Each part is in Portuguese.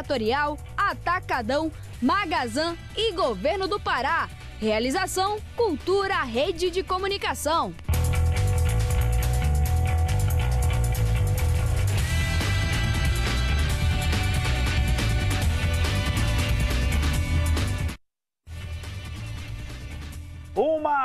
Equatorial, Atacadão, Magazan e Governo do Pará. Realização Cultura Rede de Comunicação.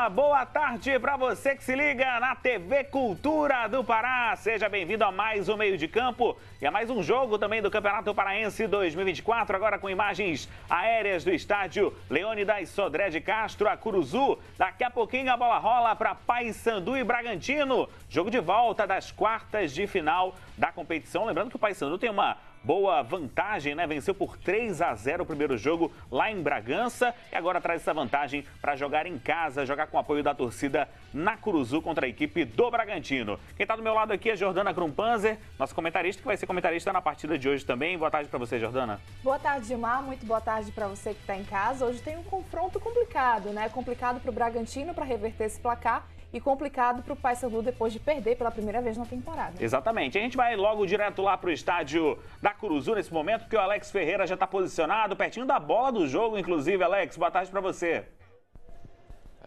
Boa tarde para você que se liga na TV Cultura do Pará. Seja bem-vindo a mais um meio de campo e a mais um jogo também do Campeonato Paraense 2024, agora com imagens aéreas do estádio Leônidas Sodré de Castro, a Curuzu. Daqui a pouquinho a bola rola para Paysandu e Bragantino. Jogo de volta das quartas de final da competição. Lembrando que o Paysandu tem uma boa vantagem, né? Venceu por 3 a 0 o primeiro jogo lá em Bragança e agora traz essa vantagem para jogar em casa, jogar com apoio da torcida na Curuzu contra a equipe do Bragantino. Quem está do meu lado aqui é Jordana Krumpanzer, nosso comentarista, que vai ser comentarista na partida de hoje também. Boa tarde para você, Jordana. Boa tarde, Gilmar. Muito boa tarde para você que está em casa. Hoje tem um confronto complicado, né? Complicado para o Bragantino para reverter esse placar e complicado para o Paysandu depois de perder pela primeira vez na temporada. Exatamente. A gente vai logo direto lá para o estádio da Curuzu nesse momento, porque o Alex Ferreira já está posicionado pertinho da bola do jogo, inclusive. Alex, boa tarde para você.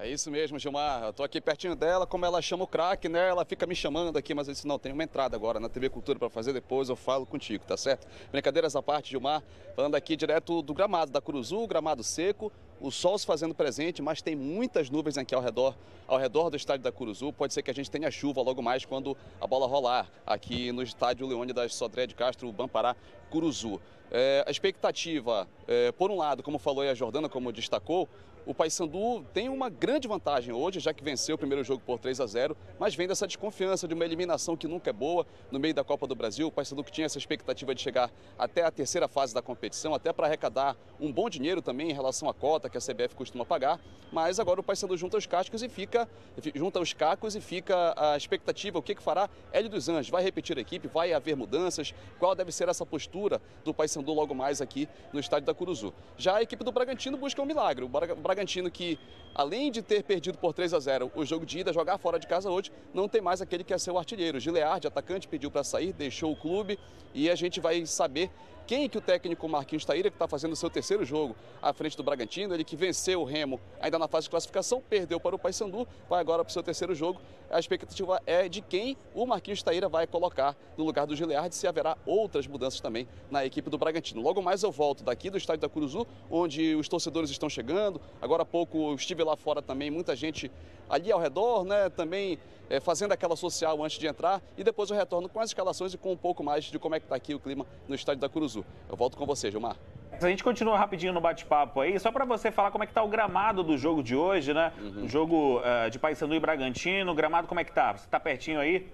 É isso mesmo, Gilmar. Eu tô aqui pertinho dela, como ela chama o craque, né? Ela fica me chamando aqui, mas eu disse, não, tem uma entrada agora na TV Cultura para fazer, depois eu falo contigo, tá certo? Brincadeiras à parte, Gilmar, falando aqui direto do gramado da Curuzu, gramado seco, o sol se fazendo presente, mas tem muitas nuvens aqui ao redor, ao redor do estádio da Curuzu. Pode ser que a gente tenha chuva logo mais quando a bola rolar aqui no estádio Leônidas Sodré de Castro, Bampará, Curuzu. É, a expectativa, é, por um lado, como falou a Jordana, como destacou, o Paysandu tem uma grande vantagem hoje, já que venceu o primeiro jogo por 3 a 0, mas vem dessa desconfiança de uma eliminação que nunca é boa no meio da Copa do Brasil. O Paysandu que tinha essa expectativa de chegar até a terceira fase da competição, até para arrecadar um bom dinheiro também em relação à cota que a CBF costuma pagar, mas agora o Paysandu junta os cascos e fica junta os cacos e fica a expectativa, o que que fará Hélio dos Anjos? Vai repetir a equipe? Vai haver mudanças? Qual deve ser essa postura do Paysandu logo mais aqui no estádio da Curuzu? Já a equipe do Bragantino busca um milagre. O Bragantino que, além de ter perdido por 3 a 0 o jogo de ida, jogar fora de casa hoje, não tem mais aquele que é seu artilheiro. Gileard, atacante, pediu para sair, deixou o clube e a gente vai saber quem que o técnico Marquinhos Taíra, que está fazendo o seu terceiro jogo à frente do Bragantino, ele que venceu o Remo ainda na fase de classificação, perdeu para o Paysandu, vai agora para o seu terceiro jogo. A expectativa é de quem o Marquinhos Taíra vai colocar no lugar do Gileard, se haverá outras mudanças também na equipe do Bragantino. Logo mais eu volto daqui do estádio da Curuzu, onde os torcedores estão chegando. Agora há pouco estive lá fora também, muita gente ali ao redor, né, também é, fazendo aquela social antes de entrar e depois eu retorno com as escalações e com um pouco mais de como é que está aqui o clima no estádio da Curuzu. Eu volto com você, Gilmar. A gente continua rapidinho no bate-papo aí, só para você falar como é que tá o gramado do jogo de hoje, né? Uhum. O jogo uh, de Paysandu e Bragantino, o gramado como é que tá? Você tá pertinho aí?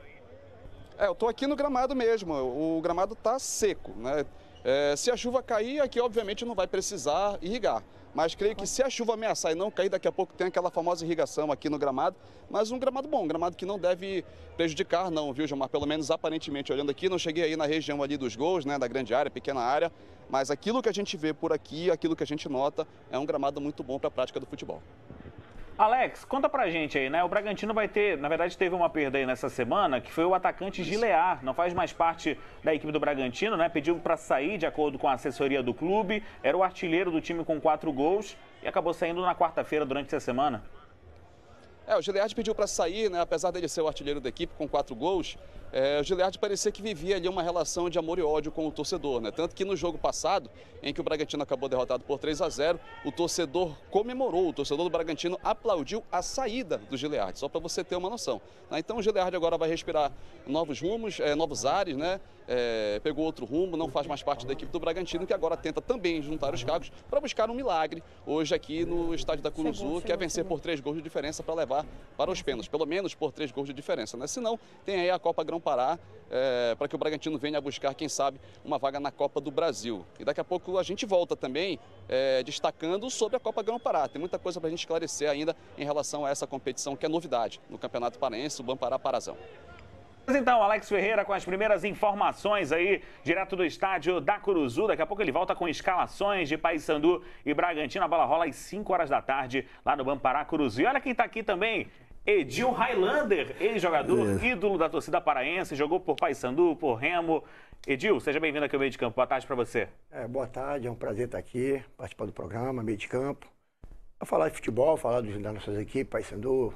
É, eu tô aqui no gramado mesmo, o gramado tá seco, né? É, se a chuva cair, aqui obviamente não vai precisar irrigar. Mas creio que se a chuva ameaçar e não cair, daqui a pouco tem aquela famosa irrigação aqui no gramado. Mas um gramado bom, um gramado que não deve prejudicar não, viu, Gilmar? Pelo menos aparentemente, olhando aqui, não cheguei aí na região ali dos gols, né, da grande área, pequena área. Mas aquilo que a gente vê por aqui, aquilo que a gente nota, é um gramado muito bom para a prática do futebol. Alex, conta pra gente aí, né? O Bragantino vai ter, na verdade, teve uma perda aí nessa semana, que foi o atacante Gilear. Não faz mais parte da equipe do Bragantino, né? Pediu para sair de acordo com a assessoria do clube. Era o artilheiro do time com quatro gols e acabou saindo na quarta-feira durante essa semana. É, o Gilead pediu para sair, né? Apesar dele ser o artilheiro da equipe com quatro gols, é, o Gilead parecia que vivia ali uma relação de amor e ódio com o torcedor, né? Tanto que no jogo passado, em que o Bragantino acabou derrotado por 3 a 0, o torcedor comemorou, o torcedor do Bragantino aplaudiu a saída do Gilead, só para você ter uma noção. Né? Então o Gilead agora vai respirar novos rumos, é, novos ares, né? É, pegou outro rumo, não faz mais parte da equipe do Bragantino, que agora tenta também juntar os cargos para buscar um milagre hoje aqui no estádio da Curuzu, que é vencer por três gols de diferença para levar para os pênaltis, pelo menos por três gols de diferença, né? Senão tem aí a Copa Grão Pará é, para que o Bragantino venha buscar, quem sabe, uma vaga na Copa do Brasil. E daqui a pouco a gente volta também é, destacando sobre a Copa Grão Pará. Tem muita coisa para a gente esclarecer ainda em relação a essa competição que é novidade no Campeonato Paraense, o Bampará Parazão. Então, Alex Ferreira com as primeiras informações aí, direto do estádio da Curuzu. Daqui a pouco ele volta com escalações de Paysandu e Bragantino. A bola rola às 5 horas da tarde lá no Bampará Curuzu. E olha quem está aqui também, Edil Highlander, ex-jogador, é. ídolo da torcida paraense, jogou por Paysandu, por Remo. Edil, seja bem-vindo aqui ao Meio de Campo. Boa tarde para você. É, boa tarde, é um prazer estar aqui, participar do programa Meio de Campo. Para falar de futebol, falar dos, das nossas equipes, Paysandu,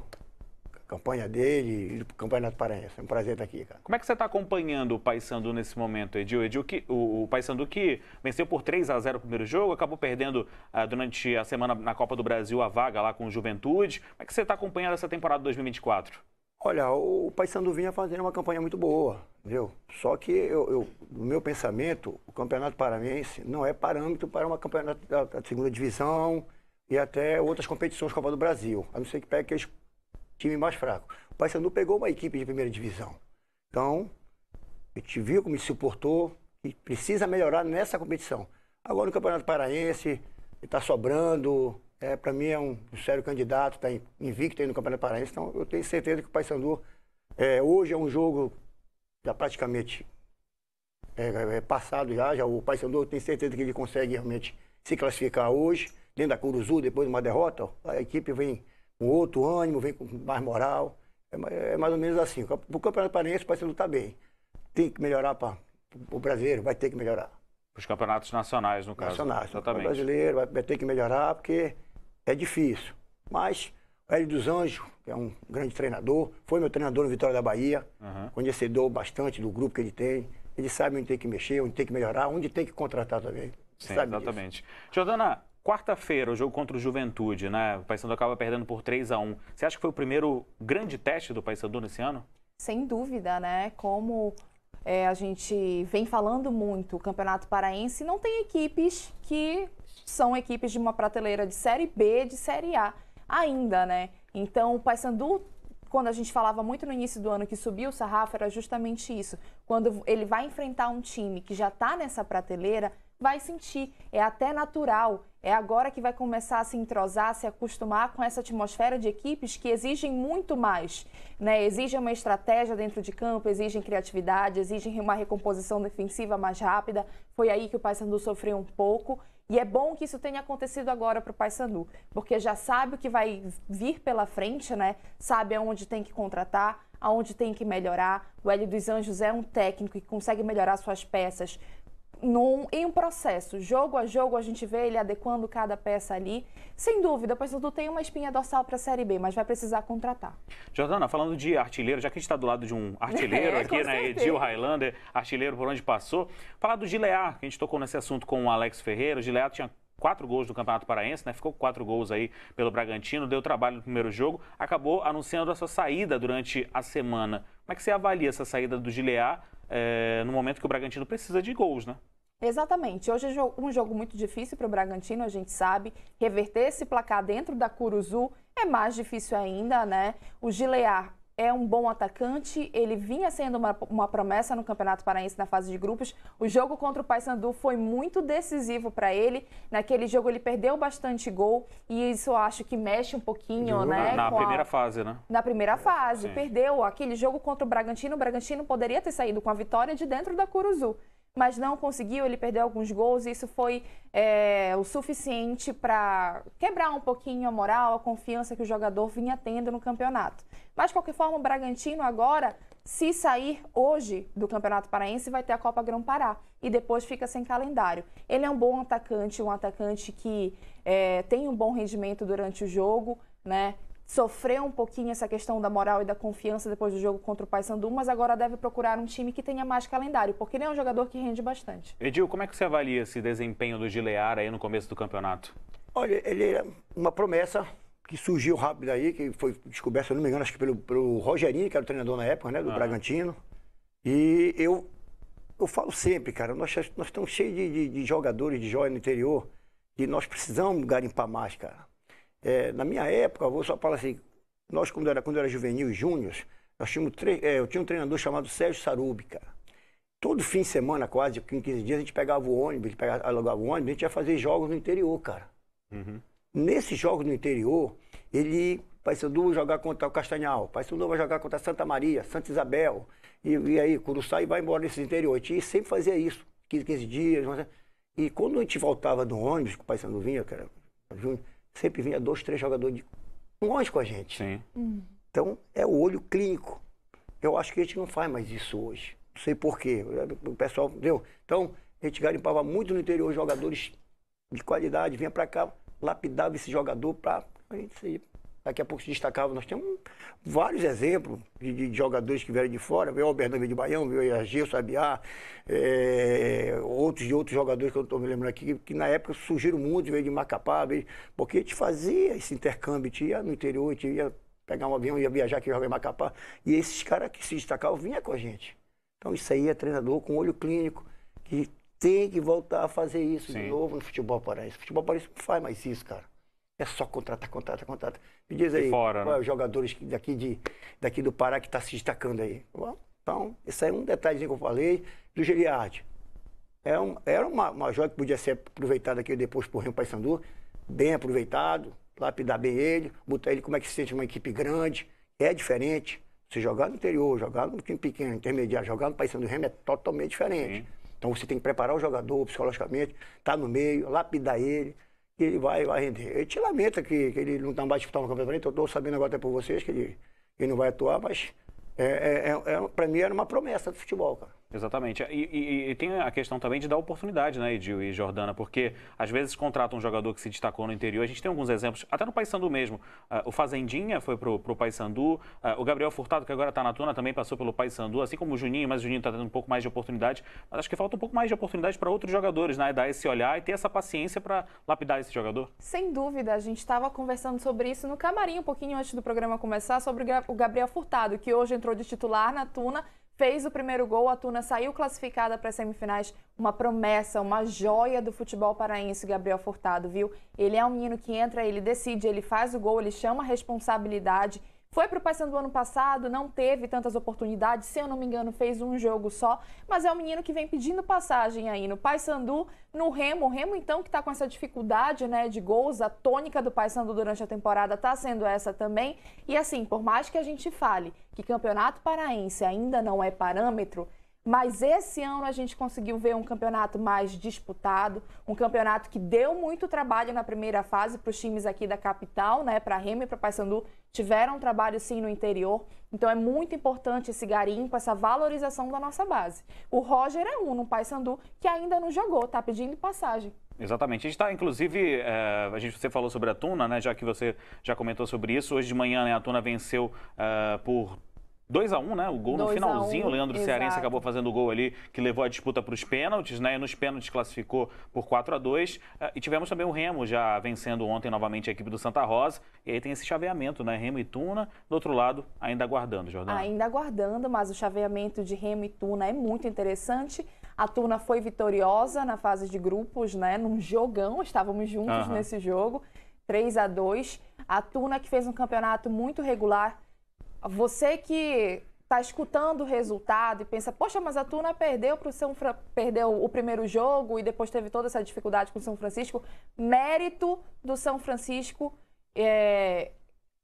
campanha dele e do Campeonato Paraense. É um prazer estar aqui, cara. Como é que você está acompanhando o Paysandu nesse momento, Edil? Edil que, o, o Paysandu que venceu por 3 a 0 o primeiro jogo, acabou perdendo ah, durante a semana na Copa do Brasil a vaga lá com o Juventude. Como é que você está acompanhando essa temporada 2024? Olha, o Paysandu vinha fazendo uma campanha muito boa, viu? Só que, eu, eu, no meu pensamento, o Campeonato Paraense não é parâmetro para uma campeonato da, da segunda divisão e até outras competições Copa do Brasil, a não ser que pegue aqueles time mais fraco. O Paysandu pegou uma equipe de primeira divisão. Então, a gente viu como se suportou e precisa melhorar nessa competição. Agora no Campeonato Paraense, está sobrando. É, Para mim é um sério candidato, está invicto aí no Campeonato Paraense. Então eu tenho certeza que o Paysandu é, hoje é um jogo já praticamente é, é, passado já. já o Paysandu tem certeza que ele consegue realmente se classificar hoje, dentro da Curuzu, depois de uma derrota. A equipe vem com outro ânimo, vem com mais moral. É, é mais ou menos assim. O Campeonato Paraense o Paysandu está bem. Tem que melhorar para o brasileiro, vai ter que melhorar. Os campeonatos nacionais, no caso. Nacionais. Exatamente. O brasileiro vai, vai ter que melhorar porque é difícil. Mas o Hélio dos Anjos, que é um grande treinador, foi meu treinador no Vitória da Bahia, Uhum. conhecedor bastante do grupo que ele tem. Ele sabe onde tem que mexer, onde tem que melhorar, onde tem que contratar também. Sim, sabe disso. exatamente. Jordana, quarta-feira, o jogo contra o Juventude, né? O Paysandu acaba perdendo por 3 a 1 Você acha que foi o primeiro grande teste do Paysandu nesse ano? Sem dúvida, né? Como é, a gente vem falando muito, o Campeonato Paraense não tem equipes que são equipes de uma prateleira de Série B, de Série A ainda, né? Então, o Paysandu, quando a gente falava muito no início do ano que subiu o sarrafo, era justamente isso. Quando ele vai enfrentar um time que já está nessa prateleira, vai sentir. É até natural. É agora que vai começar a se entrosar, se acostumar com essa atmosfera de equipes que exigem muito mais. Né? Exigem uma estratégia dentro de campo, exigem criatividade, exigem uma recomposição defensiva mais rápida. Foi aí que o Paysandu sofreu um pouco. E é bom que isso tenha acontecido agora para o Paysandu, porque já sabe o que vai vir pela frente, né? Sabe aonde tem que contratar, aonde tem que melhorar. O Hélio dos Anjos é um técnico que consegue melhorar suas peças num, em um processo. Jogo a jogo, a gente vê ele adequando cada peça ali. Sem dúvida, o Paysandu tem uma espinha dorsal para a Série B, mas vai precisar contratar. Jordana, falando de artilheiro, já que a gente está do lado de um artilheiro É, aqui, né? Edil Highlander, artilheiro por onde passou. Falar do Gilead, que a gente tocou nesse assunto com o Alex Ferreira. O Gilead tinha quatro gols no Campeonato Paraense, né? Ficou com quatro gols aí pelo Bragantino, deu trabalho no primeiro jogo, acabou anunciando a sua saída durante a semana. Como é que você avalia essa saída do Gilead eh, no momento que o Bragantino precisa de gols, né? Exatamente. Hoje é um jogo muito difícil para o Bragantino, a gente sabe. Reverter esse placar dentro da Curuzu é mais difícil ainda, né? O Gilear é um bom atacante, ele vinha sendo uma, uma promessa no Campeonato Paraense na fase de grupos. O jogo contra o Paysandu foi muito decisivo para ele. Naquele jogo ele perdeu bastante gol e isso eu acho que mexe um pouquinho, né? na na com a- primeira fase, né? na primeira fase. Sim. Perdeu aquele jogo contra o Bragantino. O Bragantino poderia ter saído com a vitória de dentro da Curuzu. Mas não conseguiu, ele perdeu alguns gols e isso foi é, o suficiente para quebrar um pouquinho a moral, a confiança que o jogador vinha tendo no campeonato. Mas, de qualquer forma, o Bragantino agora, se sair hoje do Campeonato Paraense, vai ter a Copa Grão Pará e depois fica sem calendário. Ele é um bom atacante, um atacante que é, tem um bom rendimento durante o jogo, né? Sofreu um pouquinho essa questão da moral e da confiança depois do jogo contra o Paysandu, mas agora deve procurar um time que tenha mais calendário, porque ele é um jogador que rende bastante. Edil, como é que você avalia esse desempenho do Gilead aí no começo do campeonato? Olha, ele é uma promessa que surgiu rápido aí, que foi descoberta, se eu não me engano, acho que pelo, pelo Rogerinho, que era o treinador na época, né, do Ah. Bragantino. E eu, eu falo sempre, cara, nós, nós estamos cheios de, de- de jogadores de joia no interior e nós precisamos garimpar mais, cara. É, na minha época, eu vou só falar assim, nós quando era, quando era juvenil e júnior, nós tínhamos é, eu tinha um treinador chamado Sérgio Sarubi, cara. Todo fim de semana, quase, 15 dias, a gente pegava o ônibus, a gente pegava, alugava o ônibus, a gente ia fazer jogos no interior, cara. Uhum. Nesses jogos no interior, ele, Paysandu vai jogar contra o Castanhal, Paysandu vai jogar contra Santa Maria, Santa Isabel, e, e aí, Curuçá, e vai embora nesses interior. A gente sempre fazia isso, 15, 15 dias. mas- E quando a gente voltava do ônibus, que o Paysandu vinha, cara, Júnior, sempre vinha dois, três jogadores de longe com a gente. Sim. Então, é o olho clínico. Eu acho que a gente não faz mais isso hoje. Não sei porquê. O pessoal, entendeu? Então, a gente garimpava muito no interior jogadores de qualidade, vinha para cá, lapidava esse jogador para a gente daqui a pouco se destacava. Nós temos vários exemplos de, de jogadores que vieram de fora, veio o Alberto de Baião, veio o Gil Sabiá, é, outros de outros jogadores que eu estou me lembrando aqui, que, que, na época surgiram muito, veio de Macapá, veio, porque a gente fazia esse intercâmbio, a gente ia no interior, a gente ia pegar um avião, ia viajar aqui, jogar em Macapá, e esses caras que se destacavam vinham com a gente. Então isso aí é treinador com olho clínico, que tem que voltar a fazer isso Sim. de novo no futebol paraense. O futebol paraense não faz mais isso, cara. É só contratar, contratar, contratar. Me diz aí, fora, qual né? é os jogadores daqui, de, daqui do Pará que está se destacando aí? Então, esse aí é um detalhezinho que eu falei do Giliardi. É um, era uma, uma joia que podia ser aproveitada aqui depois por Rio Paysandu, bem aproveitado, lapidar bem ele, botar ele como é que se sente uma equipe grande. É diferente. Você jogar no interior, jogar no time pequeno, intermediário, jogar no Paysandu Remo é totalmente diferente. Sim. Então você tem que preparar o jogador psicologicamente, estar tá no meio, lapidar ele ele vai, vai render. Ele te lamenta que, que ele não está mais disputando campeonato, eu estou sabendo agora até por vocês que ele, ele não vai atuar, mas é, é, é, é para mim era uma promessa do futebol, cara. Exatamente. E, e, e, tem a questão também de dar oportunidade, né, Edil e Jordana, porque às vezes contratam um jogador que se destacou no interior. A gente tem alguns exemplos, até no Paysandu mesmo. Uh, o Fazendinha foi pro, pro Paysandu, uh, o Gabriel Furtado, que agora está na Tuna, também passou pelo Paysandu, assim como o Juninho, mas o Juninho está tendo um pouco mais de oportunidade. Mas acho que falta um pouco mais de oportunidade para outros jogadores, né? Dar esse olhar e ter essa paciência para lapidar esse jogador. Sem dúvida, a gente estava conversando sobre isso no camarim um pouquinho antes do programa começar, sobre o Gabriel Furtado, que hoje entrou de titular na Tuna fez o primeiro gol, a Tuna saiu classificada para as semifinais, uma promessa, uma joia do futebol paraense, Gabriel Furtado, viu? Ele é um menino que entra, ele decide, ele faz o gol, ele chama a responsabilidade foi para o Paysandu ano passado, não teve tantas oportunidades, se eu não me engano, fez um jogo só, mas é um menino que vem pedindo passagem aí no Paysandu, no Remo, o Remo então que está com essa dificuldade, né, de gols, a tônica do Paysandu durante a temporada está sendo essa também. E assim, por mais que a gente fale que Campeonato Paraense ainda não é parâmetro, mas esse ano a gente conseguiu ver um campeonato mais disputado, um campeonato que deu muito trabalho na primeira fase para os times aqui da capital, né? Para Remo e para Paysandu tiveram trabalho sim no interior. Então é muito importante esse garimpo, essa valorização da nossa base. O Roger é um no Paysandu que ainda não jogou, está pedindo passagem. Exatamente. A gente está, inclusive, é, a gente, você falou sobre a Tuna, né? Já que você já comentou sobre isso. Hoje de manhã né, a Tuna venceu é, por 2 a 1 um, né? O gol no finalzinho, um, o Leandro exato. Cearense acabou fazendo o gol ali que levou a disputa para os pênaltis, né? E nos pênaltis classificou por 4 a 2 eh, E tivemos também o Remo já vencendo ontem novamente a equipe do Santa Rosa. E aí tem esse chaveamento, né? Remo e Tuna. Do outro lado, ainda aguardando, Jordana. Ainda aguardando, mas o chaveamento de Remo e Tuna é muito interessante. A Tuna foi vitoriosa na fase de grupos, né? Num jogão, estávamos juntos uhum. nesse jogo. 3 a 2 A Tuna que fez um campeonato muito regular você que está escutando o resultado e pensa, poxa, mas a Tuna perdeu para o São Fra... perdeu o primeiro jogo e depois teve toda essa dificuldade com o São Francisco. Mérito do São Francisco é,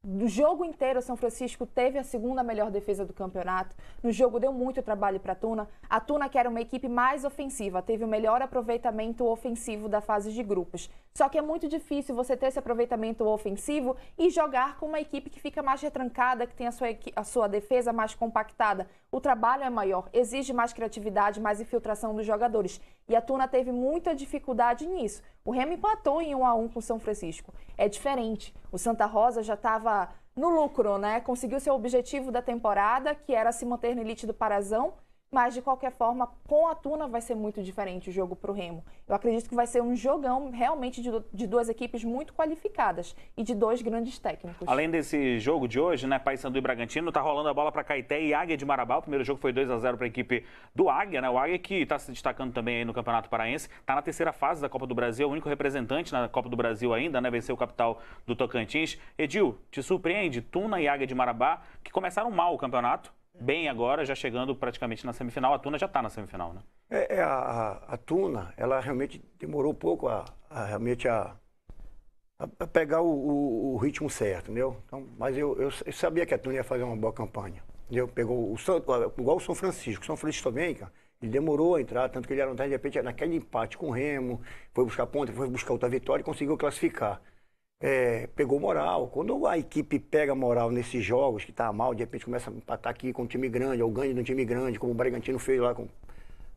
no jogo inteiro, São Francisco teve a segunda melhor defesa do campeonato. No jogo deu muito trabalho para a Tuna. A Tuna, que era uma equipe mais ofensiva, teve o melhor aproveitamento ofensivo da fase de grupos. Só que é muito difícil você ter esse aproveitamento ofensivo e jogar com uma equipe que fica mais retrancada, que tem a sua, a sua defesa mais compactada. O trabalho é maior, exige mais criatividade, mais infiltração dos jogadores. E a Tuna teve muita dificuldade nisso. O Remo empatou em 1 a 1 com o São Francisco. É diferente. O Santa Rosa já estava no lucro, né? Conseguiu seu objetivo da temporada, que era se manter na elite do Parazão mas, de qualquer forma, com a Tuna vai ser muito diferente o jogo para o Remo. Eu acredito que vai ser um jogão realmente de, de, duas equipes muito qualificadas e de dois grandes técnicos. Além desse jogo de hoje, né, Paysandu e Bragantino, tá rolando a bola para Caeté e Águia de Marabá. O primeiro jogo foi 2 a 0 para a equipe do Águia, né? O Águia que está se destacando também no Campeonato Paraense, está na terceira fase da Copa do Brasil, é o único representante na Copa do Brasil ainda, né? Venceu o capital do Tocantins. Edil, te surpreende Tuna e Águia de Marabá, que começaram mal o campeonato, bem agora, já chegando praticamente na semifinal. A Tuna já está na semifinal, né? É, é a, a, Tuna, ela realmente demorou pouco a, a realmente a, a, pegar o, o, o, ritmo certo, entendeu? Então, mas eu, eu, eu, sabia que a Tuna ia fazer uma boa campanha. Entendeu? Pegou o igual o São Francisco. O São Francisco também, cara, ele demorou a entrar, tanto que ele era de repente naquele empate com o Remo, foi buscar ponta, foi buscar outra vitória e conseguiu classificar. É, pegou moral. Quando a equipe pega moral nesses jogos, que está mal, de repente começa a empatar aqui com um time grande, ou ganha de um time grande, como o Bragantino fez lá, com,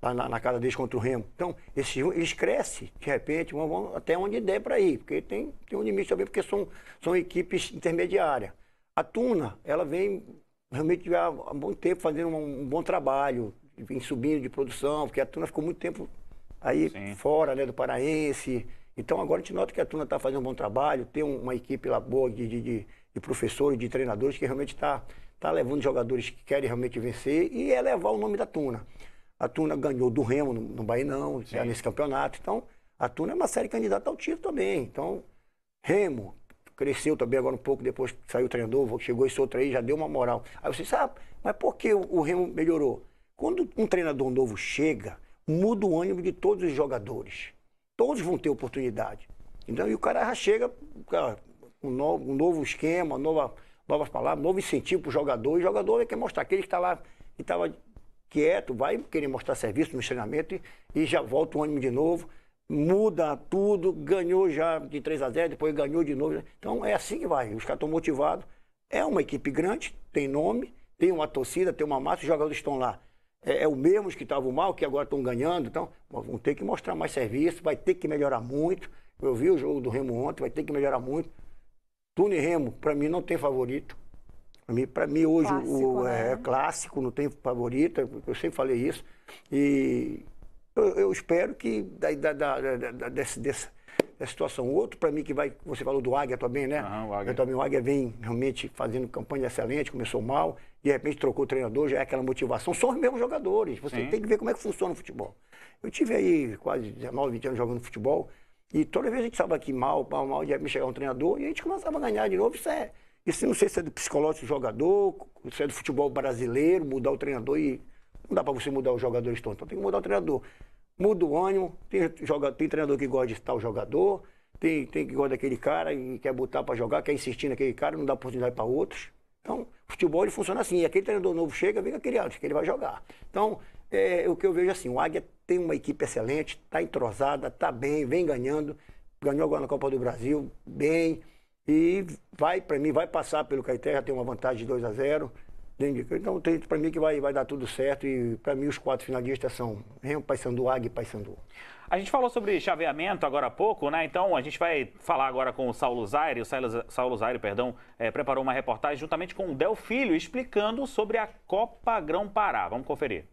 lá na, na, casa deles contra o Remo. Então, esses, eles crescem, de repente, vão, vão até onde der para ir, porque tem, tem um limite também, porque são, são equipes intermediárias. A Tuna, ela vem realmente há, há bom tempo fazendo um, um, bom trabalho, vem subindo de produção, porque a Tuna ficou muito tempo aí Sim. fora né, do Paraense. Então agora a gente nota que a Tuna está fazendo um bom trabalho, tem uma equipe lá boa de, de, de, professores, de treinadores que realmente está tá levando jogadores que querem realmente vencer e é levar o nome da Tuna. A Tuna ganhou do Remo no, no Bainão, nesse campeonato. Então, a Tuna é uma série candidata ao título também. Então, Remo cresceu também agora um pouco depois que saiu o treinador, chegou esse outro aí, já deu uma moral. Aí você sabe, mas por que o, o Remo melhorou? Quando um treinador novo chega, muda o ânimo de todos os jogadores. Todos vão ter oportunidade. Então, e o cara já chega cara, um, novo, um novo esquema, nova, novas palavras, novo incentivo para o jogador. E o jogador quer mostrar aquele que está lá, que estava quieto, vai querer mostrar serviço no treinamento e, e já volta o ânimo de novo. Muda tudo, ganhou já de 3 a 0, depois ganhou de novo. Então é assim que vai. Os caras estão motivados. É uma equipe grande, tem nome, tem uma torcida, tem uma massa, os jogadores estão lá é, é o mesmo que estavam mal, que agora estão ganhando. Então, vão ter que mostrar mais serviço, vai ter que melhorar muito. Eu vi o jogo do Remo ontem, vai ter que melhorar muito. Tune e Remo, para mim, não tem favorito. Para mim, hoje clássico, o, né? é clássico, não tem favorito. Eu sempre falei isso. E eu, eu espero que da, da, da desse, desse, dessa situação. Outro, para mim, que vai. Você falou do Águia também, né? Uhum, o Águia. Eu, também, o Águia vem realmente fazendo campanha excelente, começou mal de repente trocou o treinador, já é aquela motivação. São os mesmos jogadores. Você Sim. tem que ver como é que funciona o futebol. Eu tive aí quase 19, 20 anos jogando futebol e toda vez a gente estava aqui mal, mal, mal, de repente chegava um treinador e a gente começava a ganhar de novo. Isso é. Isso não sei se é do psicológico do jogador, se é do futebol brasileiro, mudar o treinador e. Não dá para você mudar os jogadores todos, então tem que mudar o treinador. Muda o ânimo, tem, joga, tem treinador que gosta de o jogador, tem, tem que gosta daquele cara e quer botar para jogar, quer insistir naquele cara, não dá oportunidade para outros. Então, futebol ele funciona assim. E aquele treinador novo chega, vem aquele acha que ele vai jogar. Então, é, o que eu vejo assim, o Águia tem uma equipe excelente, está entrosada, está bem, vem ganhando. Ganhou agora na Copa do Brasil, bem. E vai, para mim, vai passar pelo Caeté, já tem uma vantagem de 2 a 0 então, para mim que vai, vai dar tudo certo e para mim os quatro finalistas são Remo, Paysandu, Águia e Paysandu. A gente falou sobre chaveamento agora há pouco, né? Então a gente vai falar agora com o Saulo Zaire. O Saulo Zaire, perdão, é, preparou uma reportagem juntamente com o Del Filho explicando sobre a Copa Grão Pará. Vamos conferir.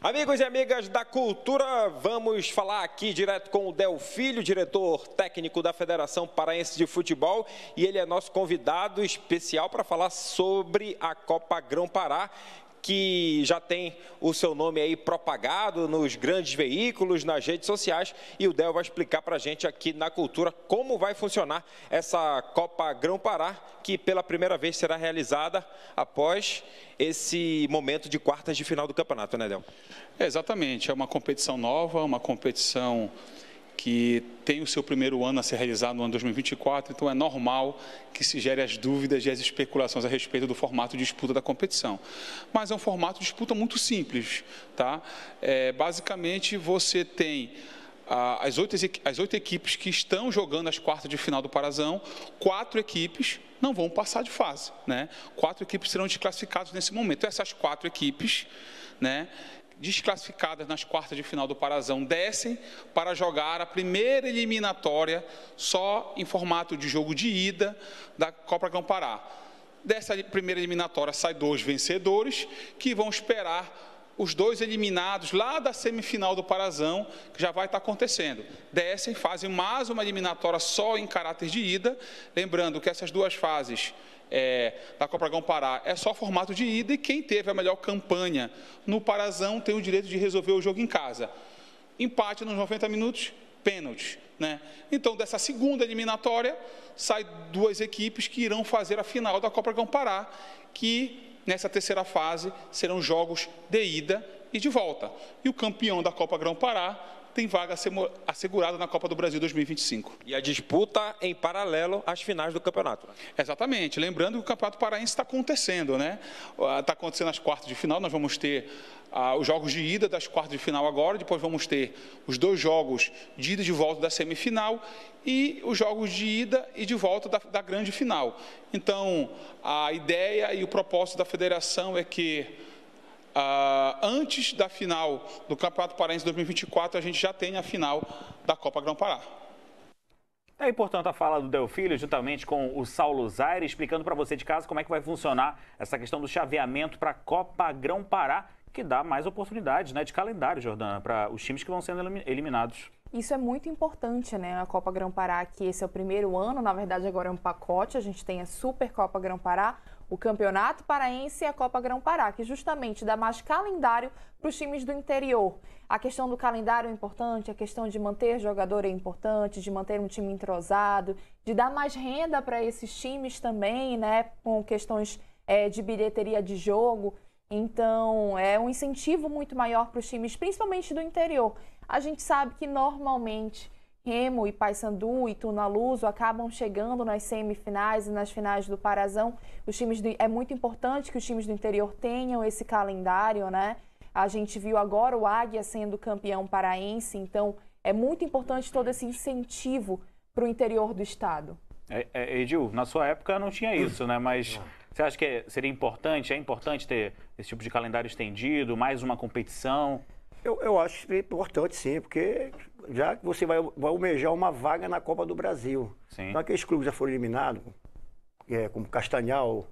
Amigos e amigas da cultura, vamos falar aqui direto com o Del Filho, diretor técnico da Federação Paraense de Futebol, e ele é nosso convidado especial para falar sobre a Copa Grão Pará, que já tem o seu nome aí propagado nos grandes veículos, nas redes sociais, e o Del vai explicar para a gente aqui na Cultura como vai funcionar essa Copa Grão Pará, que pela primeira vez será realizada após esse momento de quartas de final do campeonato, né, Del? É, exatamente, é uma competição nova, uma competição que tem o seu primeiro ano a ser realizado no ano 2024, então é normal que se gere as dúvidas e as especulações a respeito do formato de disputa da competição. Mas é um formato de disputa muito simples, tá? É, basicamente, você tem ah, as, oito, as oito equipes que estão jogando as quartas de final do Parazão, quatro equipes não vão passar de fase, né? Quatro equipes serão desclassificadas nesse momento. Essas quatro equipes, né? Desclassificadas nas quartas de final do Parazão descem para jogar a primeira eliminatória só em formato de jogo de ida da Copa Campará. Dessa primeira eliminatória sai dois vencedores que vão esperar os dois eliminados lá da semifinal do Parazão, que já vai estar acontecendo. Descem, fazem mais uma eliminatória só em caráter de ida, lembrando que essas duas fases é, da Copa Dragão Pará é só formato de ida e quem teve a melhor campanha no Parazão tem o direito de resolver o jogo em casa. Empate nos 90 minutos, pênalti. Né? Então, dessa segunda eliminatória, sai duas equipes que irão fazer a final da Copa Dragão Pará, que nessa terceira fase serão jogos de ida e de volta. E o campeão da Copa Grão Pará tem vaga assegurada na Copa do Brasil 2025. E a disputa em paralelo às finais do campeonato. Né? Exatamente. Lembrando que o Campeonato Paraense está acontecendo, né? Está acontecendo as quartas de final, nós vamos ter ah, os jogos de ida das quartas de final agora, depois vamos ter os dois jogos de ida e de volta da semifinal e os jogos de ida e de volta da, da grande final. Então, a ideia e o propósito da federação é que Uh, antes da final do Campeonato Paraense 2024, a gente já tem a final da Copa Grão Pará. É importante a fala do Delfílio, juntamente com o Saulo Zaire, explicando para você de casa como é que vai funcionar essa questão do chaveamento para a Copa Grão Pará, que dá mais oportunidades né, de calendário, Jordana, para os times que vão sendo eliminados. Isso é muito importante, né? A Copa Grão Pará, que esse é o primeiro ano, na verdade agora é um pacote, a gente tem a Super Copa Grão Pará, o Campeonato Paraense e a Copa Grão Pará, que justamente dá mais calendário para os times do interior. A questão do calendário é importante, a questão de manter jogador é importante, de manter um time entrosado, de dar mais renda para esses times também, né? Com questões é, de bilheteria de jogo. Então, é um incentivo muito maior para os times, principalmente do interior. A gente sabe que normalmente Remo e Paysandu e Tunaluso acabam chegando nas semifinais e nas finais do Parazão. Os times do, é muito importante que os times do interior tenham esse calendário, né? A gente viu agora o Águia sendo campeão paraense, então é muito importante todo esse incentivo para o interior do estado. É, é, Edil, na sua época não tinha isso, né? Mas você acha que seria importante, é importante ter esse tipo de calendário estendido, mais uma competição? Eu, eu acho que é importante sim, porque já que você vai, vai almejar uma vaga na Copa do Brasil. Sim. Então aqueles clubes já foram eliminados, é, como Castanhal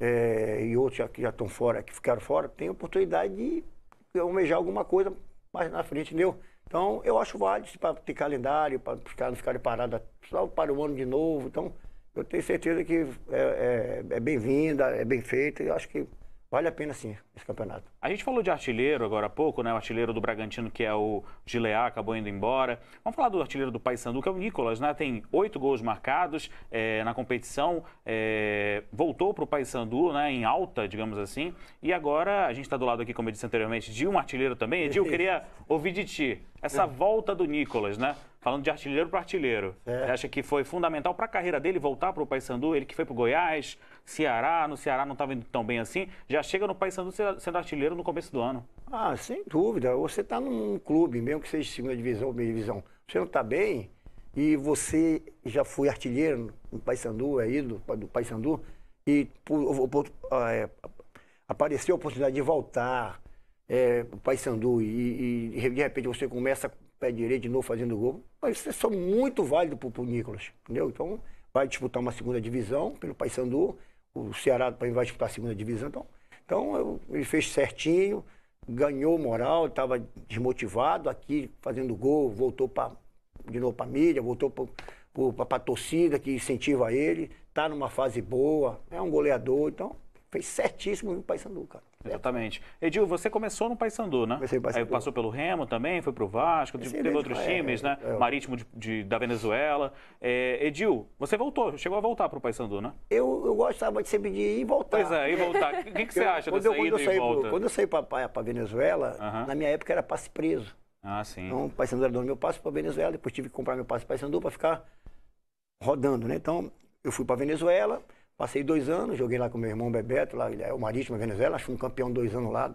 é, e outros que já estão fora, que ficaram fora, tem oportunidade de almejar alguma coisa mais na frente, entendeu? Então eu acho válido para ter calendário, para os caras não ficarem parados só para o ano de novo. Então eu tenho certeza que é, é, é bem-vinda, é bem feita, e eu acho que Vale a pena sim esse campeonato. A gente falou de artilheiro agora há pouco, né? O artilheiro do Bragantino, que é o Gileá, acabou indo embora. Vamos falar do artilheiro do Paysandu, que é o Nicolas, né? Tem oito gols marcados é, na competição, é, voltou para o Paysandu, né? Em alta, digamos assim. E agora a gente está do lado aqui, como eu disse anteriormente, de um artilheiro também. Edil, eu queria ouvir de ti essa volta do Nicolas, né? Falando de artilheiro para artilheiro. É. Você acha que foi fundamental para a carreira dele voltar para o Paysandu? Ele que foi para o Goiás, Ceará, no Ceará não estava indo tão bem assim, já chega no Paysandu sendo artilheiro no começo do ano. Ah, sem dúvida. Você está num clube, mesmo que seja segunda divisão ou primeira divisão, você não está bem e você já foi artilheiro no Paysandu, é ídolo do Paysandu, e por, por, é, apareceu a oportunidade de voltar é, o Paysandu e, e de repente você começa pé direito de novo fazendo gol, mas isso é muito válido para o Nicolas, entendeu? Então vai disputar uma segunda divisão pelo Paysandu, o Ceará vai disputar a segunda divisão, então, então eu, ele fez certinho, ganhou moral, estava desmotivado aqui fazendo gol, voltou pra, de novo para a mídia, voltou para a torcida que incentiva ele, está numa fase boa, é um goleador, então fez certíssimo no Paysandu, cara. Exatamente. Edil, você começou no Paysandu, né? Comecei Paysandu. Aí passou pelo Remo também, foi pro Vasco, teve outros é, times, né? É, Marítimo de, de, da Venezuela. É, Edil, você voltou, chegou a voltar pro Paysandu, né? Eu, eu gostava de sempre de ir e voltar. Pois é, ir e voltar. O que, que você acha quando dessa eu, ida e volta? quando eu saí para Venezuela, na minha época era passe preso. Ah, sim. Então, o Paysandu era dono do meu passe para Venezuela, depois tive que comprar meu passe para Paysandu para ficar rodando, né? Então, eu fui para Venezuela, Passei dois anos, joguei lá com meu irmão Bebeto, lá, ele é o Marítimo, Venezuela, acho um campeão dois anos lá,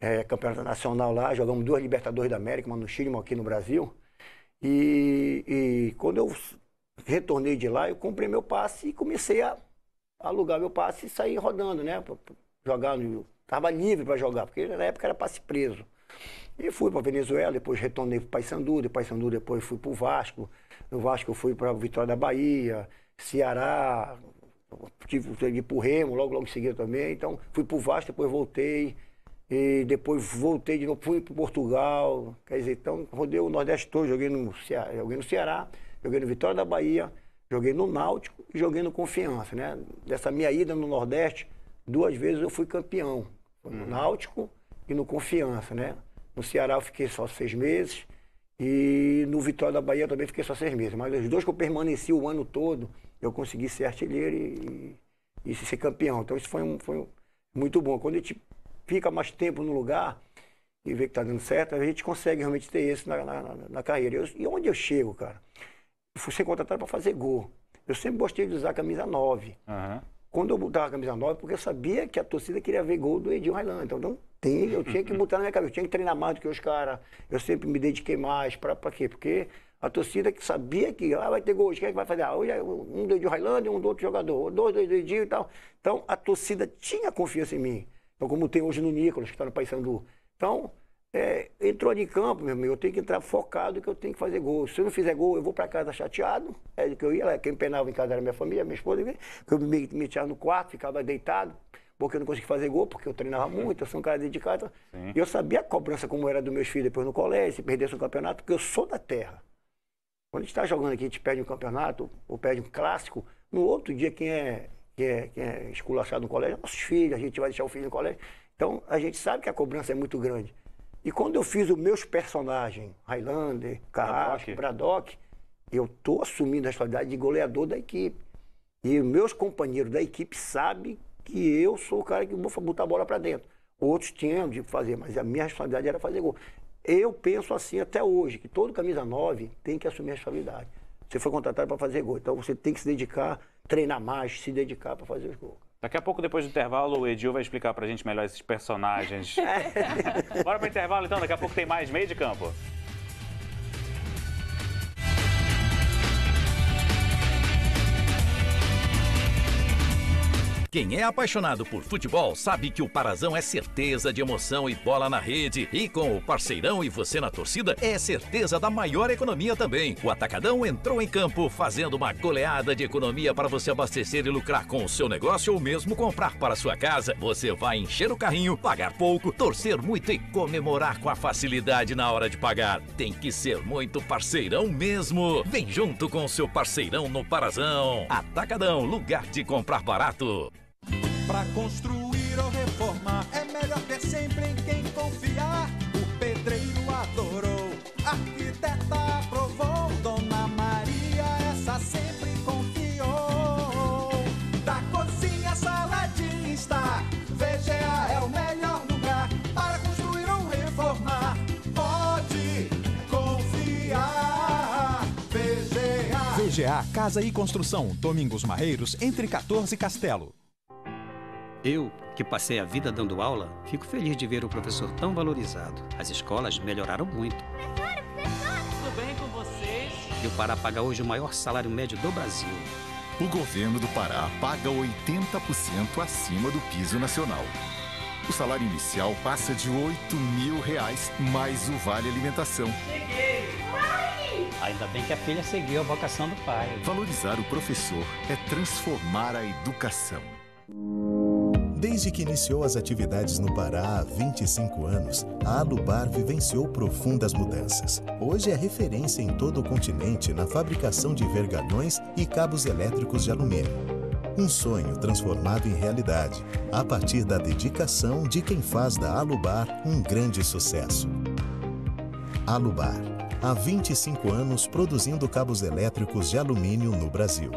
é, campeonato nacional lá, jogamos duas Libertadores da América, uma no Chile, uma aqui no Brasil. E, e, quando eu retornei de lá, eu comprei meu passe e comecei a alugar meu passe e sair rodando, né? Pra, pra jogar no. Tava livre para jogar, porque na época era passe preso. E fui para Venezuela, depois retornei para Paysandu, de Paysandu depois fui para o Vasco. No Vasco eu fui para Vitória da Bahia, Ceará, tive que ir pro Remo, logo, logo em seguida também. Então, fui pro Vasco, depois voltei. E depois voltei de novo, fui para Portugal. Quer dizer, então, rodei o Nordeste todo, joguei no, Ceará, joguei no Ceará, joguei no Vitória da Bahia, joguei no Náutico e joguei no Confiança, né? Dessa minha ida no Nordeste, duas vezes eu fui campeão. Foi no uhum. Náutico e no Confiança, né? No Ceará eu fiquei só seis meses. E no Vitória da Bahia eu também fiquei só seis meses. Mas os dois que eu permaneci o ano todo, eu consegui ser artilheiro e, e, e ser campeão. Então isso foi, um, foi um, muito bom. Quando a gente fica mais tempo no lugar, e vê que está dando certo, a gente consegue realmente ter isso na, na, na carreira. Eu, e onde eu chego, cara? Eu fui ser contratado para fazer gol. Eu sempre gostei de usar a camisa 9. Aham. Quando eu botava a camisa 9, porque eu sabia que a torcida queria ver gol do Edil Railan. Então, não tem, eu tinha que botar na minha cabeça. Eu tinha que treinar mais do que os caras. Eu sempre me dediquei mais. Para quê? Porque a torcida que sabia que ah, vai ter gol hoje, quem é que vai fazer? Ah, hoje é um do Edil Railan e um do outro jogador. Dois do Edil e tal. Então, a torcida tinha confiança em mim. Então, como tem hoje no Nicolas, que está no Paysandu. Então, é, entrou de campo, meu amigo, eu tenho que entrar focado que eu tenho que fazer gol. Se eu não fizer gol, eu vou para casa chateado. É que eu ia, quem penava em casa era minha família, minha esposa, que eu me metia no quarto, ficava deitado, porque eu não conseguia fazer gol, porque eu treinava muito, eu sou um cara dedicado. E eu sabia a cobrança como era dos meus filhos depois no colégio, se perdesse um campeonato, porque eu sou da terra. Quando a gente está jogando aqui, a gente perde um campeonato, ou perde um clássico, no outro dia quem é, quem é, quem é esculachado no colégio é nossos filhos, a gente vai deixar o filho no colégio. Então, a gente sabe que a cobrança é muito grande. E quando eu fiz os meus personagens, Highlander, Carrasco, Braddock, eu estou assumindo a responsabilidade de goleador da equipe. E meus companheiros da equipe sabem que eu sou o cara que vou botar a bola para dentro. Outros tinham de fazer, mas a minha responsabilidade era fazer gol. Eu penso assim até hoje, que todo camisa 9 tem que assumir a responsabilidade. Você foi contratado para fazer gol, então você tem que se dedicar, treinar mais, se dedicar para fazer os gols. Daqui a pouco, depois do intervalo, o Edil vai explicar pra gente melhor esses personagens. Bora pro intervalo então, daqui a pouco tem mais meio de campo. Quem é apaixonado por futebol sabe que o Parazão é certeza de emoção e bola na rede. E com o parceirão e você na torcida, é certeza da maior economia também. O Atacadão entrou em campo fazendo uma goleada de economia para você abastecer e lucrar com o seu negócio ou mesmo comprar para sua casa. Você vai encher o carrinho, pagar pouco, torcer muito e comemorar com a facilidade na hora de pagar. Tem que ser muito parceirão mesmo. Vem junto com o seu parceirão no Parazão. Atacadão, lugar de comprar barato. Pra construir ou reformar é melhor ter sempre em quem confiar. O pedreiro adorou, a arquiteta aprovou, Dona Maria essa sempre confiou. Da cozinha sala de estar, VGA é o melhor lugar para construir ou reformar. Pode confiar, VGA. VGA Casa e Construção, Domingos Marreiros, entre 14 e Castelo. Eu, que passei a vida dando aula, fico feliz de ver o professor tão valorizado. As escolas melhoraram muito. Tudo bem com vocês? E o Pará paga hoje o maior salário médio do Brasil. O governo do Pará paga 80% acima do piso nacional. O salário inicial passa de 8 mil reais, mais o vale alimentação. Cheguei! Ainda bem que a filha seguiu a vocação do pai. Valorizar o professor é transformar a educação. Desde que iniciou as atividades no Pará há 25 anos, a Alubar vivenciou profundas mudanças. Hoje é referência em todo o continente na fabricação de vergalhões e cabos elétricos de alumínio. Um sonho transformado em realidade, a partir da dedicação de quem faz da Alubar um grande sucesso. Alubar, há 25 anos produzindo cabos elétricos de alumínio no Brasil.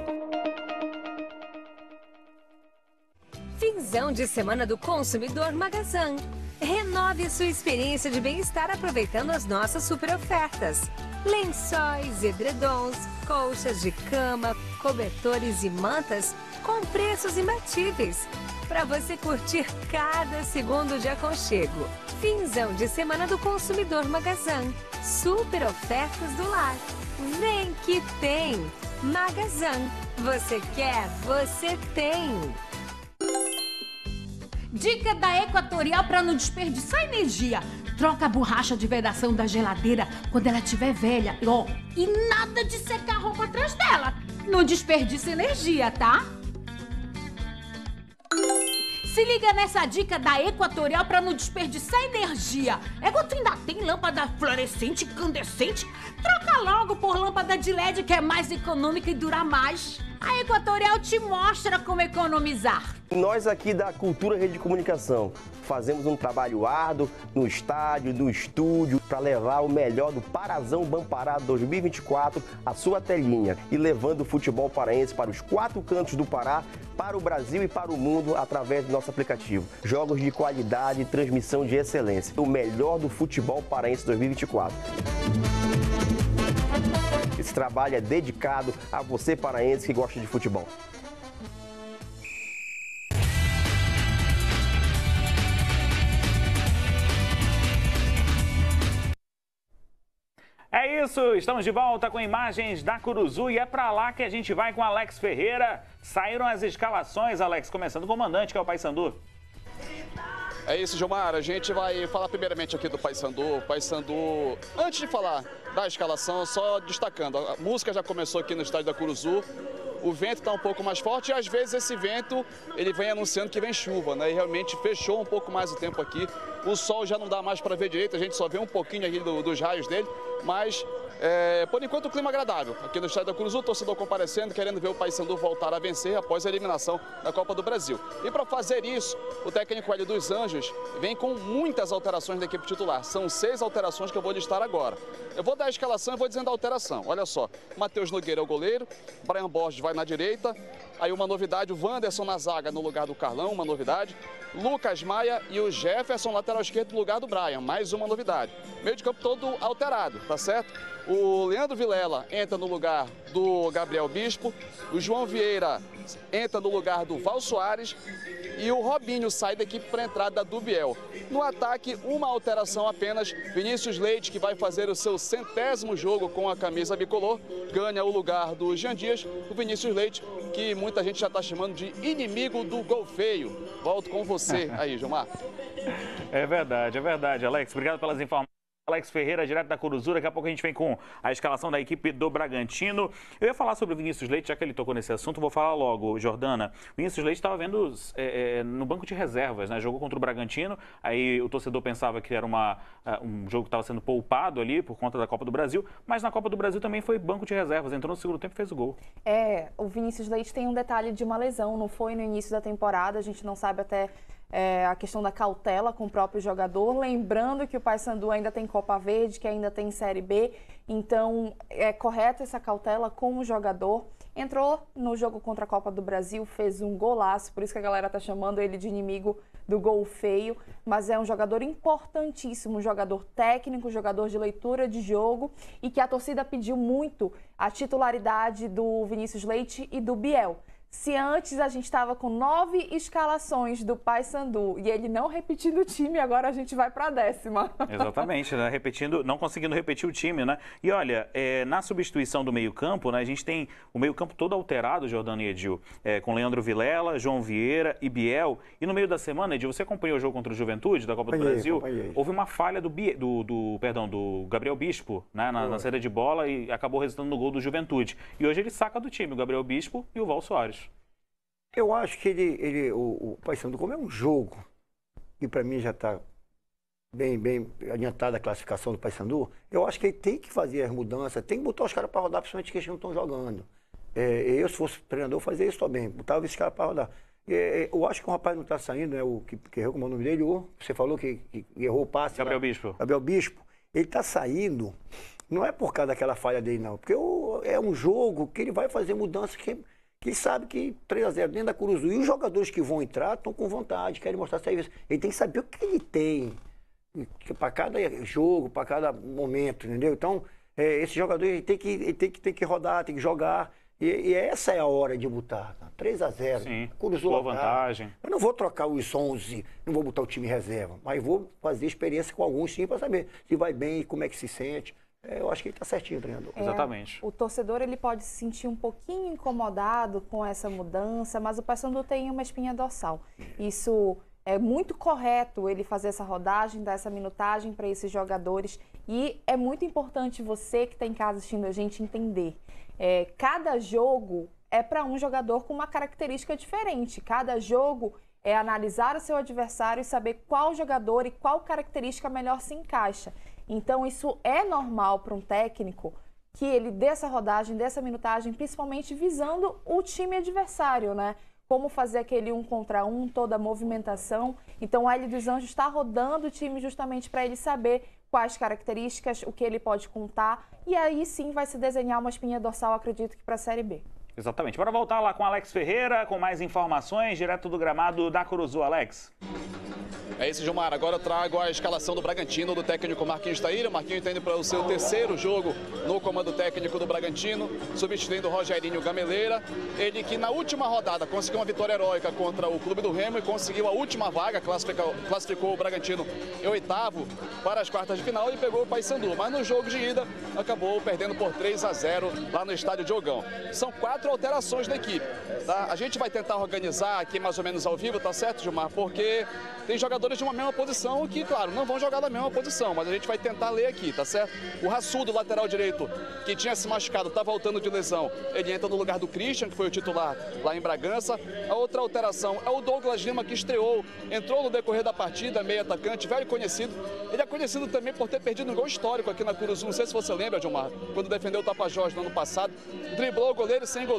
Finzão de semana do consumidor Magazan. Renove sua experiência de bem-estar aproveitando as nossas super ofertas. Lençóis, edredons, colchas de cama, cobertores e mantas com preços imbatíveis. Para você curtir cada segundo de aconchego. Finzão de semana do consumidor Magazan. Super ofertas do lar. Vem que tem! Magazan. Você quer, você tem! Dica da Equatorial para não desperdiçar energia. Troca a borracha de vedação da geladeira quando ela estiver velha. Ó, e nada de secar roupa atrás dela. Não desperdiça energia, tá? Se liga nessa dica da Equatorial para não desperdiçar energia. É que tu ainda tem lâmpada fluorescente incandescente? Troca logo por lâmpada de LED que é mais econômica e dura mais. A Equatorial te mostra como economizar. Nós aqui da Cultura Rede de Comunicação fazemos um trabalho árduo no estádio, no estúdio, para levar o melhor do Parazão Bampará 2024 à sua telinha e levando o futebol paraense para os quatro cantos do Pará, para o Brasil e para o mundo através do nosso aplicativo. Jogos de qualidade e transmissão de excelência. O melhor do futebol paraense 2024. Esse trabalho é dedicado a você paraense que gosta de futebol. É isso, estamos de volta com imagens da Curuzu e é para lá que a gente vai com Alex Ferreira. Saíram as escalações, Alex, começando com o comandante, que é o Paysandu. É isso, Gilmar. A gente vai falar primeiramente aqui do Paysandu. Paysandu, antes de falar da escalação, só destacando, a música já começou aqui no estádio da Curuzu. O vento está um pouco mais forte e às vezes esse vento ele vem anunciando que vem chuva, né? E realmente fechou um pouco mais o tempo aqui. O sol já não dá mais para ver direito, a gente só vê um pouquinho aqui do, dos raios dele, mas é, por enquanto o clima é agradável. Aqui no estádio da Cruz, o torcedor comparecendo, querendo ver o Paysandu voltar a vencer após a eliminação da Copa do Brasil. E para fazer isso, o técnico Hélio dos Anjos vem com muitas alterações da equipe titular. São seis alterações que eu vou listar agora. Eu vou dar a escalação e vou dizendo a alteração. Olha só, Matheus Nogueira é o goleiro, Brian Borges vai na direita, aí uma novidade, o Wanderson na zaga no lugar do Carlão, uma novidade. Lucas Maia e o Jefferson lateral esquerdo no lugar do Brian, mais uma novidade. Meio de campo todo alterado, tá certo? O Leandro Vilela entra no lugar do Gabriel Bispo, o João Vieira entra no lugar do Val Soares e o Robinho sai da equipe para a entrada do Biel. No ataque, uma alteração apenas. Vinícius Leite, que vai fazer o seu centésimo jogo com a camisa bicolor, ganha o lugar do Jean Dias. O Vinícius Leite, que muita gente já está chamando de inimigo do gol feio. Volto com você aí, Gilmar. É verdade, é verdade, Alex. Obrigado pelas informações. Alex Ferreira, direto da Coruzura. Daqui a pouco a gente vem com a escalação da equipe do Bragantino. Eu ia falar sobre o Vinícius Leite, já que ele tocou nesse assunto, vou falar logo, Jordana. O Vinícius Leite estava vendo é, é, no banco de reservas, né? Jogou contra o Bragantino, aí o torcedor pensava que era uma, uh, um jogo que estava sendo poupado ali por conta da Copa do Brasil, mas na Copa do Brasil também foi banco de reservas. Entrou no segundo tempo e fez o gol. É, o Vinícius Leite tem um detalhe de uma lesão, não foi no início da temporada, a gente não sabe até é, a questão da cautela com o próprio jogador. Lembrando que o Paysandu ainda tem Copa Verde, que ainda tem Série B, então é correto essa cautela com o jogador. Entrou no jogo contra a Copa do Brasil, fez um golaço, por isso que a galera tá chamando ele de inimigo do gol feio, mas é um jogador importantíssimo, um jogador técnico, um jogador de leitura de jogo e que a torcida pediu muito a titularidade do Vinícius Leite e do Biel. Se antes a gente estava com nove escalações do Paysandu e ele não repetindo o time, agora a gente vai para a décima. Exatamente, né? repetindo, não conseguindo repetir o time, né? E olha, é, na substituição do meio-campo, né, a gente tem o meio-campo todo alterado, Jordano e Edil, é, com Leandro Vilela, João Vieira e Biel. E no meio da semana, Edil, você acompanhou o jogo contra o Juventude da Copa do Brasil? acompanhei. Houve uma falha do, do, do- perdão, do Gabriel Bispo né, na, na saída de bola e acabou resultando no gol do Juventude. E hoje ele saca do time o Gabriel Bispo e o Val Soares. Eu acho que ele, ele o, o Paysandu, como é um jogo, e para mim já está bem, bem adiantada a classificação do Paysandu, eu acho que ele tem que fazer as mudanças, tem que botar os caras para rodar, principalmente que eles não estão jogando. É, eu, se fosse treinador, fazia isso também, botava esse cara para rodar. É, eu acho que o rapaz não está saindo, né? O que, que errou, como é o nome dele? O, você falou que, que errou o passe. Gabriel lá. Bispo. Gabriel Bispo. Ele está saindo, não é por causa daquela falha dele, não. Porque o- é um jogo que ele vai fazer mudanças que, que ele sabe que 3 a 0 dentro da Curuzu. E os jogadores que vão entrar estão com vontade, querem mostrar serviço. Ele tem que saber o que ele tem para cada jogo, para cada momento, entendeu? Então, é, esse jogador ele tem, que, ele tem, que, tem que rodar, tem que jogar. E, e essa é a hora de botar. cara. 3 a 0 Sim, Cruzou boa vantagem. Eu não vou trocar os 11, não vou botar o time reserva, mas vou fazer experiência com alguns sim para saber se vai bem, como é que se sente. É, eu acho que ele está certinho, treinador. É, O torcedor ele pode se sentir um pouquinho incomodado com essa mudança, mas o Paysandu tem uma espinha dorsal. Isso é muito correto ele fazer essa rodagem, dar essa minutagem para esses jogadores e é muito importante você que está em casa assistindo a gente entender. É, cada jogo é para um jogador com uma característica diferente. Cada jogo é analisar o seu adversário e saber qual jogador e qual característica melhor se encaixa. Então, isso é normal para um técnico que ele dê essa rodagem, dessa minutagem, principalmente visando o time adversário, né? Como fazer aquele um contra um, toda a movimentação. Então, o L dos Anjos está rodando o time justamente para ele saber quais características, o que ele pode contar. E aí sim vai se desenhar uma espinha dorsal, acredito que para a Série B. Exatamente. Bora voltar lá com Alex Ferreira, com mais informações, direto do gramado da Curuzu. Alex. É isso, Gilmar. Agora eu trago a escalação do Bragantino, do técnico Marquinhos Taíra. Marquinhos está indo para o seu terceiro jogo no comando técnico do Bragantino, substituindo o Rogerinho Gameleira. Ele que na última rodada conseguiu uma vitória heróica contra o Clube do Remo e conseguiu a última vaga, classificou, classificou o Bragantino em oitavo para as quartas de final e pegou o Paysandu. Mas no jogo de ida acabou perdendo por 3 a 0 lá no estádio Diogão. São quatro alterações na equipe. Tá? A gente vai tentar organizar aqui mais ou menos ao vivo, tá certo, Gilmar? Porque tem jogadores de uma mesma posição que, claro, não vão jogar na mesma posição, mas a gente vai tentar ler aqui, tá certo? O Raçudo, lateral direito, que tinha se machucado, tá voltando de lesão. Ele entra no lugar do Christian, que foi o titular lá em Bragança. A outra alteração é o Douglas Lima, que estreou, entrou no decorrer da partida, meio atacante, velho conhecido. Ele é conhecido também por ter perdido um gol histórico aqui na Curuzu. Não sei se você lembra, Gilmar, quando defendeu o Tapajós no ano passado. Driblou o goleiro sem goleiro,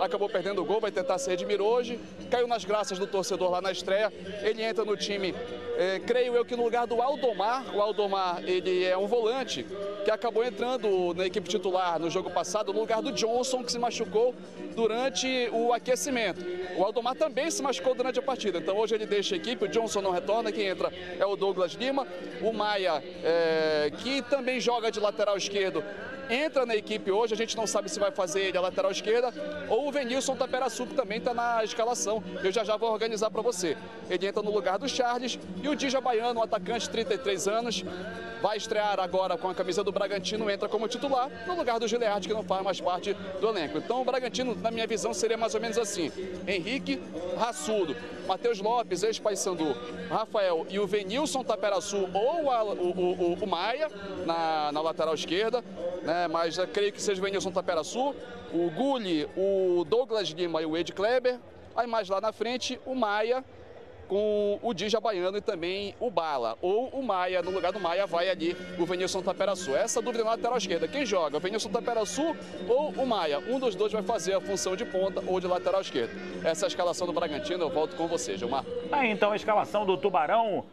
acabou perdendo o gol, vai tentar se redimir hoje. Caiu nas graças do torcedor lá na estreia. Ele entra no time é, creio eu que no lugar do Aldomar, o Aldomar ele é um volante que acabou entrando na equipe titular no jogo passado no lugar do Johnson que se machucou durante o aquecimento. O Aldomar também se machucou durante a partida, então hoje ele deixa a equipe, o Johnson não retorna, quem entra é o Douglas Lima, o Maia é, que também joga de lateral esquerdo entra na equipe hoje, a gente não sabe se vai fazer ele a lateral esquerda ou o Venilson Taperaçu, que também está na escalação. Eu já já vou organizar para você. Ele entra no lugar do Charles e o Dija Baiano, um atacante de 33 anos, vai estrear agora com a camisa do Bragantino, entra como titular no lugar do Gilead, que não faz mais parte do elenco. Então o Bragantino, na minha visão, seria mais ou menos assim. Henrique, Raçudo, Matheus Lopes, ex-Paysandu, Rafael e o Venilson Taperaçu ou a, o, o, o, Maia na, na lateral esquerda, né? mas creio que seja o Venilson Taperaçu, o Gulli, o Douglas Lima e o Ed Kleber. Aí mais lá na frente, o Maia com o Dija Baiano e também o Bala. Ou o Maia, no lugar do Maia vai ali o Venilson Taperaçu. Essa dúvida na lateral esquerda. Quem joga? O Venilson Taperaçu ou o Maia? Um dos dois vai fazer a função de ponta ou de lateral esquerda. Essa é a escalação do Bragantino. Eu volto com você, Gilmar. Ah, então a escalação do Tubarão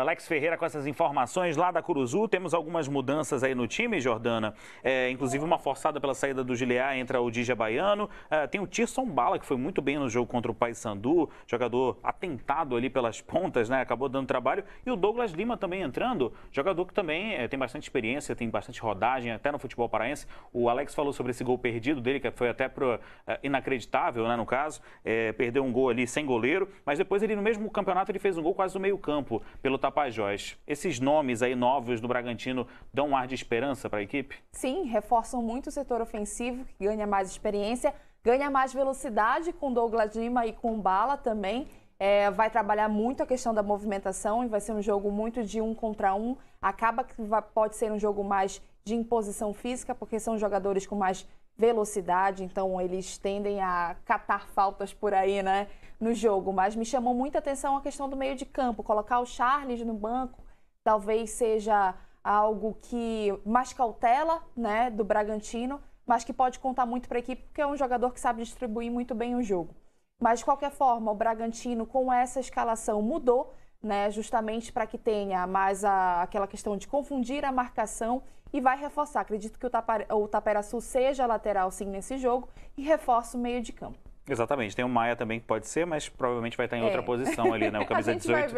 Alex Ferreira com essas informações lá da Curuzu. Temos algumas mudanças aí no time, Jordana. É, inclusive uma forçada pela saída do Gileá entra o Dija Baiano. Uh, tem o Tirson Bala, que foi muito bem no jogo contra o Paysandu. Jogador atentado ali pelas pontas, né? Acabou dando trabalho. E o Douglas Lima também entrando. Jogador que também é, tem bastante experiência, tem bastante rodagem, até no futebol paraense. O Alex falou sobre esse gol perdido dele, que foi até pro, uh, inacreditável, né? No caso. É, perdeu um gol ali sem goleiro. Mas depois ele, no mesmo campeonato, ele fez um gol quase no meio campo pelo Tapajós. Esses nomes aí novos do Bragantino dão um ar de esperança para a equipe? Sim, reforçam muito o setor ofensivo, que ganha mais experiência, ganha mais velocidade com Douglas Lima e com Bala também. É, vai trabalhar muito a questão da movimentação e vai ser um jogo muito de um contra um. Acaba que vai, pode ser um jogo mais de imposição física, porque são jogadores com mais velocidade, então eles tendem a catar faltas por aí, né? No jogo, mas me chamou muita atenção a questão do meio de campo. Colocar o Charles no banco talvez seja algo que mais cautela né, do Bragantino, mas que pode contar muito para a equipe, porque é um jogador que sabe distribuir muito bem o jogo. Mas, de qualquer forma, o Bragantino, com essa escalação, mudou, né, justamente para que tenha mais a, aquela questão de confundir a marcação e vai reforçar. Acredito que o, Tapar, o Taperaçu seja lateral, sim, nesse jogo e reforça o meio de campo. Exatamente, tem o Maia também que pode ser, mas provavelmente vai estar em é. outra posição ali, né? O camisa 18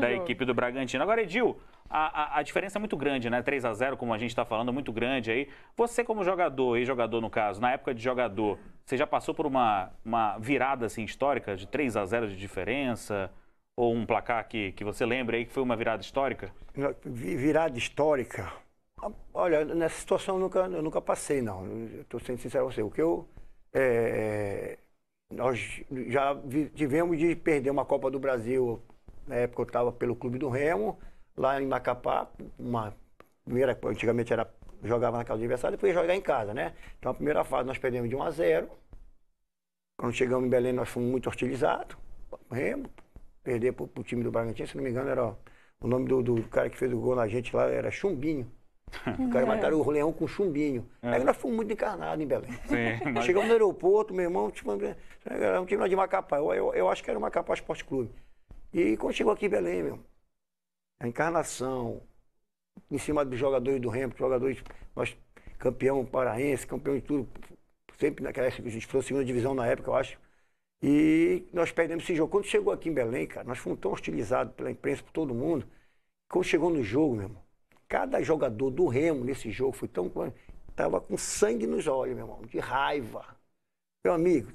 da jogo. equipe do Bragantino. Agora, Edil, a, a, a, diferença é muito grande, né? 3 a 0 como a gente está falando, é muito grande aí. Você, como jogador, e jogador no caso, na época de jogador, você já passou por uma, uma virada assim, histórica de 3 a 0 de diferença? Ou um placar que, que você lembra aí que foi uma virada histórica? Virada histórica? Olha, nessa situação eu nunca, eu nunca passei, não. Estou sendo sincero com você. O que eu. É, nós já tivemos de perder uma Copa do Brasil, na época eu estava pelo Clube do Remo, lá em Macapá, uma primeira, antigamente era jogava na casa do adversário, depois ia jogar em casa, né? Então a primeira fase nós perdemos de 1 a 0. Quando chegamos em Belém nós fomos muito hostilizados, Remo, perder para o time do Bragantino, se não me engano era O nome do, do cara que fez o gol na gente lá era Chumbinho. O cara É. mataram o leão com chumbinho. É. Aí nós fomos muito encarnados em Belém. Sim, mas- Chegamos no aeroporto, meu irmão, tipo, era um time lá de Macapá. Eu, eu, eu acho que era o Macapá Esporte Clube. E quando chegou aqui em Belém, meu, a encarnação, em cima dos jogadores do Remo, jogadores, nós, campeão paraense, campeão de tudo, sempre naquela época, a gente foi a segunda divisão na época, eu acho. E nós perdemos esse jogo. Quando chegou aqui em Belém, cara, nós fomos tão hostilizados pela imprensa, por todo mundo. Quando chegou no jogo, meu irmão, cada jogador do Remo nesse jogo foi tão. Tava com sangue nos olhos, meu irmão, de raiva. Meu amigo,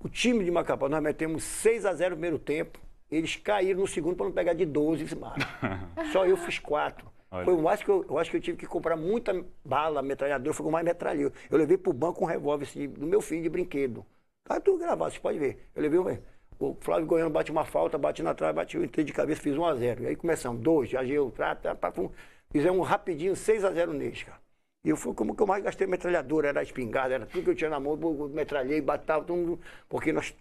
o time de Macapá, nós metemos 6 a 0 no primeiro tempo. Eles caíram no segundo para não pegar de 12 mano. Só eu fiz quatro. Olha. Foi o mais que eu, eu acho que eu tive que comprar muita bala, metralhadora, foi o mais metralhou. Eu levei pro banco um revólver assim, do meu filho de brinquedo. Tá tudo gravado, você pode ver. Eu levei um. O Flávio Goiano bate uma falta, bate na trave, bate, eu entrei de cabeça, fiz 1 a 0 E aí começamos, dois, já eu, tá, tá, tá. Fizemos um rapidinho 6 a 0 neles, cara. E eu fui como que eu mais gastei metralhadora, era espingarda, era tudo que eu tinha na mão, eu metralhei, batava, todo mundo, porque nós.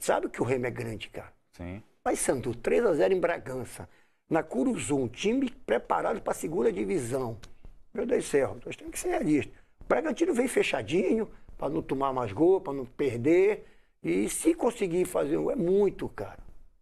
Sabe que o Remo é grande, cara. Sim. Mas Sandu, 3 a 0 em Bragança. Na Curuzu, um time preparado para a segunda divisão. Meu Deus do céu, nós temos que ser realistas. O Bragantino veio fechadinho, para não tomar mais gol, para não perder. E se conseguir fazer um, é muito, cara.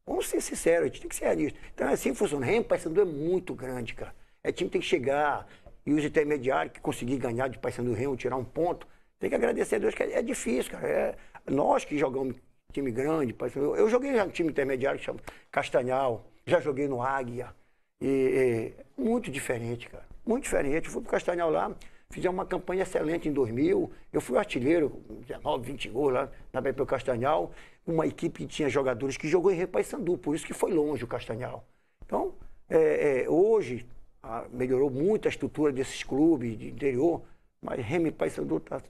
Vamos ser sinceros, a gente tem que ser realista. Então é assim funciona. Remo Paysandu é muito grande, cara. É time que tem que chegar. E os intermediários que conseguir ganhar de Paysandu Remo, tirar um ponto, tem que agradecer a Deus, que é, é difícil, cara. É, nós que jogamos time grande. Eu joguei já no time intermediário que chama Castanhal, já joguei no Águia. E, e muito diferente, cara. Muito diferente. Eu fui pro Castanhal lá, fizemos uma campanha excelente em 2000. Eu fui artilheiro, com 19, 20 gols lá na BP Castanhal. Uma equipe que tinha jogadores que jogou em Repaysandu, por isso que foi longe o Castanhal. Então, é, é, hoje, ah, melhorou muito a estrutura desses clubes de interior, mas Remy Paysandu tá,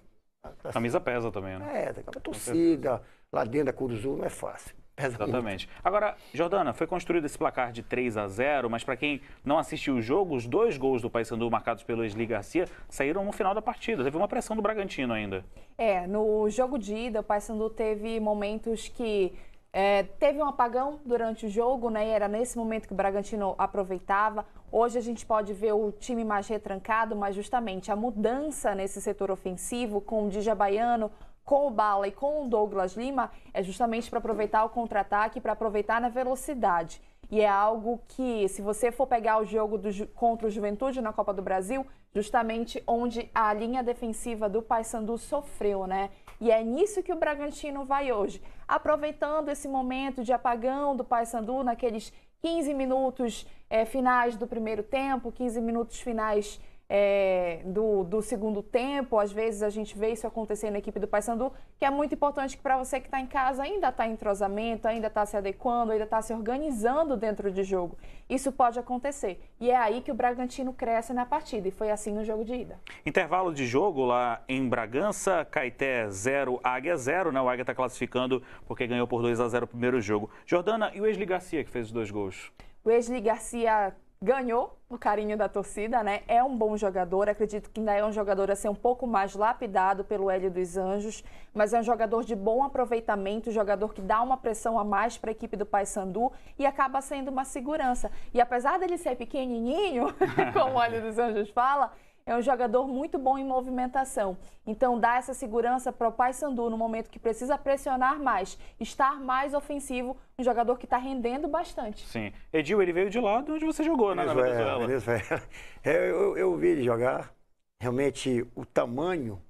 tá, tá Camisa pesa também, né? é, daquela torcida, lá dentro da Curuzu não é fácil. Pesa muito. Exatamente. Agora, Jordana, foi construído esse placar de 3 a 0 mas para quem não assistiu o jogo, os dois gols do Paysandu marcados pelo Esli Garcia saíram no final da partida. Teve uma pressão do Bragantino ainda. É, no jogo de ida, o Paysandu teve momentos que é, teve um apagão durante o jogo, né? E era nesse momento que o Bragantino aproveitava. Hoje a gente pode ver o time mais retrancado, mas justamente a mudança nesse setor ofensivo com o Dija Baiano, com o Bala e com o Douglas Lima é justamente para aproveitar o contra-ataque, para aproveitar na velocidade. E é algo que, se você for pegar o jogo do, contra o Juventude na Copa do Brasil, justamente onde a linha defensiva do Paysandu sofreu, né? E é nisso que o Bragantino vai hoje, aproveitando esse momento de apagão do Paysandu naqueles 15 minutos eh, finais do primeiro tempo, 15 minutos finais é, do, do segundo tempo. Às vezes a gente vê isso acontecer na equipe do Paysandu, que é muito importante que para você que está em casa ainda está em entrosamento, ainda está se adequando, ainda está se organizando dentro de jogo. Isso pode acontecer. E é aí que o Bragantino cresce na partida. E foi assim no jogo de ida. Intervalo de jogo lá em Bragança, Caeté 0, Águia 0, né? O Águia está classificando porque ganhou por 2 a 0 o primeiro jogo. Jordana, e o Esli Garcia que fez os dois gols? O Wesley Garcia ganhou o carinho da torcida, né? É um bom jogador, acredito que ainda é um jogador a ser um pouco mais lapidado pelo Hélio dos Anjos, mas é um jogador de bom aproveitamento, jogador que dá uma pressão a mais para a equipe do Paysandu e acaba sendo uma segurança. E apesar dele ser pequenininho, como o Hélio dos Anjos fala, é um jogador muito bom em movimentação. Então, dá essa segurança para o Paysandu no momento que precisa pressionar mais, estar mais ofensivo, um jogador que está rendendo bastante. Sim. Edil, ele veio de lá de onde você jogou, né? Na Venezuela, Venezuela. Venezuela. É, eu, eu vi ele jogar. Realmente, o tamanho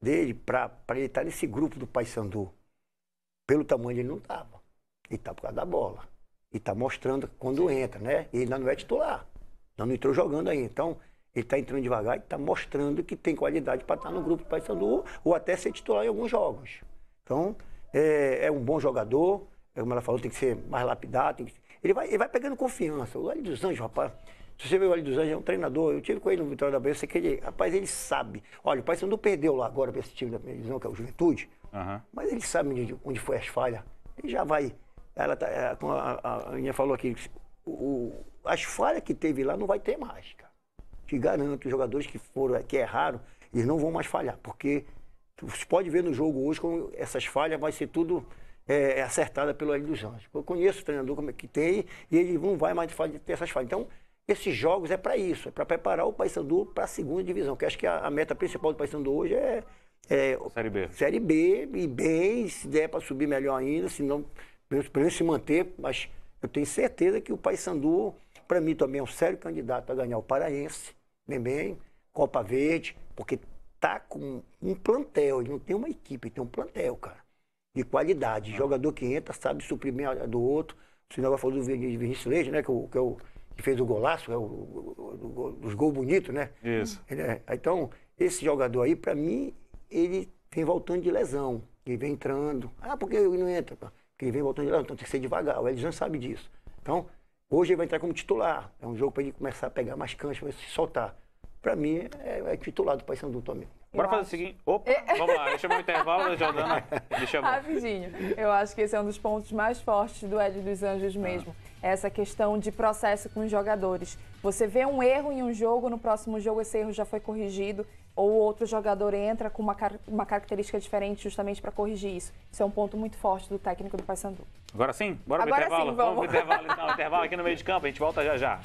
dele, para ele estar nesse grupo do Paysandu, pelo tamanho ele não estava. Ele está por causa da bola. E está mostrando quando entra, né? Ele ainda não é titular. Ainda não entrou jogando aí. Então, ele está entrando devagar e está mostrando que tem qualidade para estar no grupo do Paysandu ou até ser titular em alguns jogos. Então, é, é um bom jogador. Como ela falou, tem que ser mais lapidado. que- Ele, vai, ele vai pegando confiança. O Hélio dos Anjos, rapaz. Se você vê o Hélio dos Anjos, é um treinador. Eu tive com ele no Vitória da Bahia, sei que ele, rapaz, ele sabe. Olha, o Paysandu perdeu lá agora para esse time da primeira divisão, que é o Juventude. Aham. Mas ele sabe onde, foi as falhas. Ele já vai. Ela tá, é, como a, a, a Aninha falou aqui, o, as falhas que teve lá não vai ter mais. Te garanto, os jogadores que foram, que erraram, eles não vão mais falhar, porque você pode ver no jogo hoje como essas falhas vai ser tudo é, acertada pelo Hélio dos Anjos. Eu conheço o treinador como é que tem e ele não vai mais ter essas falhas. Então, esses jogos é para isso, é para preparar o Paysandu para a segunda divisão, que acho que a, a meta principal do Paysandu hoje é, é, Série B. Série B e bem, se der para subir melhor ainda, se não, pelo menos se manter, mas eu tenho certeza que o Paysandu, para mim também é um sério candidato a ganhar o Paraense, bem bem, Copa Verde, porque tá com um plantel, ele não tem uma equipe, ele tem um plantel, cara, de qualidade. Jogador que entra, sabe suprir bem a do outro. O senhor agora falou do Vinícius Leite, né, que, o, que, é o, que fez o golaço, é o, o, os gols bonitos, né? Isso. É- então, esse jogador aí, para mim, ele vem voltando de lesão. Ele vem entrando. Ah, por que ele não entra? Porque ele vem voltando de lesão, então tem que ser devagar. O Elisão sabe disso. Então, hoje ele vai entrar como titular. É um jogo para ele começar a pegar mais cancha, vai se soltar. Para mim, é, é titular do Paysandu também. Bora fazer o seguinte. Opa, vamos lá, deixa eu um intervalo, Jordana. Deixa eu. Rapidinho. Eu acho que esse é um dos pontos mais fortes do Ed dos Anjos mesmo. Essa questão de processo com os jogadores. Você vê um erro em um jogo, no próximo jogo esse erro já foi corrigido, ou outro jogador entra com uma, car- uma característica diferente justamente para corrigir isso. Isso é um ponto muito forte do técnico do Paysandu. Agora sim? Bora pro Agora intervalo? sim, vamos. pro intervalo então. Intervalo aqui no meio de campo, a gente volta já já.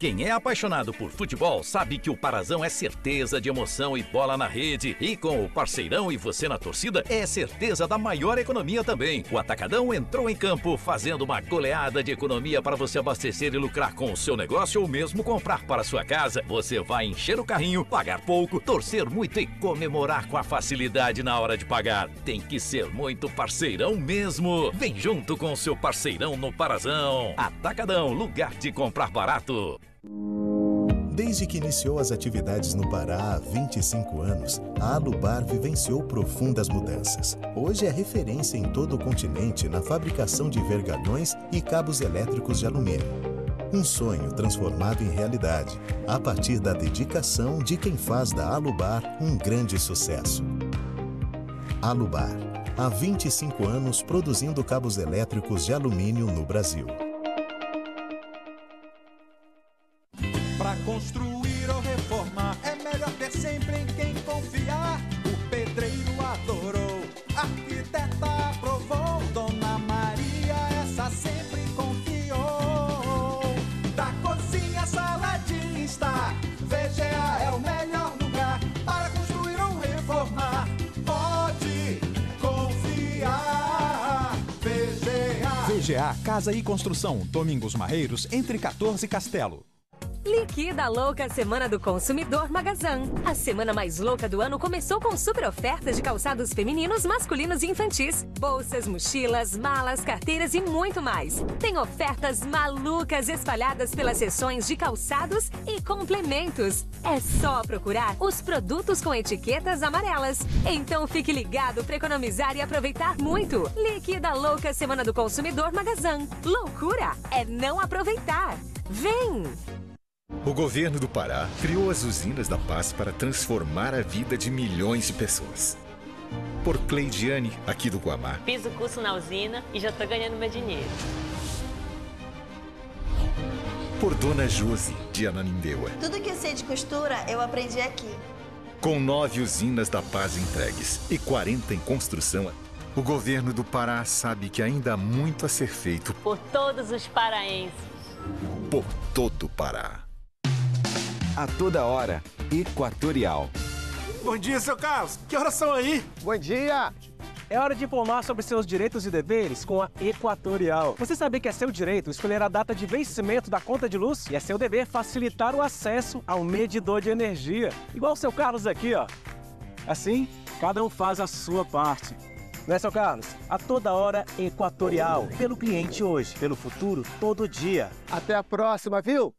Quem é apaixonado por futebol sabe que o Parazão é certeza de emoção e bola na rede. E com o parceirão e você na torcida, é certeza da maior economia também. O Atacadão entrou em campo fazendo uma goleada de economia para você abastecer e lucrar com o seu negócio ou mesmo comprar para sua casa. Você vai encher o carrinho, pagar pouco, torcer muito e comemorar com a facilidade na hora de pagar. Tem que ser muito parceirão mesmo. Vem junto com o seu parceirão no Parazão. Atacadão, lugar de comprar barato. Desde que iniciou as atividades no Pará há 25 anos, a Alubar vivenciou profundas mudanças. Hoje é referência em todo o continente na fabricação de vergalhões e cabos elétricos de alumínio. Um sonho transformado em realidade, a partir da dedicação de quem faz da Alubar um grande sucesso. Alubar, há 25 anos produzindo cabos elétricos de alumínio no Brasil. Construir ou reformar é melhor ter sempre em quem confiar. O pedreiro adorou, a arquiteta aprovou. Dona Maria, essa sempre confiou. Da cozinha, sala de estar, VGA é o melhor lugar para construir ou reformar. Pode confiar, VGA. Casa e Construção, Domingos Marreiros, entre 14 e Castelo. Liquida louca Semana do Consumidor Magazan. A semana mais louca do ano começou com super ofertas de calçados femininos, masculinos e infantis. Bolsas, mochilas, malas, carteiras e muito mais. Tem ofertas malucas espalhadas pelas seções de calçados e complementos. É só procurar os produtos com etiquetas amarelas. Então fique ligado para economizar e aproveitar muito. Liquida louca Semana do Consumidor Magazan. Loucura é não aproveitar. Vem! O governo do Pará criou as usinas da paz para transformar a vida de milhões de pessoas. Por Cleidiane, aqui do Guamá. Fiz o curso na usina e já tô ganhando meu dinheiro. Por Dona Josi, de Ananindeua. Tudo que eu sei de costura, eu aprendi aqui. Com nove usinas da paz entregues e 40 em construção, o governo do Pará sabe que ainda há muito a ser feito Por todos os paraenses. por todo o Pará. A toda hora, Equatorial. Bom dia, seu Carlos. Que horas são aí? Bom dia! É hora de informar sobre seus direitos e deveres com a Equatorial. Você sabia que é seu direito escolher a data de vencimento da conta de luz? E é seu dever facilitar o acesso ao medidor de energia. Igual o seu Carlos aqui, ó. Assim, cada um faz a sua parte. Não é, seu Carlos? A toda hora, Equatorial. Pelo cliente hoje, pelo futuro, todo dia. Até a próxima, viu?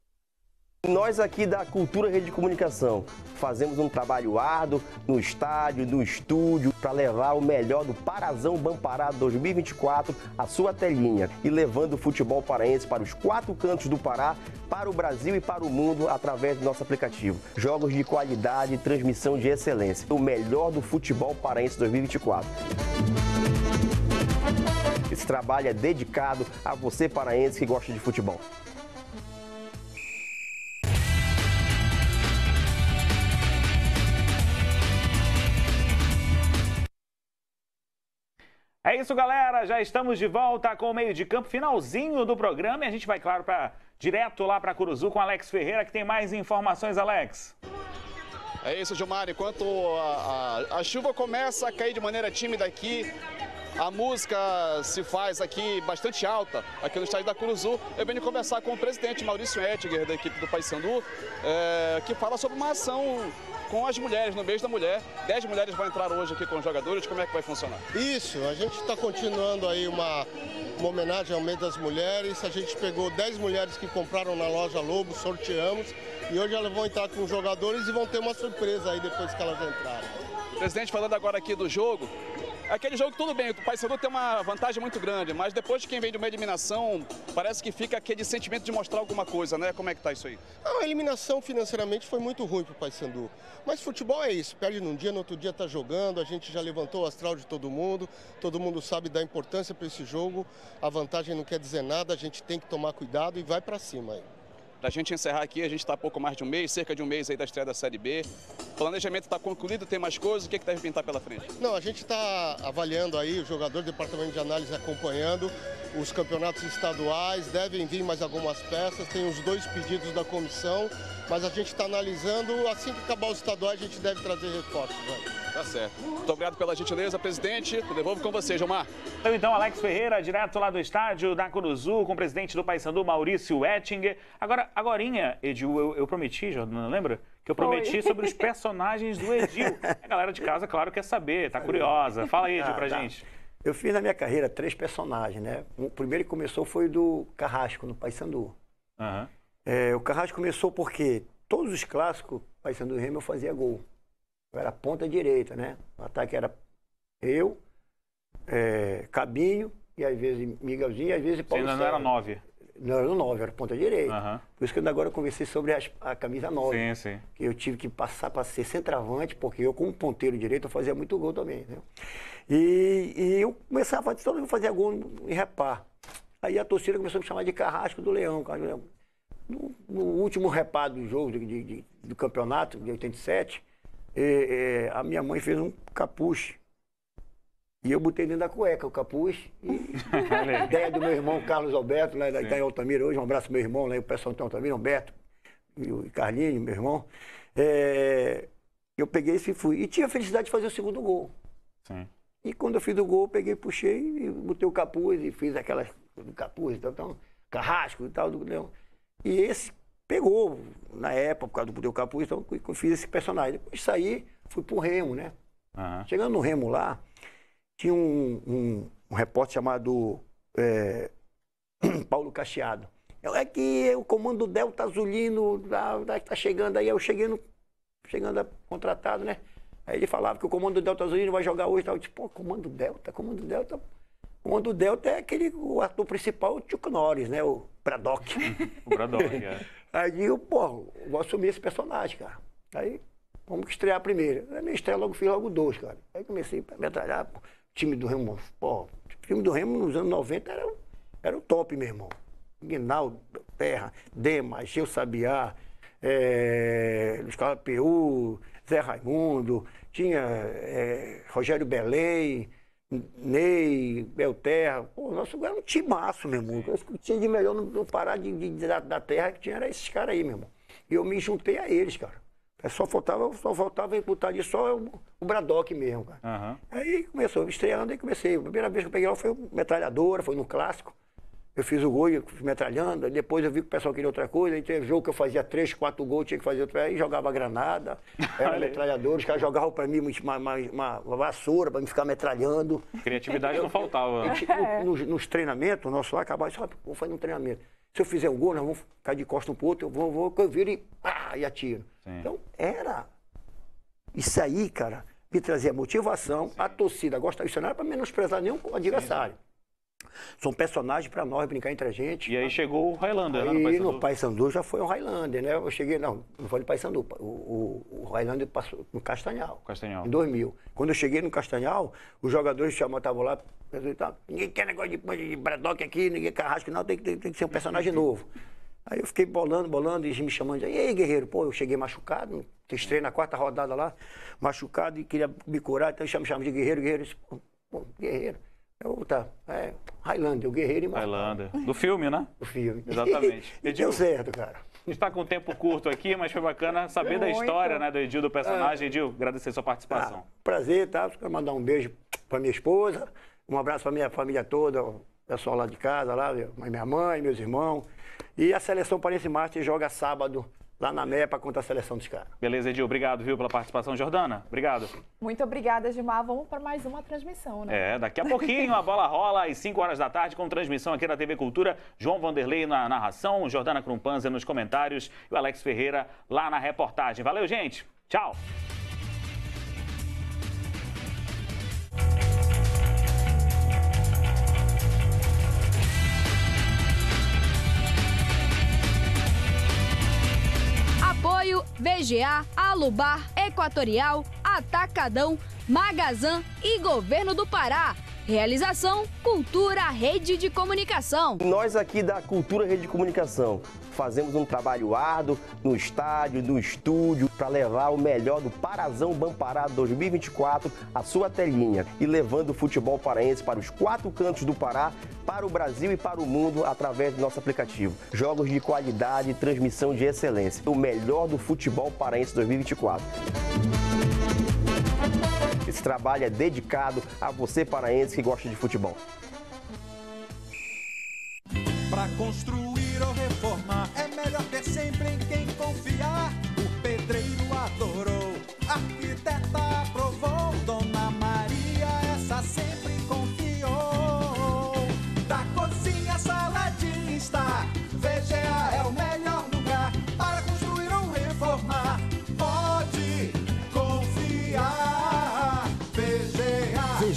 Nós aqui da Cultura Rede de Comunicação fazemos um trabalho árduo no estádio, no estúdio, para levar o melhor do Parazão Bampará 2024 à sua telinha e levando o futebol paraense para os quatro cantos do Pará, para o Brasil e para o mundo através do nosso aplicativo. Jogos de qualidade e transmissão de excelência. O melhor do futebol paraense 2024. Esse trabalho é dedicado a você paraense que gosta de futebol. É isso, galera. Já estamos de volta com o meio de campo, finalzinho do programa. E a gente vai, claro, para direto lá para Curuzu com Alex Ferreira, que tem mais informações, Alex. É isso, Gilmar. Enquanto a, a, a chuva começa a cair de maneira tímida aqui, a música se faz aqui bastante alta, aqui no estádio da Curuzu. Eu venho conversar com o presidente Maurício Ettinger, da equipe do Paysandu, é, que fala sobre uma ação com as mulheres, no mês da mulher. Dez mulheres vão entrar hoje aqui com os jogadores. Como é que vai funcionar? Isso, a gente está continuando aí uma, uma homenagem ao mês das mulheres. A gente pegou 10 mulheres que compraram na loja Lobo, sorteamos. E hoje elas vão entrar com os jogadores e vão ter uma surpresa aí depois que elas entrarem. Presidente, falando agora aqui do jogo, aquele jogo tudo bem, o Paysandu tem uma vantagem muito grande, mas depois de quem vem de uma eliminação, parece que fica aquele sentimento de mostrar alguma coisa, né? Como é que tá isso aí? A eliminação financeiramente foi muito ruim para o Paysandu. Mas futebol é isso, perde num dia, no outro dia tá jogando, a gente já levantou o astral de todo mundo, todo mundo sabe da importância para esse jogo, a vantagem não quer dizer nada, a gente tem que tomar cuidado e vai para cima aí. Para a gente encerrar aqui, a gente está há pouco mais de um mês, cerca de um mês aí da estreia da Série B. O planejamento está concluído, tem mais coisas, o que, é que deve pintar pela frente? Não, a gente está avaliando aí, o jogador do departamento de análise acompanhando os campeonatos estaduais, devem vir mais algumas peças, tem os dois pedidos da comissão, mas a gente está analisando, assim que acabar os estaduais a gente deve trazer reforços. Né? Tá certo. Muito obrigado pela gentileza, presidente. Eu devolvo com você, Gilmar. Então, então, Alex Ferreira, direto lá do estádio da Curuzu, com o presidente do Paysandu, Maurício Ettinger. Agora, agorinha, Edil, eu, eu prometi, já não lembra? Que eu prometi Oi. sobre os personagens do Edil. A galera de casa, claro, quer saber, tá curiosa. Fala aí, Edil, pra ah, tá. gente. Eu fiz na minha carreira três personagens, né? O primeiro que começou foi do Carrasco, no Paysandu. Uhum. É, o Carrasco começou porque todos os clássicos, Paysandu e Remo, eu fazia gol. Eu era ponta direita, né? O ataque era eu, é, Cabinho, e às vezes Miguelzinho, e às vezes Paulo Você ainda não era nove? Não era no nove, era ponta direita. Uhum. Por isso que eu agora conversei sobre as, a camisa nove. Sim, sim. Que eu tive que passar para ser centroavante, porque eu, como ponteiro direito, eu fazia muito gol também. E, e eu começava a fazer, todo mundo fazia gol em repar. Aí a torcida começou a me chamar de Carrasco do Leão. No, no último repar do jogo de, de, do campeonato, de 87, é, é, a minha mãe fez um capuz. E eu botei dentro da cueca o capuz. E a ideia do meu irmão Carlos Alberto, lá da em Altamira hoje, um abraço meu irmão, lá o pessoal de Altamira, Alberto, e o Carlinhos, meu irmão. É, eu peguei isso e fui. E tinha a felicidade de fazer o segundo gol. Sim. E quando eu fiz o gol, eu peguei, puxei e botei o capuz e fiz aquelas do capuz, então, então carrasco e tal, do leão. E esse pegou na época, por causa do Budeu Capuz, então eu fiz esse personagem. Depois saí, fui pro Remo, né? Uhum. Chegando no Remo lá, tinha um, um, um repórter chamado é, Paulo Cacheado. É que o comando Delta Azulino tá, tá chegando aí, eu cheguei no, chegando contratado, né? Aí ele falava que o comando Delta Azulino vai jogar hoje. Eu disse, pô, comando Delta, comando Delta. O comando Delta é aquele, o ator principal, o Chuck Norris, né? O Braddock. o Braddock, é. Aí eu, pô, vou assumir esse personagem, cara. Aí, vamos estrear primeiro. Na minha estreia logo fiz logo dois, cara. Aí comecei a metralhar, pô, time do Remo, pô, o time do Remo nos anos 90 era, era o top, meu irmão. Guinaldo, Terra, Dema, Gil Sabiá, é, Luiz Carlos Peru, Zé Raimundo, tinha é, Rogério Belém, Ney, Belterra, pô, nosso era um timaço, meu irmão. O que tinha de melhor no, no Pará de, de, da, da, terra que tinha era esses caras aí, meu irmão. E eu me juntei a eles, cara. É, só faltava, só faltava botar ali só o, o Bradock mesmo, cara. Uhum. Aí começou, estreando, aí comecei. A primeira vez que eu peguei lá foi metralhadora, foi no clássico. Eu fiz o gol e fui metralhando, depois eu vi que o pessoal queria outra coisa, aí teve jogo que eu fazia três, quatro gols, tinha que fazer outra, aí jogava granada, era metralhador, os caras jogavam para mim uma, uma, uma, vassoura para me ficar metralhando. Criatividade não faltava. Eu, no, nos treinamentos, o nosso lá acabava, só vou fazer um treinamento. Se eu fizer um gol, nós vamos ficar de costa um pro outro, eu vou, vou eu viro e, pá, e atiro. Sim. Então, era. Isso aí, cara, me trazia motivação, Sim. a torcida gosta disso, não era para menosprezar nenhum adversário. Sim. São personagens para nós brincar entre a gente. E aí chegou o Highlander, né? E no Paysandu já foi o Highlander, né? Eu cheguei, não, não foi no Paysandu. O, o, o Highlander passou no Castanhal. Castanhal. Em 2000. Quando eu cheguei no Castanhal, os jogadores estavam lá, ninguém quer negócio de, de Braddock aqui, ninguém carrasco, não, tem, tem, tem que ser um personagem novo. Aí eu fiquei bolando, bolando, e me chamando, e aí, guerreiro, pô, eu cheguei machucado, estrei na quarta rodada lá, machucado e queria me curar, então me chamavam de guerreiro, guerreiro. Pô, guerreiro. É outra. É Highlander, o Guerreiro Imortal. Highlander. Do filme, né? Do filme. Exatamente. e deu certo, cara. A gente está com um tempo curto aqui, mas foi bacana saber da Muito. história né, do Edil, do personagem. Edil, agradecer sua participação. Ah, prazer, tá? Quero mandar um beijo pra minha esposa, um abraço pra minha família toda, o pessoal lá de casa, lá, minha mãe, meus irmãos. E a seleção Parense Marte joga sábado lá na MEPA contra a seleção dos caras. Beleza, Edil, obrigado, viu, pela participação. Jordana, obrigado. Muito obrigada, Gilmar. Vamos para mais uma transmissão, né? É, daqui a pouquinho a bola rola às 5 horas da tarde com transmissão aqui da TV Cultura. João Vanderlei na narração, Jordana Crumpanza nos comentários e o Alex Ferreira lá na reportagem. Valeu, gente. Tchau. Apoio VGA, Alubar, Equatorial, Atacadão, Magazan e Governo do Pará. Realização Cultura Rede de Comunicação. Nós aqui da Cultura Rede de Comunicação fazemos um trabalho árduo no estádio, no estúdio, para levar o melhor do Parazão Bampará 2024 à sua telinha e levando o futebol paraense para os quatro cantos do Pará, para o Brasil e para o mundo através do nosso aplicativo. Jogos de qualidade e transmissão de excelência. O melhor do futebol paraense 2024. Esse trabalho é dedicado a você paraense que gosta de futebol. Pra construir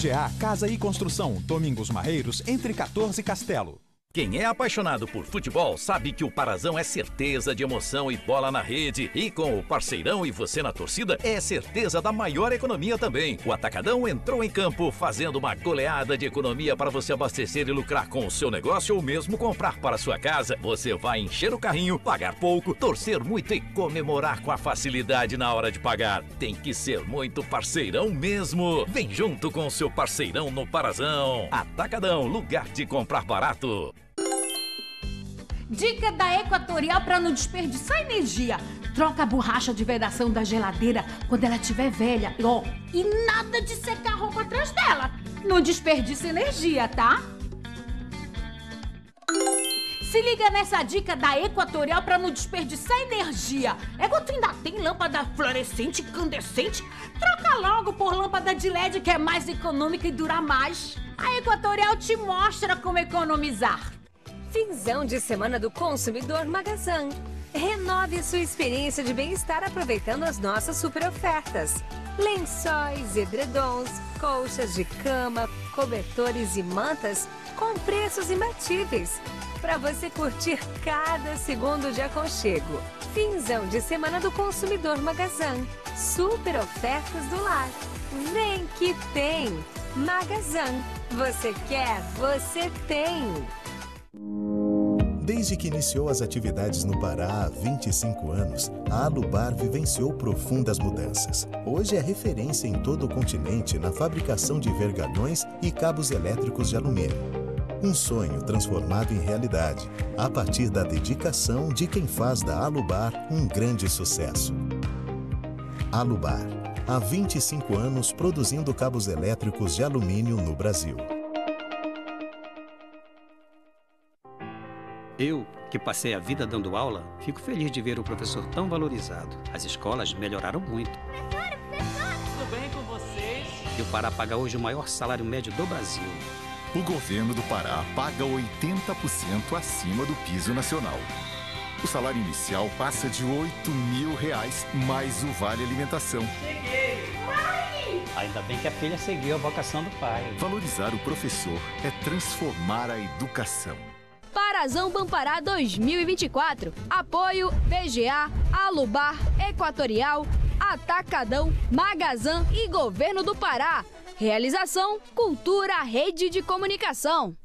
VGA Casa e Construção, Domingos Marreiros, entre 14 e Castelo. Quem é apaixonado por futebol sabe que o Parazão é certeza de emoção e bola na rede. E com o parceirão e você na torcida, é certeza da maior economia também. O Atacadão entrou em campo fazendo uma goleada de economia para você abastecer e lucrar com o seu negócio ou mesmo comprar para sua casa. Você vai encher o carrinho, pagar pouco, torcer muito e comemorar com a facilidade na hora de pagar. Tem que ser muito parceirão mesmo. Vem junto com o seu parceirão no Parazão. Atacadão, lugar de comprar barato. Dica da Equatorial para não desperdiçar energia. Troca a borracha de vedação da geladeira quando ela estiver velha. Ó, e nada de secar a roupa atrás dela. Não desperdiça energia, tá? Se liga nessa dica da Equatorial para não desperdiçar energia. É quando ainda tem lâmpada fluorescente incandescente, troca logo por lâmpada de LED que é mais econômica e dura mais. A Equatorial te mostra como economizar. Finzão de semana do consumidor Magazan. Renove sua experiência de bem-estar aproveitando as nossas super ofertas. Lençóis, edredons, colchas de cama, cobertores e mantas com preços imbatíveis. Para você curtir cada segundo de aconchego. Finzão de semana do consumidor Magazan. Super ofertas do lar. Vem que tem! Magazan. Você quer, você tem! Desde que iniciou as atividades no Pará há 25 anos, a Alubar vivenciou profundas mudanças. Hoje é referência em todo o continente na fabricação de vergalhões e cabos elétricos de alumínio. Um sonho transformado em realidade, a partir da dedicação de quem faz da Alubar um grande sucesso. Alubar, há 25 anos produzindo cabos elétricos de alumínio no Brasil. Eu, que passei a vida dando aula, fico feliz de ver o professor tão valorizado. As escolas melhoraram muito. Tudo bem com vocês? E o Pará paga hoje o maior salário médio do Brasil. O governo do Pará paga 80% acima do piso nacional. O salário inicial passa de 8 mil reais, mais o vale alimentação. Cheguei! Mãe! Ainda bem que a filha seguiu a vocação do pai. Valorizar o professor é transformar a educação. Parazão Bampará 2024. Apoio VGA, Alubar, Equatorial, Atacadão, Magazan e Governo do Pará. Realização Cultura Rede de Comunicação.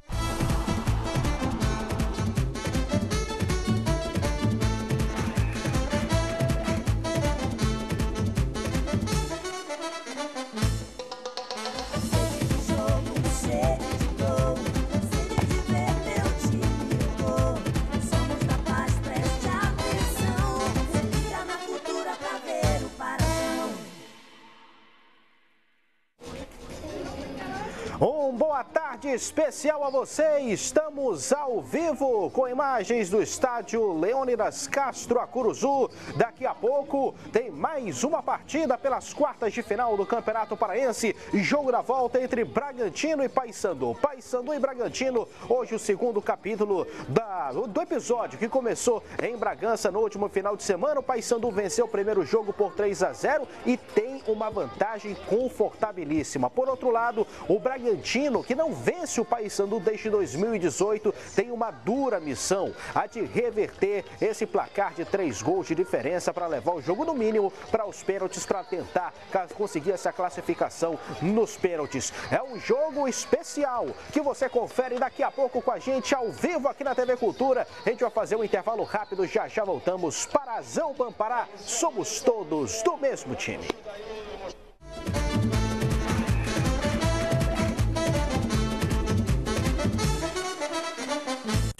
Especial a você. Estamos ao vivo com imagens do estádio Leônidas Castro Acuruzu. Daqui a pouco tem mais uma partida pelas quartas de final do Campeonato Paraense. Jogo da volta entre Bragantino e Paysandu. Paysandu e Bragantino, hoje o segundo capítulo da, do episódio que começou em Bragança no último final de semana. O Paysandu venceu o primeiro jogo por 3 a 0 e tem uma vantagem confortabilíssima. Por outro lado, o Bragantino Bragantino, que não vence o Paysandu desde 2018, tem uma dura missão, a de reverter esse placar de três gols de diferença para levar o jogo no mínimo para os pênaltis para tentar conseguir essa classificação nos pênaltis. É um jogo especial que você confere daqui a pouco com a gente ao vivo aqui na TV Cultura. A gente vai fazer um intervalo rápido, já já voltamos. Parazão Pampará, somos todos do mesmo time.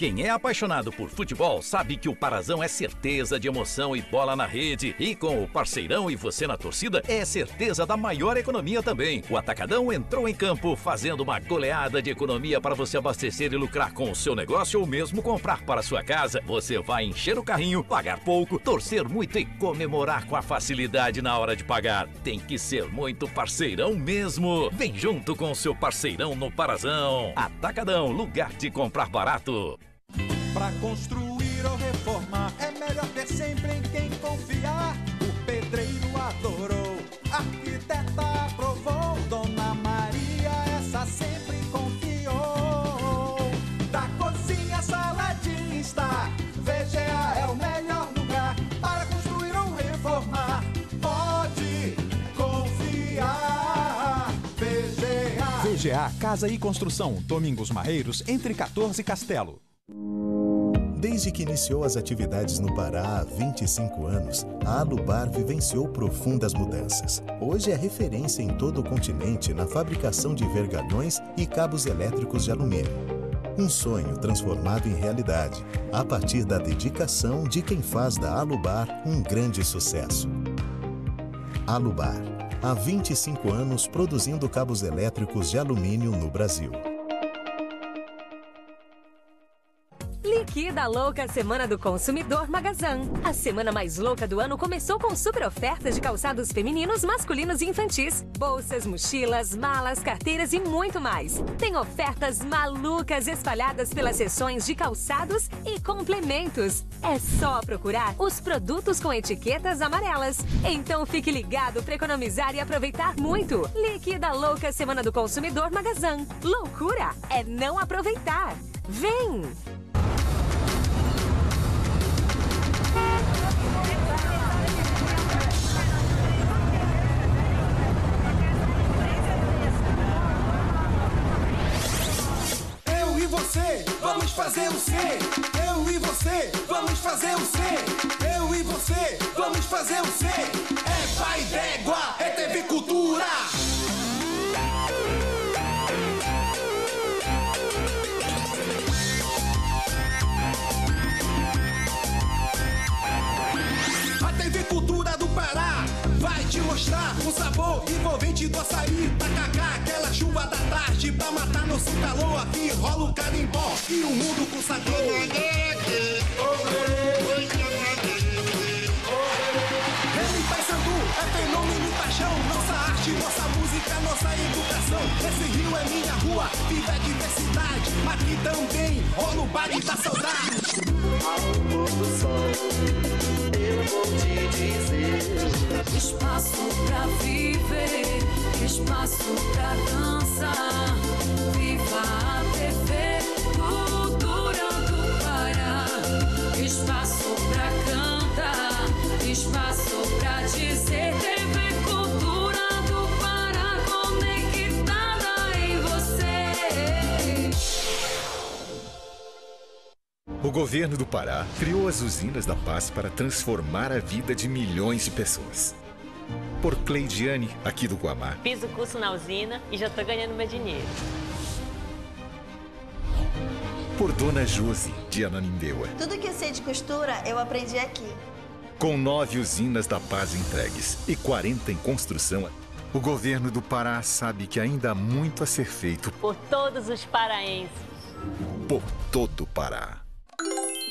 Quem é apaixonado por futebol sabe que o Parazão é certeza de emoção e bola na rede. E com o parceirão e você na torcida, é certeza da maior economia também. O Atacadão entrou em campo fazendo uma goleada de economia para você abastecer e lucrar com o seu negócio ou mesmo comprar para sua casa. Você vai encher o carrinho, pagar pouco, torcer muito e comemorar com a facilidade na hora de pagar. Tem que ser muito parceirão mesmo. Vem junto com o seu parceirão no Parazão. Atacadão, lugar de comprar barato. Pra construir ou reformar é melhor ter sempre em quem confiar. O pedreiro adorou, a arquiteta aprovou, Dona Maria essa sempre confiou. Da cozinha sala de estar, VGA é o melhor lugar para construir ou reformar. Pode confiar, VGA. VGA Casa e Construção, Domingos Marreiros, entre 14 e Castelo. Desde que iniciou as atividades no Pará há 25 anos, a Alubar vivenciou profundas mudanças. Hoje é referência em todo o continente na fabricação de vergalhões e cabos elétricos de alumínio. Um sonho transformado em realidade, a partir da dedicação de quem faz da Alubar um grande sucesso. Alubar, há 25 anos produzindo cabos elétricos de alumínio no Brasil. Liquida Louca Semana do Consumidor Magazan. A semana mais louca do ano começou com super ofertas de calçados femininos, masculinos e infantis. Bolsas, mochilas, malas, carteiras e muito mais. Tem ofertas malucas espalhadas pelas seções de calçados e complementos. É só procurar os produtos com etiquetas amarelas. Então fique ligado para economizar e aproveitar muito. Liquida Louca Semana do Consumidor Magazan. Loucura é não aproveitar. Vem! Você vamos fazer o C. Eu e você vamos fazer o C. Eu e você vamos fazer o C. É pai d'égua, é TV Cultura. A Cultura do Pará vai te mostrar o sabor envolvente do açaí, tacacá, nosso calor. Aqui rola o carimbó e o mundo com sabor. Ele Paysandu é fenômeno e paixão, nossa arte, nossa música, nossa educação. Esse rio é minha rua, vive a diversidade. Aqui também rola o baile da saudade. Ao pôr do sol, eu vou te dizer: espaço pra viver, espaço pra dançar. TV Cultura do Pará. Espaço pra cantar, espaço pra dizer: TV Cultura do Pará conectada em você. O governo do Pará criou as usinas da paz para transformar a vida de milhões de pessoas. Por Cleidiane, aqui do Guamá. Fiz o curso na usina e já tô ganhando meu dinheiro. Por Dona Josi, de Ananindeua. Tudo que eu sei de costura, eu aprendi aqui. Com nove usinas da paz entregues e 40 em construção, O governo do Pará sabe que ainda há muito a ser feito Por todos os paraenses. por todo o Pará.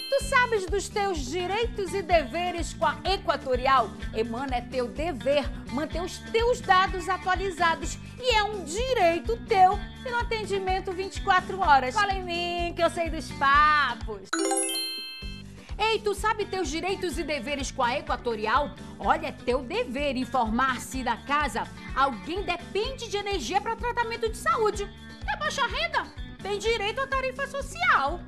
Tu sabes dos teus direitos e deveres com a Equatorial? Emana, é teu dever manter os teus dados atualizados e é um direito teu ter um atendimento 24 horas. Fala em mim que eu sei dos papos. Ei, tu sabe teus direitos e deveres com a Equatorial? Olha, é teu dever informar se da casa alguém depende de energia para tratamento de saúde. É baixa renda? Tem direito à tarifa social.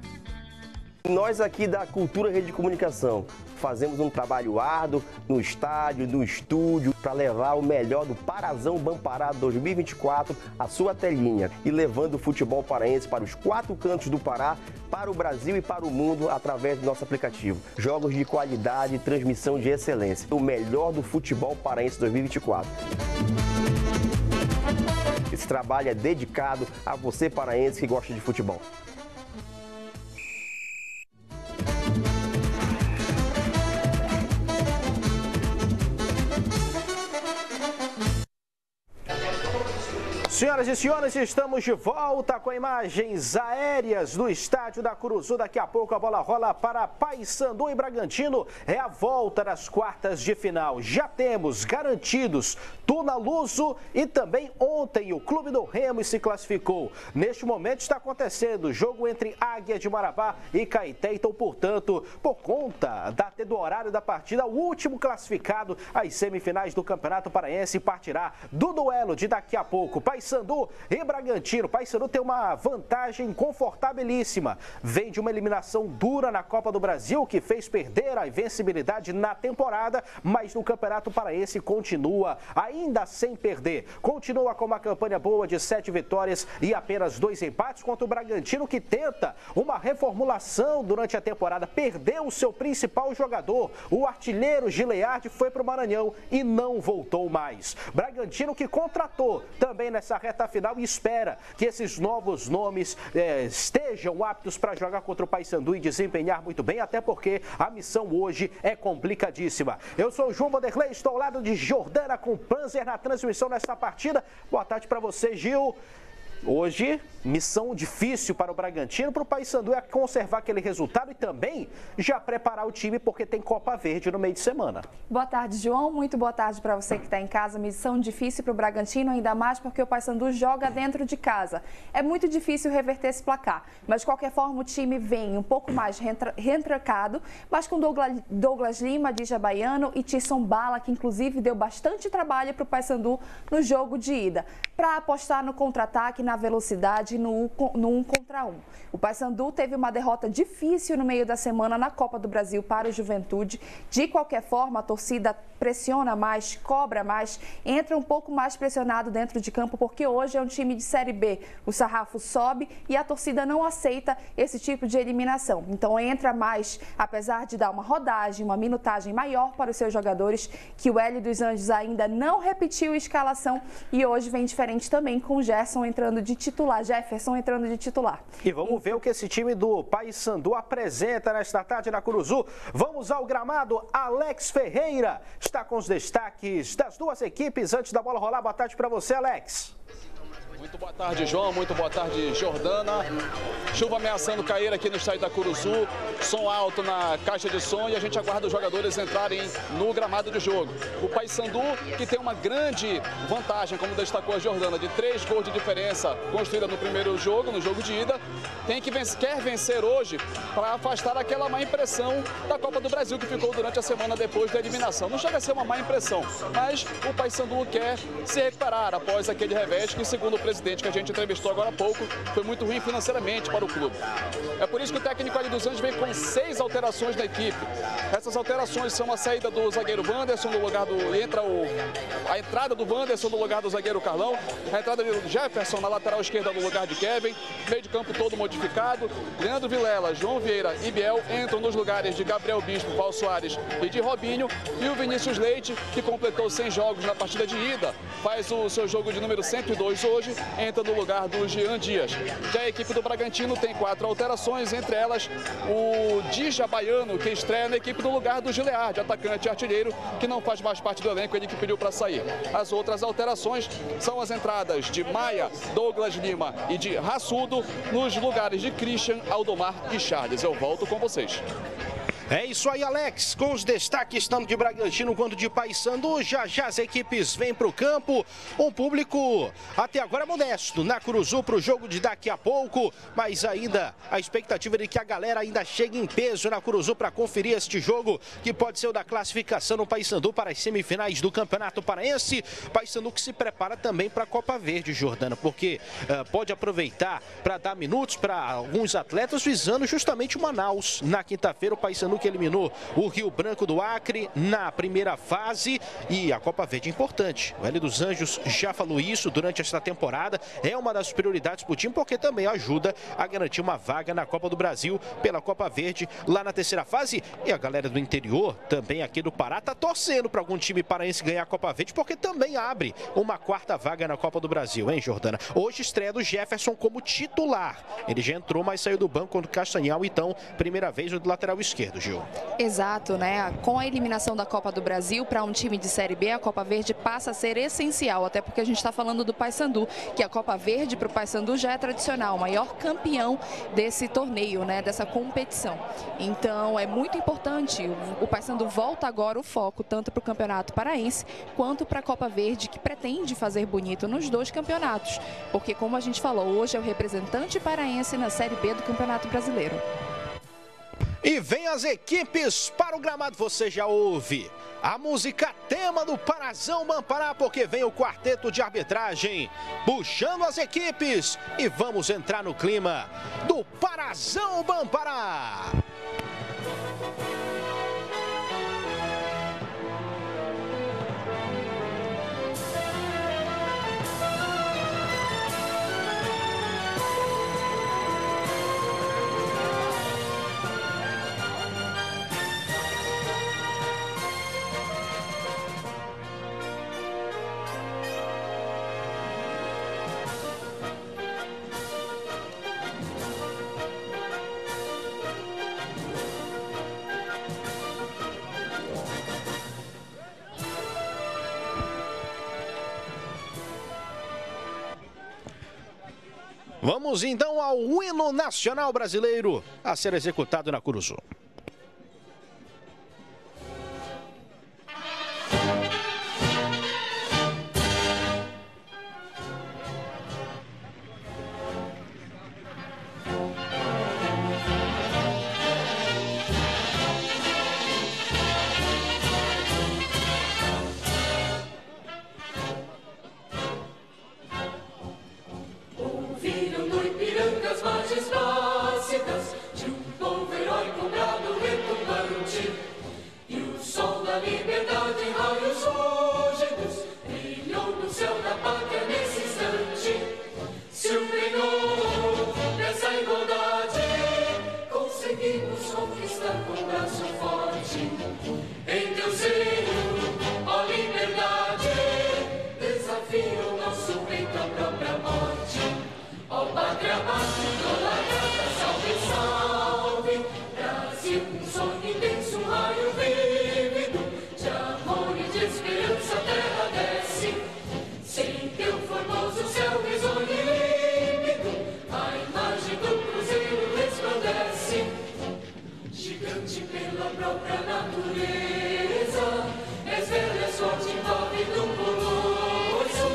Nós aqui da Cultura Rede de Comunicação fazemos um trabalho árduo no estádio, no estúdio, para levar o melhor do Parazão Bampará 2024 à sua telinha e levando o futebol paraense para os quatro cantos do Pará, para o Brasil e para o mundo através do nosso aplicativo. Jogos de qualidade e transmissão de excelência. O melhor do futebol paraense 2024. Esse trabalho é dedicado a você paraense que gosta de futebol. Senhoras e senhores, estamos de volta com imagens aéreas do estádio da Curuzu. Daqui a pouco a bola rola para Paysandu e Bragantino. É a volta das quartas de final. Já temos garantidos Tuna Luso e também ontem o Clube do Remo se classificou. Neste momento está acontecendo o jogo entre Águia de Marabá e Caeté. Então, portanto, por conta da, do horário da partida, o último classificado às semifinais do Campeonato Paraense partirá do duelo de daqui a pouco. Paysandu e Bragantino. Paysandu tem uma vantagem confortabilíssima. Vem de uma eliminação dura na Copa do Brasil, que fez perder a invencibilidade na temporada, mas no Campeonato Paraense continua ainda sem perder. Continua com uma campanha boa de sete vitórias e apenas dois empates contra o Bragantino, que tenta uma reformulação durante a temporada. Perdeu o seu principal jogador, o artilheiro Gilead, foi para o Maranhão e não voltou mais. Bragantino que contratou também nessa reta final e espera que esses novos nomes eh, estejam aptos para jogar contra o Paysandu e desempenhar muito bem, até porque a missão hoje é complicadíssima. Eu sou o João Vanderlei, estou ao lado de Jordana com Panzer na transmissão nesta partida. Boa tarde para você, Gil. Hoje, missão difícil para o Bragantino, para o Paysandu é conservar aquele resultado e também já preparar o time porque tem Copa Verde no meio de semana. Boa tarde, João. Muito boa tarde para você que está em casa. Missão difícil para o Bragantino, ainda mais porque o Paysandu joga dentro de casa. É muito difícil reverter esse placar, mas de qualquer forma o time vem um pouco mais reentra- mas com Douglas, Douglas Lima, Dija Baiano e Tisson Bala, que inclusive deu bastante trabalho para o Paysandu no jogo de ida, para apostar no contra-ataque, na velocidade, no, no um contra um. O Paysandu teve uma derrota difícil no meio da semana na Copa do Brasil para o Juventude. De qualquer forma, a torcida pressiona mais, cobra mais, entra um pouco mais pressionado dentro de campo, porque hoje é um time de Série B. O sarrafo sobe e a torcida não aceita esse tipo de eliminação. Então entra mais, apesar de dar uma rodagem, uma minutagem maior para os seus jogadores, que o Hélio dos Anjos ainda não repetiu a escalação e hoje vem diferente também com o Gerson entrando de titular, Jefferson entrando de titular. E vamos ver o que esse time do Paysandu apresenta nesta tarde na Curuzu. Vamos ao gramado. Alex Ferreira está com os destaques das duas equipes antes da bola rolar. Boa tarde para você, Alex. Muito boa tarde, João. Muito boa tarde, Jordana. Chuva ameaçando cair aqui no estádio da Curuzu. Som alto na caixa de som e a gente aguarda os jogadores entrarem no gramado de jogo. O Paysandu, que tem uma grande vantagem, como destacou a Jordana, de três gols de diferença construída no primeiro jogo, no jogo de ida, tem que vencer, quer vencer hoje para afastar aquela má impressão da Copa do Brasil que ficou durante a semana depois da eliminação. Não chega a ser uma má impressão, mas o Paysandu quer se recuperar após aquele revés que, segundo o presidente que a gente entrevistou agora há pouco, foi muito ruim financeiramente para o clube. É por isso que o técnico Ali dos Anjos vem com seis alterações na equipe. Essas alterações são a saída do zagueiro Wanderson no lugar do. Entra o, a entrada do Wanderson no lugar do zagueiro Carlão, a entrada do Jefferson na lateral esquerda no lugar de Kevin, meio de campo todo modificado. Leandro Vilela, João Vieira e Biel entram nos lugares de Gabriel Bispo, Paulo Soares e de Robinho. E o Vinícius Leite, que completou 100 jogos na partida de ida, faz o seu jogo de número 102 hoje entra no lugar do Jean Dias. Já a equipe do Bragantino tem quatro alterações, entre elas o Dija Baiano, que estreia na equipe no lugar do Gilead, atacante artilheiro, que não faz mais parte do elenco, ele que pediu para sair. As outras alterações são as entradas de Maia, Douglas Lima e de Rassudo nos lugares de Christian, Aldomar e Charles. Eu volto com vocês. É isso aí, Alex. Com os destaques tanto de Bragantino quanto de Paysandu, já já as equipes vêm para o campo. Um público até agora modesto na Curuzu para o jogo de daqui a pouco, mas ainda a expectativa de que a galera ainda chegue em peso na Curuzu para conferir este jogo, que pode ser o da classificação no Paysandu para as semifinais do Campeonato Paraense. Paysandu que se prepara também para a Copa Verde, Jordana, porque eh, pode aproveitar para dar minutos para alguns atletas visando justamente o Manaus. Na quinta-feira, o Paysandu que eliminou o Rio Branco do Acre na primeira fase e a Copa Verde é importante. O L dos Anjos já falou isso durante esta temporada. É uma das prioridades para o time porque também ajuda a garantir uma vaga na Copa do Brasil pela Copa Verde lá na terceira fase. E a galera do interior, também aqui do Pará, tá torcendo para algum time paraense ganhar a Copa Verde porque também abre uma quarta vaga na Copa do Brasil, hein, Jordana? Hoje estreia do Jefferson como titular. Ele já entrou, mas saiu do banco contra o Castanhal, então, primeira vez no lateral esquerdo, Gil. Exato, né? Com a eliminação da Copa do Brasil para um time de Série B, a Copa Verde passa a ser essencial, até porque a gente está falando do Paysandu, que a Copa Verde para o Paysandu já é tradicional, o maior campeão desse torneio, né? Dessa competição. Então é muito importante. O Paysandu volta agora o foco tanto para o Campeonato Paraense quanto para a Copa Verde, que pretende fazer bonito nos dois campeonatos, porque como a gente falou, hoje é o representante paraense na Série B do Campeonato Brasileiro. E vem as equipes para o gramado, você já ouve. A música tema do Parazão Bampará, porque vem o quarteto de arbitragem puxando as equipes. E vamos entrar no clima do Parazão Bampará. Vamos então ao hino nacional brasileiro a ser executado na Curuzu. Igualdade conseguimos conquistar com braço forte. Gigante pela própria natureza, és velha, és forte, envolve do colosso.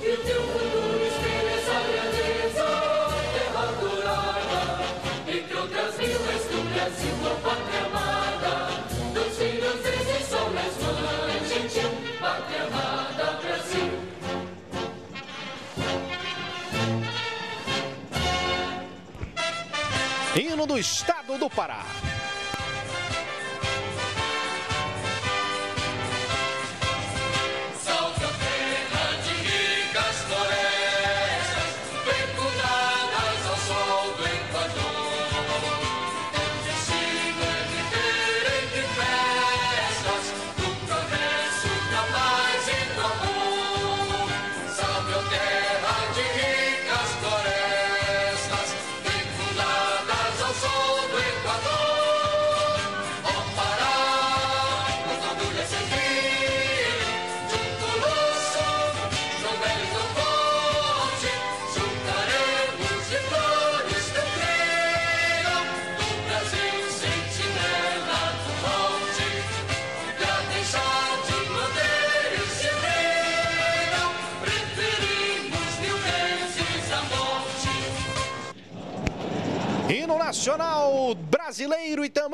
E o teu futuro espelha essa grandeza, terra dourada. Entre outras mil do Brasil, pátria amada. Dos filhos desse sol és mãe gentil, pátria amada, Brasil. Hino do Estado do Pará.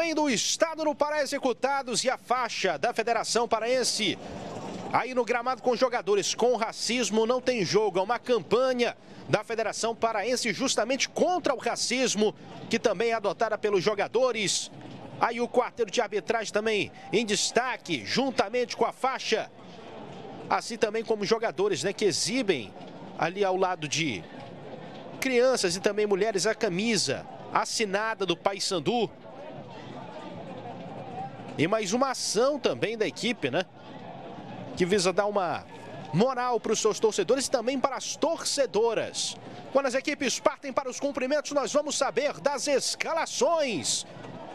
Também do estado do Pará executados e a faixa da Federação Paraense. Aí no gramado com jogadores com racismo não tem jogo, é uma campanha da Federação Paraense justamente contra o racismo, que também é adotada pelos jogadores. Aí o quarteiro de arbitragem também em destaque, juntamente com a faixa. Assim também como jogadores né, que exibem ali ao lado de crianças e também mulheres a camisa assinada do Paysandu. E mais uma ação também da equipe, né? Que visa dar uma moral para os seus torcedores e também para as torcedoras. Quando as equipes partem para os cumprimentos, nós vamos saber das escalações.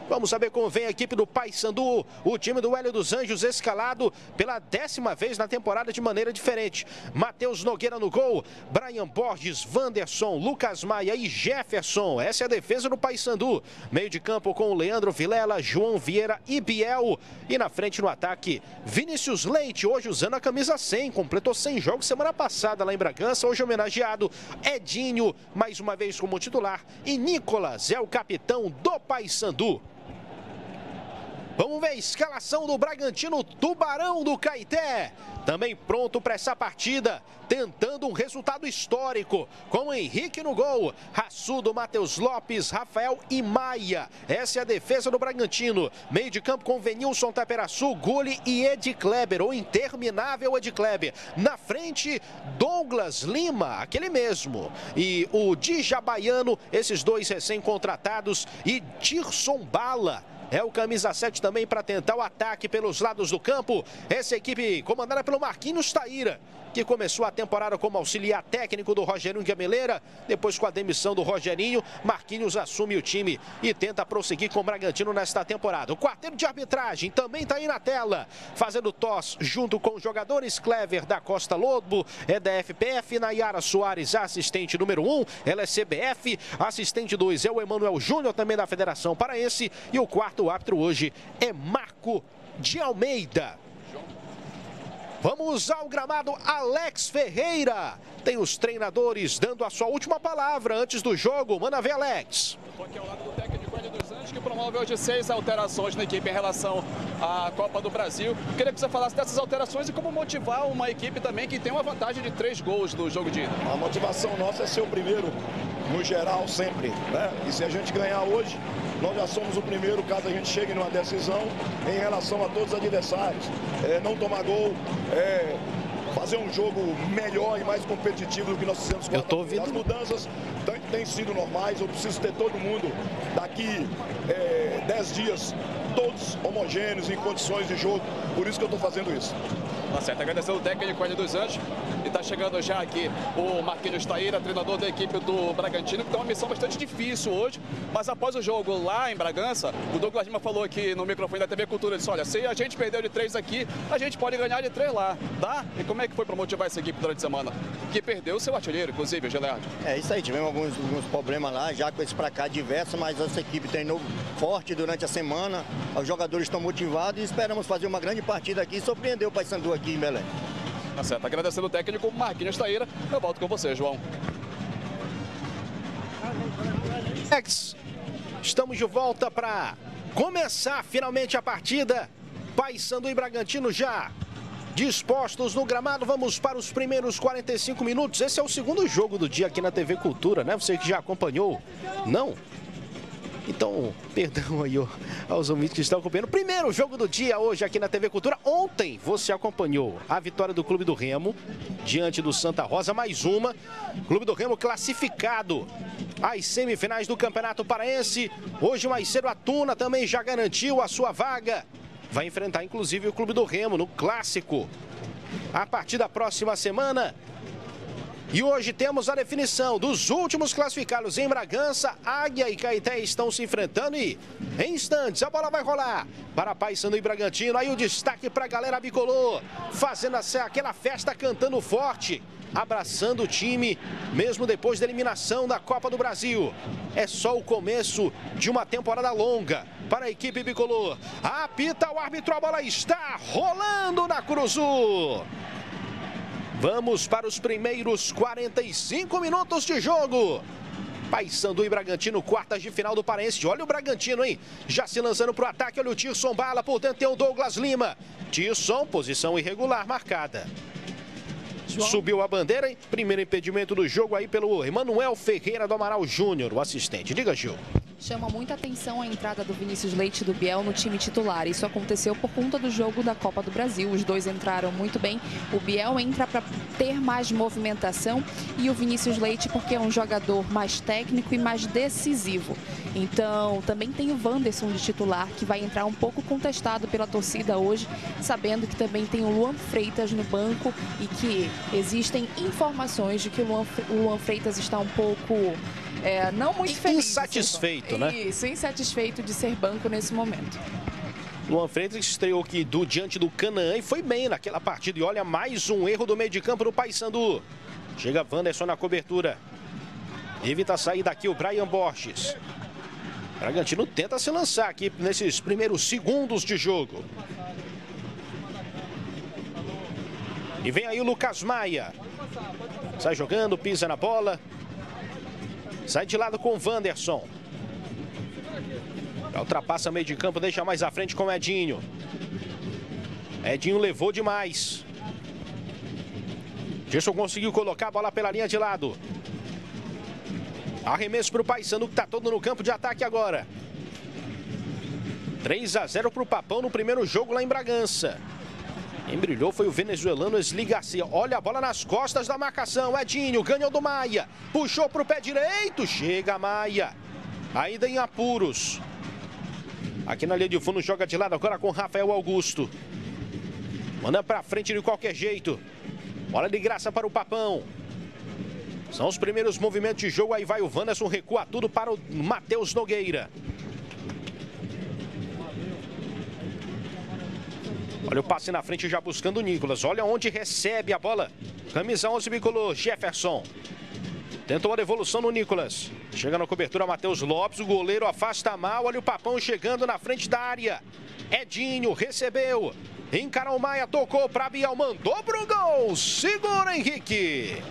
Vamos saber como vem a equipe do Paysandu, o time do Hélio dos Anjos escalado pela décima vez na temporada de maneira diferente. Matheus Nogueira no gol, Brian Borges, Wanderson, Lucas Maia e Jefferson. Essa é a defesa do Paysandu. Meio de campo com o Leandro Vilela, João Vieira e Biel. E na frente no ataque, Vinícius Leite, hoje usando a camisa 100, completou 100 jogos semana passada lá em Bragança, hoje homenageado. Edinho, mais uma vez como titular. E Nicolas é o capitão do Paysandu. Vamos ver a escalação do Bragantino Tubarão do Caeté. Também pronto para essa partida, tentando um resultado histórico, com Henrique no gol, Raçudo, Matheus Lopes, Rafael e Maia. Essa é a defesa do Bragantino. Meio de campo com Venilson Taperaçu, Gulli e Ed Kleber, o interminável Ed Kleber. Na frente, Douglas Lima, aquele mesmo. E o Dijabaiano, esses dois recém-contratados, e Tirson Bala. É o camisa 7 também para tentar o ataque pelos lados do campo. Essa equipe comandada pelo Marquinhos Taíra, que começou a temporada como auxiliar técnico do Rogerinho Gameleira. Depois, com a demissão do Rogerinho, Marquinhos assume o time e tenta prosseguir com o Bragantino nesta temporada. O quarteiro de arbitragem também está aí na tela, fazendo tosse junto com os jogadores Clever da Costa Lobo, é da FPF, Nayara Soares, assistente número 1, ela é CBF, assistente 2 é o Emanuel Júnior, também da Federação Paraense, e o quarto árbitro hoje é Marco de Almeida. Vamos ao gramado Alex Ferreira. Tem os treinadores dando a sua última palavra antes do jogo. Manda ver, Alex. Aqui ao lado do técnico Hélio dos Anjos, que promove hoje seis alterações na equipe em relação à Copa do Brasil. Queria que você falasse dessas alterações e como motivar uma equipe também que tem uma vantagem de três gols no jogo de ida. A motivação nossa é ser o primeiro, no geral, sempre. Né? E se a gente ganhar hoje, nós já somos o primeiro caso a gente chegue numa decisão em relação a todos os adversários. É, não tomar gol, é, fazer um jogo melhor e mais competitivo do que nós fizemos com Eu tô ouvindo. As mudanças têm, têm sido normais, eu preciso ter todo mundo daqui é, 10 dias, todos homogêneos, em condições de jogo. Por isso que eu estou fazendo isso. Tá certo, agradecendo o técnico Hélio dos Anjos. E tá chegando já aqui o Marquinhos Taíra, treinador da equipe do Bragantino, que tem uma missão bastante difícil hoje. Mas após o jogo lá em Bragança, o Douglas Lima falou aqui no microfone da TV Cultura, ele disse, olha, se a gente perdeu de três aqui, a gente pode ganhar de três lá, tá? E como é que foi para motivar essa equipe durante a semana? Que perdeu o seu artilheiro, inclusive, o Geleard. É isso aí, tivemos alguns, alguns problemas lá, já com esse pra cá diversos, mas essa equipe treinou forte durante a semana, os jogadores estão motivados e esperamos fazer uma grande partida aqui e surpreender o Paysandu aqui em Belém. Tá certo, agradecendo o técnico Marquinhos Taíra. Eu volto com você, João. Alex, estamos de volta para começar finalmente a partida. Paysandu e Bragantino já dispostos no gramado. Vamos para os primeiros 45 minutos. Esse é o segundo jogo do dia aqui na TV Cultura, né? Você que já acompanhou. Não? Então, perdão aí aos ouvintes que estão acompanhando. Primeiro jogo do dia hoje aqui na TV Cultura. Ontem você acompanhou a vitória do Clube do Remo diante do Santa Rosa. Mais uma. Clube do Remo classificado às semifinais do Campeonato Paraense. Hoje mais cedo a Tuna também já garantiu a sua vaga. Vai enfrentar inclusive o Clube do Remo no Clássico. A partir da próxima semana, e hoje temos a definição dos últimos classificados em Bragança. Águia e Caeté estão se enfrentando e, em instantes, a bola vai rolar para Paysandu e Bragantino. Aí o destaque para a galera bicolor, fazendo aquela festa cantando forte, abraçando o time, mesmo depois da eliminação da Copa do Brasil. É só o começo de uma temporada longa para a equipe bicolor. Apita o árbitro, a bola está rolando na Curuzu. Vamos para os primeiros 45 minutos de jogo. Paysandu e Bragantino, quartas de final do Paraense. Olha o Bragantino, hein? Já se lançando pro ataque, olha o Tirson Bala, portanto tem o Douglas Lima. Tirson, posição irregular marcada. Subiu a bandeira, hein? Primeiro impedimento do jogo aí pelo Emanuel Ferreira do Amaral Júnior, o assistente. Diga, Gil. Chama muita atenção a entrada do Vinícius Leite e do Biel no time titular. Isso aconteceu por conta do jogo da Copa do Brasil. Os dois entraram muito bem. O Biel entra para ter mais movimentação e o Vinícius Leite porque é um jogador mais técnico e mais decisivo. Então, também tem o Wanderson de titular, que vai entrar um pouco contestado pela torcida hoje, sabendo que também tem o Luan Freitas no banco e que existem informações de que o Luan, o Luan Freitas está um pouco é, não muito feliz. Insatisfeito, né? Isso, insatisfeito de ser banco nesse momento. Luan Freitas estreou aqui do, diante do Canaã e foi bem naquela partida. E olha, mais um erro do meio de campo do Paysandu. Chega Wanderson na cobertura. Evita sair daqui o Brian Borges. Bragantino tenta se lançar aqui nesses primeiros segundos de jogo. E vem aí o Lucas Maia. Sai jogando, pisa na bola. Sai de lado com o Wanderson. Já ultrapassa meio de campo, deixa mais à frente com o Edinho. Edinho levou demais. Gerson conseguiu colocar a bola pela linha de lado. Arremesso para o Paysandu que está todo no campo de ataque agora. 3 a 0 para o Papão no primeiro jogo lá em Bragança. Quem brilhou foi o venezuelano Esli Garcia. Olha a bola nas costas da marcação. Edinho ganhou do Maia. Puxou para o pé direito. Chega Maia. Ainda em apuros. Aqui na linha de fundo joga de lado agora com Rafael Augusto. Manda para frente de qualquer jeito. Bola de graça para o Papão. São os primeiros movimentos de jogo. Aí vai o Wanderson, recua tudo para o Matheus Nogueira. Olha o passe na frente já buscando o Nicolas. Olha onde recebe a bola. Camisa 11 bicolor, Jefferson. Tentou a devolução no Nicolas. Chega na cobertura Matheus Lopes. O goleiro afasta mal. Olha o Papão chegando na frente da área. Edinho recebeu. Encarou Maia, tocou para Biel, mandou pro gol. Segura Henrique.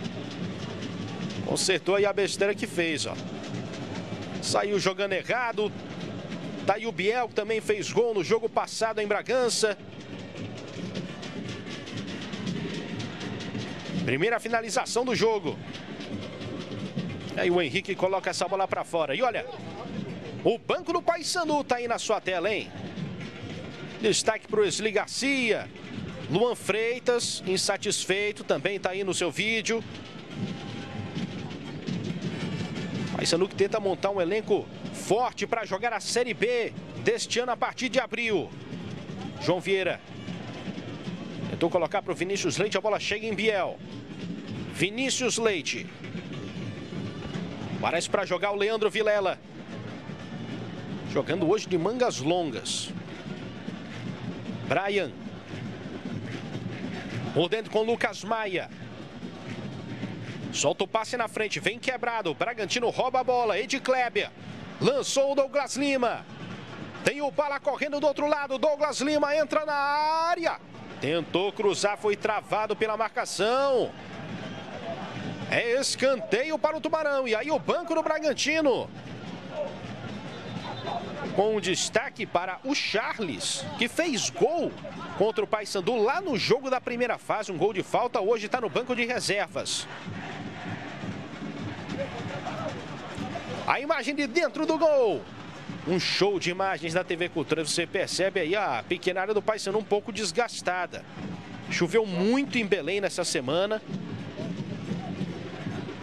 Consertou aí a besteira que fez, ó. Saiu jogando errado. Tá aí o Biel que também fez gol no jogo passado em Bragança. Primeira finalização do jogo. Aí o Henrique coloca essa bola para fora. E olha, o banco do Paysandu tá aí na sua tela, hein? Destaque para o Esli Garcia. Luan Freitas, insatisfeito, também tá aí no seu vídeo. Paysandu que tenta montar um elenco forte para jogar a Série B deste ano a partir de abril. João Vieira. Tentou colocar para o Vinícius Leite, a bola chega em Biel. Vinícius Leite. Parece para jogar o Leandro Vilela. Jogando hoje de mangas longas. Brian. Por dentro com Lucas Maia. Solta o passe na frente, vem quebrado. Bragantino rouba a bola. Ed Kleber. Lançou o Douglas Lima. Tem o bala correndo do outro lado. Douglas Lima entra na área. Tentou cruzar, foi travado pela marcação. É escanteio para o Tubarão. E aí o banco do Bragantino. Com destaque para o Charles, que fez gol contra o Paysandu lá no jogo da primeira fase. Um gol de falta, hoje está no banco de reservas. A imagem de dentro do gol. Um show de imagens da TV Cultura. Você percebe aí a pequena área do Paysandu um pouco desgastada. Choveu muito em Belém nessa semana.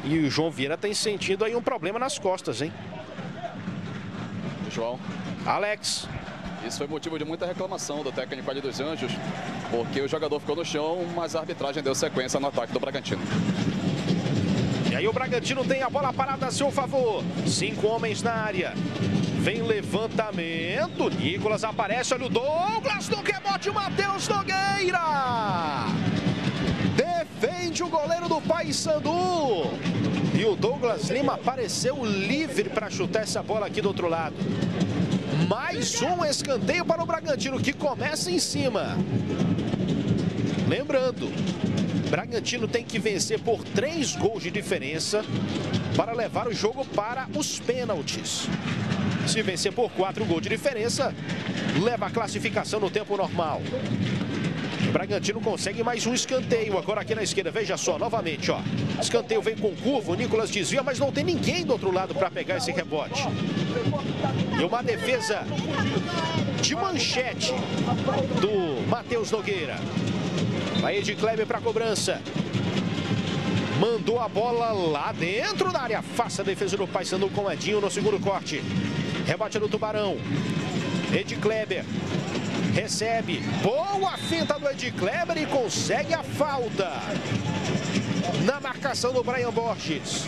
E o João Vieira tem sentido aí um problema nas costas, hein? João. Alex. Isso foi motivo de muita reclamação do técnico ali dos Anjos, porque o jogador ficou no chão, mas a arbitragem deu sequência no ataque do Bragantino. E aí o Bragantino tem a bola parada a seu favor. Cinco homens na área. Vem levantamento. Nicolas aparece. Olha o Douglas no rebote. Matheus Nogueira. Defende o goleiro do Paysandu. E o Douglas Lima apareceu livre para chutar essa bola aqui do outro lado. Mais um escanteio para o Bragantino que começa em cima. Lembrando, Bragantino tem que vencer por três gols de diferença para levar o jogo para os pênaltis. Se vencer por quatro gols de diferença, leva a classificação no tempo normal. Bragantino consegue mais um escanteio agora aqui na esquerda. Veja só, novamente, ó. Escanteio vem com curva, o Nicolas desvia, mas não tem ninguém do outro lado para pegar esse rebote. E uma defesa de manchete do Matheus Nogueira. Vai de Kleber para cobrança. Mandou a bola lá dentro da área. Faça a defesa do Paysandu com Edinho no segundo corte. Rebate do Tubarão. Ed Kleber. Recebe. Boa finta do Ed Kleber e consegue a falta. Na marcação do Brian Borges.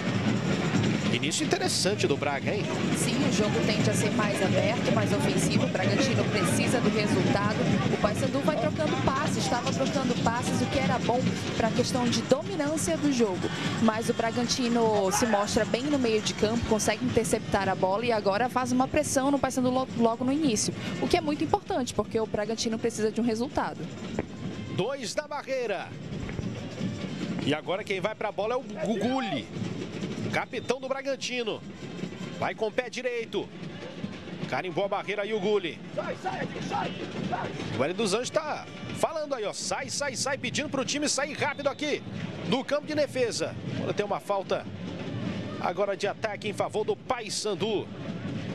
Início interessante do Braga, hein? Sim, o jogo tende a ser mais aberto, mais ofensivo. O Bragantino precisa do resultado. O Paysandu vai trocando passes, estava trocando passes, o que era bom para a questão de dominância do jogo. Mas o Bragantino se mostra bem no meio de campo, consegue interceptar a bola e agora faz uma pressão no Paysandu logo no início. O que é muito importante, porque o Bragantino precisa de um resultado. Dois da barreira. E agora quem vai para a bola é o Guguli. Capitão do Bragantino. Vai com o pé direito. Carimbou a barreira aí o Guli. O Hélio dos Anjos está falando aí, ó. Sai, sai, sai, pedindo para o time sair rápido aqui no campo de defesa. Quando tem uma falta agora de ataque em favor do Paysandu.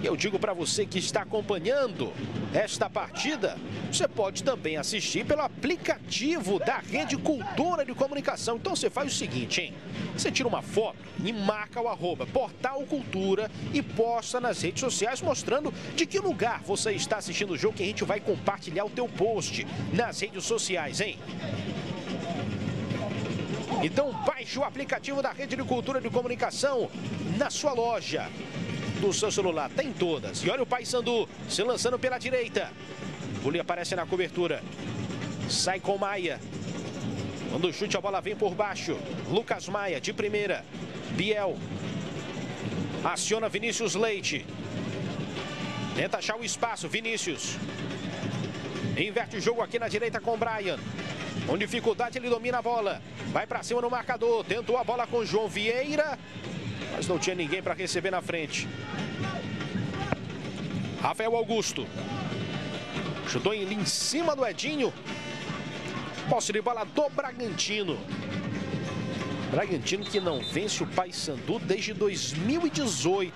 E eu digo para você que está acompanhando esta partida, você pode também assistir pelo aplicativo da Rede Cultura de Comunicação. Então você faz o seguinte, hein? Você tira uma foto e marca o arroba Portal Cultura e posta nas redes sociais mostrando de que lugar você está assistindo o jogo que a gente vai compartilhar o teu post nas redes sociais, hein? Então baixe o aplicativo da Rede de Cultura de Comunicação na sua loja do seu celular. Tem todas. E olha o Paysandu se lançando pela direita. Guli aparece na cobertura. Sai com Maia. Quando o chute a bola vem por baixo. Lucas Maia de primeira. Biel. Aciona Vinícius Leite. Tenta achar o espaço. Vinícius. Inverte o jogo aqui na direita com Brian. Com dificuldade ele domina a bola. Vai para cima no marcador. Tentou a bola com João Vieira. Mas não tinha ninguém para receber na frente. Rafael Augusto. Chutou em, cima do Edinho. Posse de bola do Bragantino. Bragantino que não vence o Paysandu desde 2018.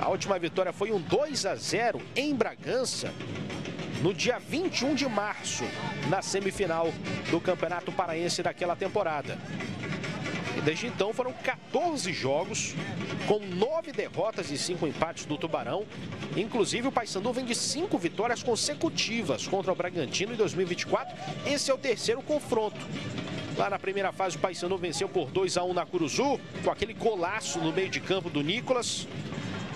A última vitória foi um 2 a 0 em Bragança no dia 21 de março, na semifinal do Campeonato Paraense daquela temporada. E desde então foram 14 jogos, com 9 derrotas e 5 empates do Tubarão. Inclusive o Paysandu vem de 5 vitórias consecutivas contra o Bragantino em 2024. Esse é o terceiro confronto. Lá na primeira fase o Paysandu venceu por 2 a 1 na Curuzu, com aquele golaço no meio de campo do Nicolas.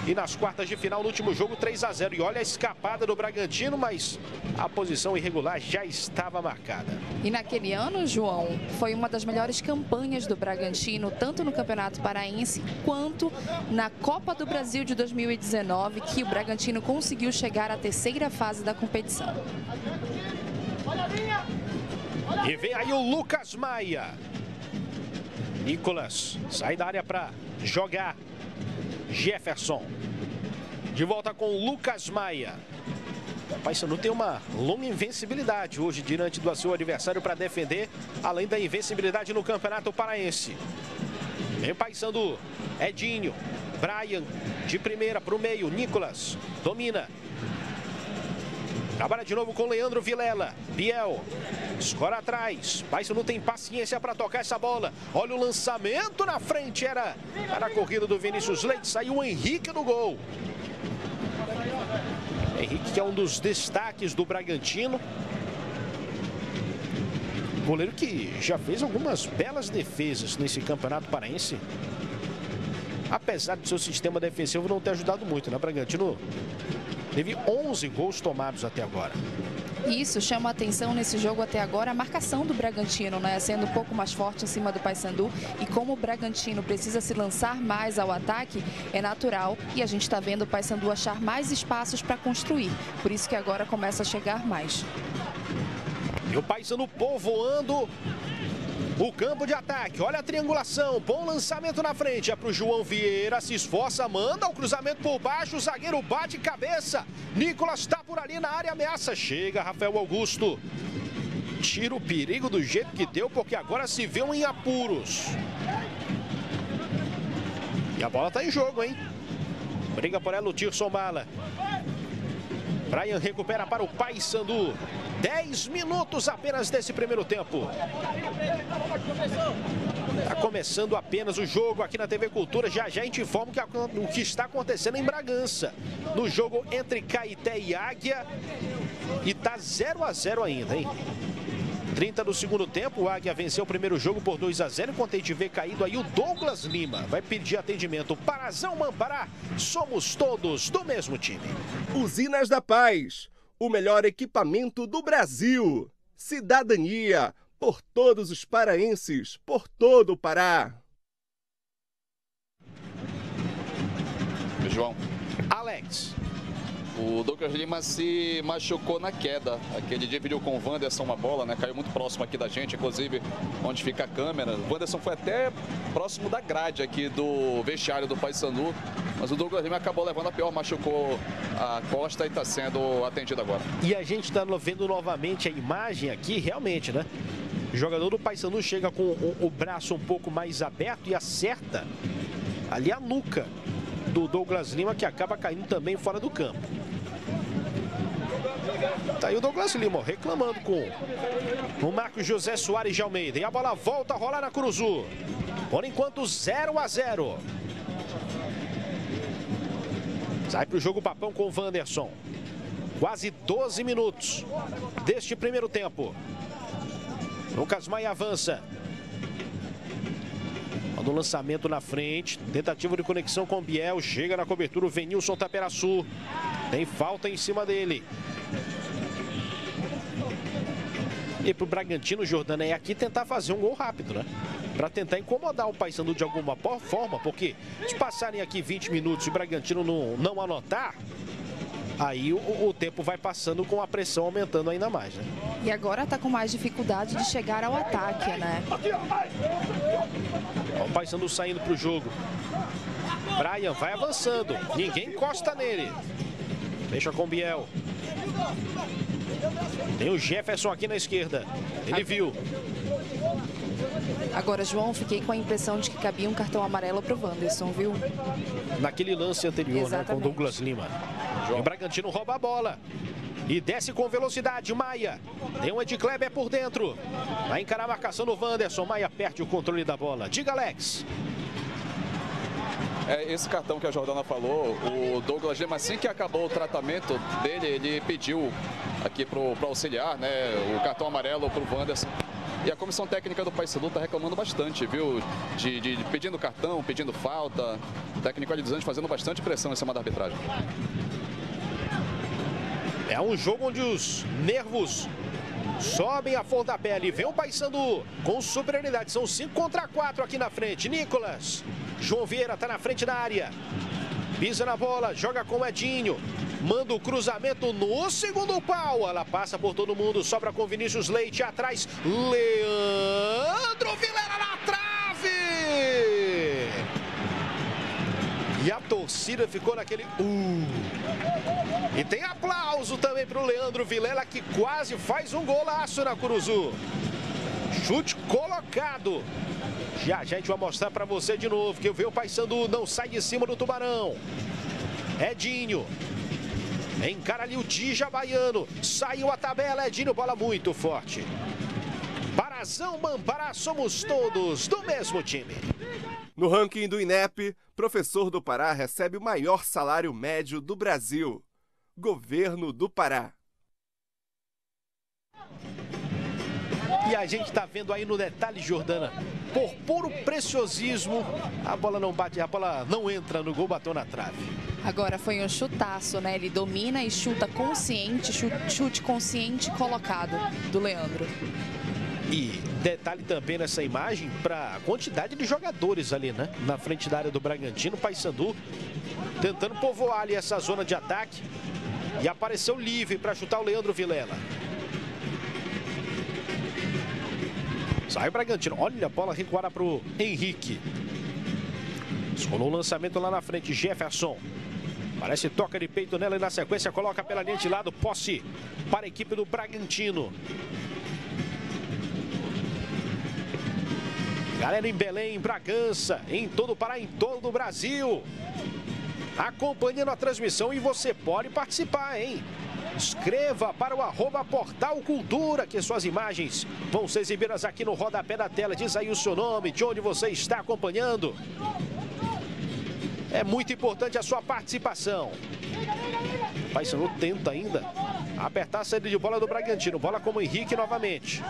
E nas quartas de final, no último jogo, 3 a 0 E olha a escapada do Bragantino, mas a posição irregular já estava marcada. E naquele ano, João, foi uma das melhores campanhas do Bragantino, tanto no Campeonato Paraense quanto na Copa do Brasil de 2019, que o Bragantino conseguiu chegar à terceira fase da competição. E vem aí o Lucas Maia. Nicolas sai da área para jogar. Jefferson. De volta com Lucas Maia. O Paysandu tem uma longa invencibilidade hoje diante do seu adversário para defender, além da invencibilidade no Campeonato Paraense. Vem o Paysandu, Edinho, Brian, de primeira para o meio, Nicolas, domina. Trabalha de novo com Leandro Vilela. Biel. Escora atrás. Paysandu tem paciência para tocar essa bola. Olha o lançamento na frente. Era para a corrida do Vinícius Leite. Saiu o Henrique no gol. Henrique que é um dos destaques do Bragantino. Goleiro que já fez algumas belas defesas nesse campeonato paraense. Apesar do seu sistema defensivo não ter ajudado muito, né? Bragantino teve 11 gols tomados até agora. Isso chama a atenção nesse jogo até agora a marcação do Bragantino, né? Sendo um pouco mais forte em cima do Paysandu. E como o Bragantino precisa se lançar mais ao ataque, é natural e a gente está vendo o Paysandu achar mais espaços para construir. Por isso que agora começa a chegar mais. E o Paysandu povoando o campo de ataque. Olha a triangulação. Bom lançamento na frente. É para o João Vieira. Se esforça, manda o cruzamento por baixo. O zagueiro bate cabeça. Nicolas está por ali na área. Ameaça. Chega Rafael Augusto. Tira o perigo do jeito que deu, porque agora se vê um em apuros. E a bola está em jogo, hein? Briga por ela o Tirson Bala. Brian recupera para o Paysandu. 10 minutos apenas desse primeiro tempo. Está começando apenas o jogo aqui na TV Cultura. Já já a gente informa o que, está acontecendo em Bragança. No jogo entre Caeté e Águia. E tá 0 a 0 ainda, hein? 30 do segundo tempo, o Águia venceu o primeiro jogo por 2 a 0 enquanto a gente vê caído aí o Douglas Lima. Vai pedir atendimento. Parazão Mampará, somos todos do mesmo time. Usinas da Paz, o melhor equipamento do Brasil. Cidadania, por todos os paraenses, por todo o Pará. João. O Douglas Lima se machucou na queda. Aquele dividiu com o Wanderson uma bola, né? Caiu muito próximo aqui da gente, inclusive onde fica a câmera. O Wanderson foi até próximo da grade aqui do vestiário do Paysandu. Mas o Douglas Lima acabou levando a pior, machucou a costa e está sendo atendido agora. E a gente está vendo novamente a imagem aqui, realmente, né? O jogador do Paysandu chega com o, o braço um pouco mais aberto e acerta ali a nuca do Douglas Lima, que acaba caindo também fora do campo. Tá aí o Douglas Lima reclamando com o Marcos José Soares de Almeida. E a bola volta a rolar na Curuzu. Por enquanto, 0 a 0. Sai para o jogo papão com o Wanderson. Quase 12 minutos deste primeiro tempo. Lucas Maia avança. No lançamento na frente, tentativa de conexão com o Biel, chega na cobertura o Venilson Taperaçu. Tem falta em cima dele. E pro Bragantino, Jordana, é aqui tentar fazer um gol rápido, né? Para tentar incomodar o Paysandu de alguma forma, porque se passarem aqui 20 minutos e o Bragantino não, não anotar, aí o, o, tempo vai passando com a pressão aumentando ainda mais, né? E agora tá com mais dificuldade de chegar ao ataque, né? Ó, o Paysandu saindo pro jogo. Brian vai avançando, ninguém encosta nele. Deixa com Biel. Tem o Jefferson aqui na esquerda. Ele viu. Agora, João, fiquei com a impressão de que cabia um cartão amarelo para o Wanderson, viu? Naquele lance anterior, né, com Douglas Lima. O Bragantino rouba a bola. E desce com velocidade, Maia. Tem um Ed Kleber por dentro. Vai encarar a marcação do Wanderson. Maia perde o controle da bola. Diga, Alex. É, esse cartão que a Jordana falou, o Douglas Lima, assim que acabou o tratamento dele, ele pediu aqui para o auxiliar, né, o cartão amarelo para o Wanderson. E a comissão técnica do Paysandu está reclamando bastante, viu? De, de, de, pedindo cartão, pedindo falta. O técnico Adizante fazendo bastante pressão em cima da arbitragem. É um jogo onde os nervos sobem a flor da pele. Vem o Paysandu com superioridade. São 5 contra 4 aqui na frente. Nicolas. João Vieira está na frente da área. Pisa na bola, joga com o Edinho. Manda o cruzamento no segundo pau. Ela passa por todo mundo, sobra com Vinícius Leite atrás. Leandro Vilela E a torcida ficou naquele. Uh. E tem aplauso também para o Leandro Vilela, que quase faz um golaço na Curuzu. Chute colocado. Já, a gente vai mostrar para você de novo que o Paysandu não sai de cima do Tubarão. Edinho. Encara ali o Dija Baiano. Saiu a tabela, Edinho, bola muito forte. Parazão Mampará, somos todos do mesmo time. No ranking do INEP, professor do Pará recebe o maior salário médio do Brasil. Governo do Pará. E a gente está vendo aí no detalhe, Jordana, por puro preciosismo, a bola não bate, a bola não entra no gol, bateu na trave. Agora foi um chutaço, né? Ele domina e chuta consciente, chute consciente colocado do Leandro. E detalhe também nessa imagem para a quantidade de jogadores ali, né? Na frente da área do Bragantino, Paysandu tentando povoar ali essa zona de ataque. E apareceu livre para chutar o Leandro Vilela. Sai o Bragantino. Olha a bola recuada para o Henrique. Rolou o lançamento lá na frente. Jefferson. Parece toca de peito nela e na sequência coloca pela linha de lado. Posse para a equipe do Bragantino. Galera em Belém, em Bragança, em todo o Pará, em todo o Brasil. Acompanhando a transmissão e você pode participar, hein? Escreva para o arroba Portal Cultura, que suas imagens vão ser exibidas aqui no rodapé da tela. Diz aí o seu nome, de onde você está acompanhando. É muito importante a sua participação. Paysandu tenta ainda apertar a saída de bola do Bragantino. Bola como Henrique novamente.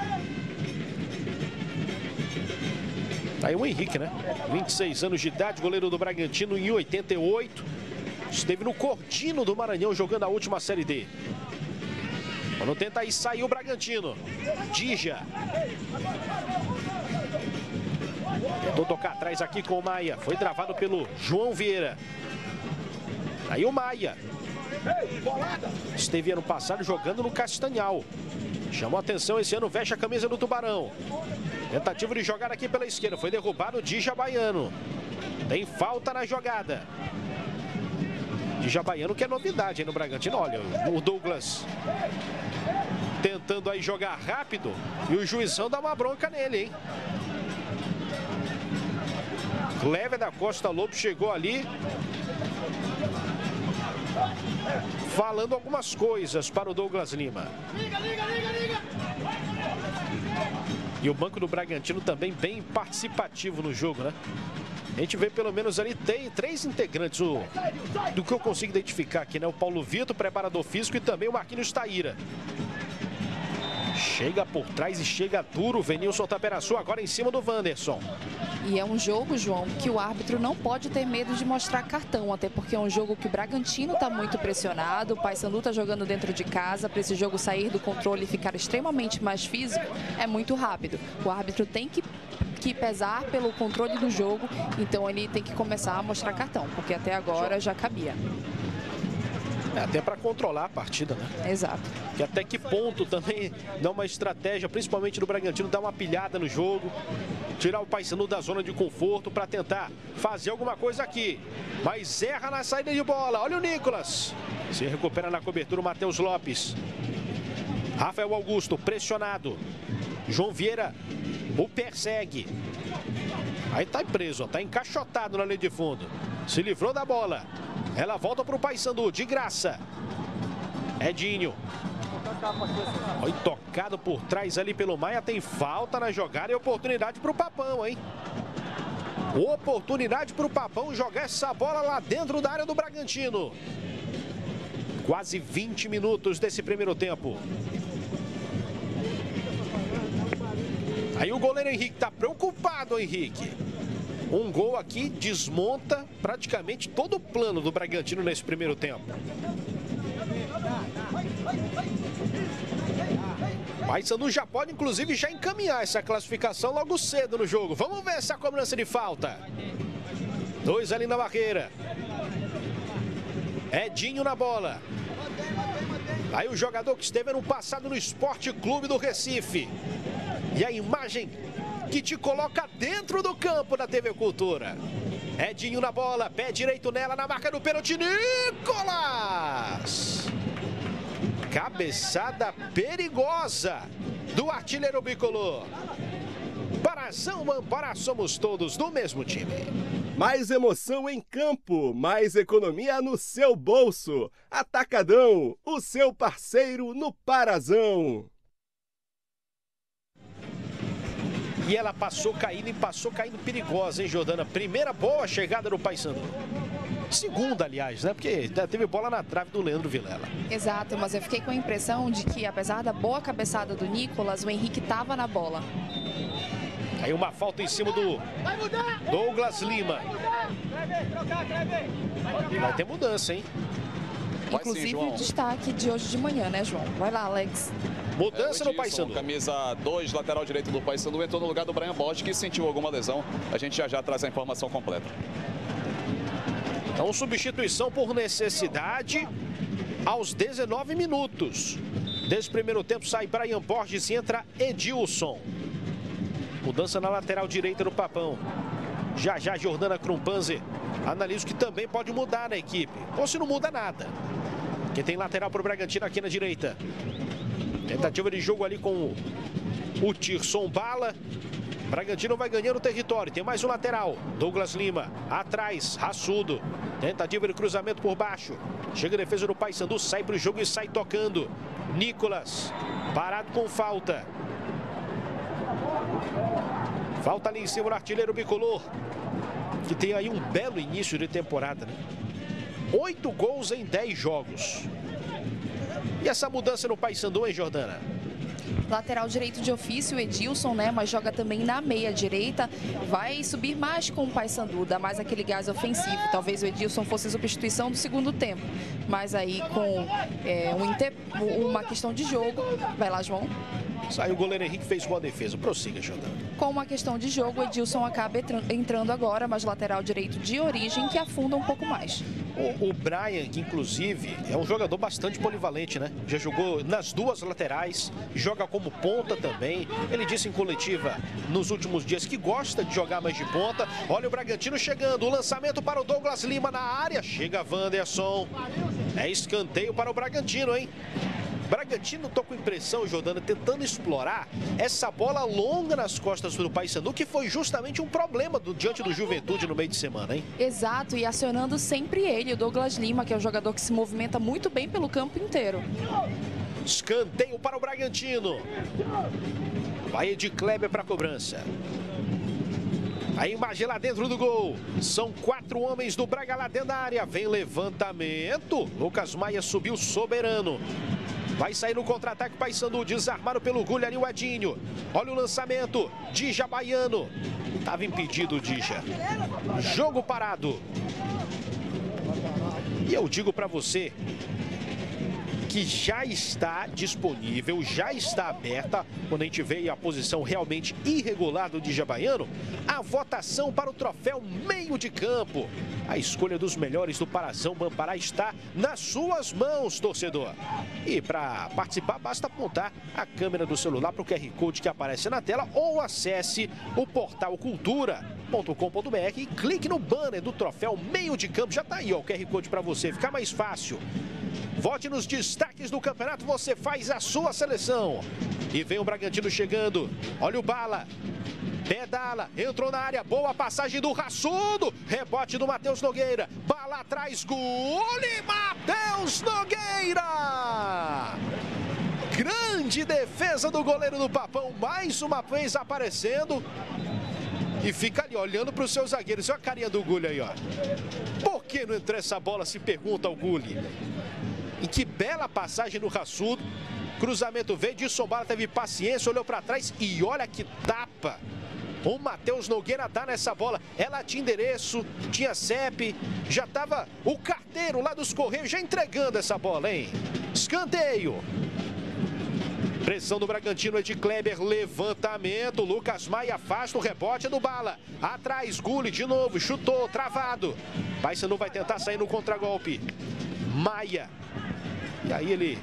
Tá aí o Henrique, né? 26 anos de idade, goleiro do Bragantino em 88. Esteve no Cortino do Maranhão jogando a última Série D. Quando tenta aí sair o Bragantino. Dija. Tentou tocar atrás aqui com o Maia. Foi travado pelo João Vieira. Aí o Maia. Esteve ano passado jogando no Castanhal. Chamou atenção esse ano, veste a camisa do Tubarão. Tentativa de jogar aqui pela esquerda. Foi derrubado o Dija Baiano. Tem falta na jogada. Dija Baiano que é novidade aí no Bragantino. Olha, o Douglas tentando aí jogar rápido. E o juizão dá uma bronca nele, hein? Cléber da Costa Lobo chegou ali falando algumas coisas para o Douglas Lima. E o Banco do Bragantino também bem participativo no jogo, né? A gente vê pelo menos ali tem três integrantes o, do que eu consigo identificar aqui, né? O Paulo Vitor, preparador físico, e também o Marquinhos Taíra. Chega por trás e chega duro. Venilson Taperaçu agora em cima do Wanderson. E é um jogo, João, que o árbitro não pode ter medo de mostrar cartão, até porque é um jogo que o Bragantino está muito pressionado, o Paysandu está jogando dentro de casa, para esse jogo sair do controle e ficar extremamente mais físico, é muito rápido. O árbitro tem que que pesar pelo controle do jogo, então ele tem que começar a mostrar cartão, porque até agora já cabia. É, até para controlar a partida, né? Exato. Que até que ponto também dá uma estratégia, principalmente do Bragantino, dar uma pilhada no jogo, tirar o Paysandu da zona de conforto para tentar fazer alguma coisa aqui. Mas erra na saída de bola. Olha o Nicolas. Se recupera na cobertura o Matheus Lopes. Rafael Augusto pressionado. João Vieira o persegue. Aí tá preso, ó, tá encaixotado na linha de fundo. Se livrou da bola. Ela volta pro Paysandu, de graça. Edinho. Foi tocado por trás ali pelo Maia. Tem falta na jogada e oportunidade pro Papão, hein? Oportunidade pro Papão jogar essa bola lá dentro da área do Bragantino. Quase 20 minutos desse primeiro tempo. Aí o goleiro Henrique tá preocupado, Henrique. Um gol aqui desmonta praticamente todo o plano do Bragantino nesse primeiro tempo. Paysandu já pode, inclusive, já encaminhar essa classificação logo cedo no jogo. Vamos ver essa cobrança de falta. Dois ali na barreira. Edinho na bola. Aí o jogador que esteve no passado no Esporte Clube do Recife. E a imagem que te coloca dentro do campo da TV Cultura. Edinho na bola, pé direito nela, na marca do pênalti, Nicolas! Cabeçada perigosa do artilheiro bicolor. Parazão Mampara, somos todos do mesmo time. Mais emoção em campo, mais economia no seu bolso. Atacadão, o seu parceiro no Parazão. E ela passou caindo e passou caindo perigosa, hein, Jordana? Primeira boa chegada do Paysandu. Segunda, aliás, né? Porque teve bola na trave do Leandro Vilela. Exato, mas eu fiquei com a impressão de que, apesar da boa cabeçada do Nicolas, o Henrique estava na bola. Aí uma falta em cima do Douglas Lima. Vai ter mudança, hein? Inclusive o destaque de hoje de manhã, né, João? Vai lá, Alex. Mudança é, no Paysandu. Camisa 2, lateral direito do Paysandu, entrou no lugar do Brian Bosch, que sentiu alguma lesão. A gente já já traz a informação completa. Então, substituição por necessidade aos 19 minutos. Desse primeiro tempo sai Brian Borges e entra Edilson. Mudança na lateral direita do Papão. Já já Jordana Krumpanzer analisa o que também pode mudar na equipe. Ou se não muda nada. Que tem lateral para o Bragantino aqui na direita. Tentativa de jogo ali com o Tirson Bala. Bragantino vai ganhando o território. Tem mais um lateral. Douglas Lima. Atrás. Raçudo. Tentativa de cruzamento por baixo. Chega a defesa do Paysandu. Sai para o jogo e sai tocando. Nicolas. Parado com falta. Falta ali em cima o artilheiro bicolor. Que tem aí um belo início de temporada, né? Oito gols em dez jogos. E essa mudança no Paysandu, hein, Jordana? Lateral direito de ofício, Edilson, né? Mas joga também na meia direita. Vai subir mais com o Paysandu, dá mais aquele gás ofensivo. Talvez o Edilson fosse substituição do segundo tempo. Mas aí com é, um inter... uma questão de jogo. Vai lá, João. Saiu o goleiro Henrique, fez boa defesa. Prossiga, Jordana. Com uma questão de jogo, o Edilson acaba entrando agora, mas lateral direito de origem que afunda um pouco mais. O, o, Brian, que inclusive é um jogador bastante polivalente, né? Já jogou nas duas laterais, joga como ponta também. Ele disse em coletiva nos últimos dias que gosta de jogar mais de ponta. Olha o Bragantino chegando, o lançamento para o Douglas Lima na área. Chega Wanderson. É escanteio para o Bragantino, hein? Bragantino, tô com impressão, Jordana, tentando explorar essa bola longa nas costas do Paysandu, que foi justamente um problema do, diante do Juventude no meio de semana, hein? Exato, e acionando sempre ele, o Douglas Lima, que é um jogador que se movimenta muito bem pelo campo inteiro. Escanteio para o Bragantino. Vai de Kleber para a cobrança. A imagem lá dentro do gol. São quatro homens do Braga lá dentro da área. Vem levantamento. Lucas Maia subiu soberano. Vai sair no contra-ataque Paysandu, desarmado pelo Gulha ali o Edinho. Olha o lançamento, Dija Baiano. Tava impedido o Dija. Jogo parado. E eu digo para você que já está disponível, já está aberta, quando a gente vê a posição realmente irregular do Dijabaiano, a votação para o troféu meio de campo. A escolha dos melhores do Parazão Bampará está nas suas mãos, torcedor. E para participar, basta apontar a câmera do celular para o QR Code que aparece na tela ou acesse o portal cultura.com.br e clique no banner do troféu meio de campo. Já está aí ó, o QR Code para você ficar mais fácil. Vote nos destaques do campeonato, você faz a sua seleção. E vem o Bragantino chegando. Olha o Bala. Pedala, entrou na área, boa passagem do Raçudo. Rebote do Matheus Nogueira. Bala atrás, gol e Matheus Nogueira. Grande defesa do goleiro do Papão, mais uma vez aparecendo. E fica ali olhando para os seus zagueiros. Olha a carinha do Gulli aí, ó. Por que não entrou essa bola, se pergunta o Gulli. E que bela passagem no raçudo. Cruzamento veio, de Bala teve paciência, olhou para trás e olha que tapa. O Matheus Nogueira dá nessa bola. Ela tinha endereço, tinha CEP, já estava o carteiro lá dos Correios já entregando essa bola, hein? Escanteio. Pressão do Bragantino é de Kleber, levantamento. Lucas Maia afasta o rebote do Bala. Atrás, Gulli de novo, chutou, travado. Paysandu vai tentar sair no contragolpe. Maia e aí ele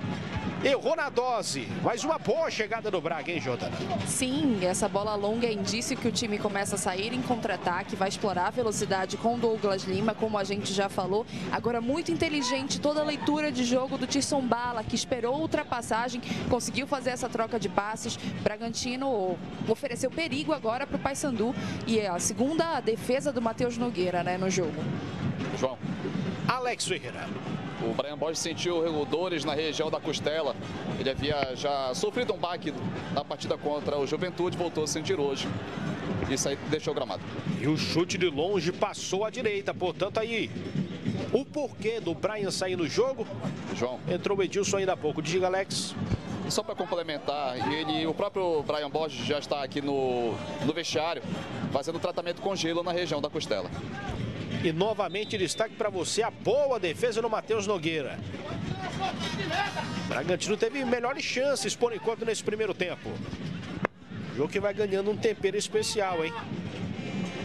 errou na dose. Mas uma boa chegada do Braga, hein, Jota? Sim, essa bola longa é indício que o time começa a sair em contra-ataque, vai explorar a velocidade com Douglas Lima, como a gente já falou. Agora, muito inteligente toda a leitura de jogo do Tirson Bala, que esperou a ultrapassagem, conseguiu fazer essa troca de passes. Bragantino ofereceu perigo agora para o Paysandu e é a segunda defesa do Matheus Nogueira né, no jogo. João. Alex Ferreira. O Brian Bosch sentiu dores na região da costela. Ele havia já sofrido um baque na partida contra o Juventude, voltou a sentir hoje. Isso aí deixou o gramado. E o chute de longe passou à direita, portanto aí o porquê do Brian sair no jogo. João. Entrou o Edilson ainda há pouco. Diga, Alex. E só para complementar, ele, o próprio Brian Borges já está aqui no, no vestiário, fazendo tratamento com gelo na região da costela. E novamente destaque para você a boa defesa no Matheus Nogueira. Bragantino teve melhores chances por enquanto nesse primeiro tempo. Jogo que vai ganhando um tempero especial, hein?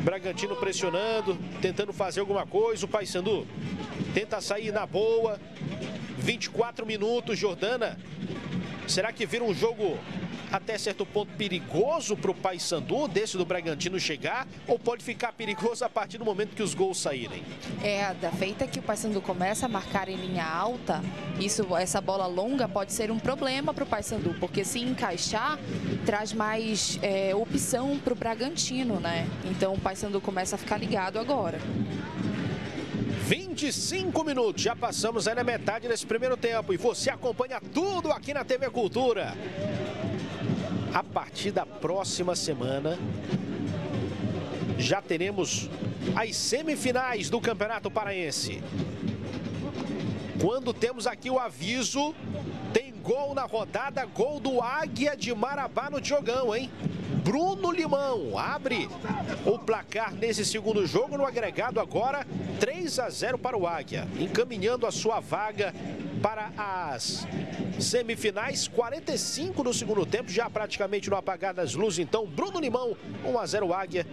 Bragantino pressionando, tentando fazer alguma coisa. O Paysandu tenta sair na boa. 24 minutos, Jordana. Será que vira um jogo até certo ponto perigoso para o Paysandu, desse do Bragantino chegar, ou pode ficar perigoso a partir do momento que os gols saírem? É, da feita que o Paysandu começa a marcar em linha alta, isso, essa bola longa pode ser um problema para o Paysandu, porque se encaixar, traz mais é, opção para o Bragantino, né? Então o Paysandu começa a ficar ligado agora. 25 minutos, já passamos aí na metade desse primeiro tempo e você acompanha tudo aqui na TV Cultura. A partir da próxima semana, já teremos as semifinais do Campeonato Paraense. Quando temos aqui o aviso, tem gol na rodada, gol do Águia de Marabá no Diogão, hein? Bruno Limão abre o placar nesse segundo jogo no agregado agora 3 a 0 para o Águia, encaminhando a sua vaga para as semifinais, 45 no segundo tempo, já praticamente no apagar das luzes. Então, Bruno Limão, 1 a 0 Águia.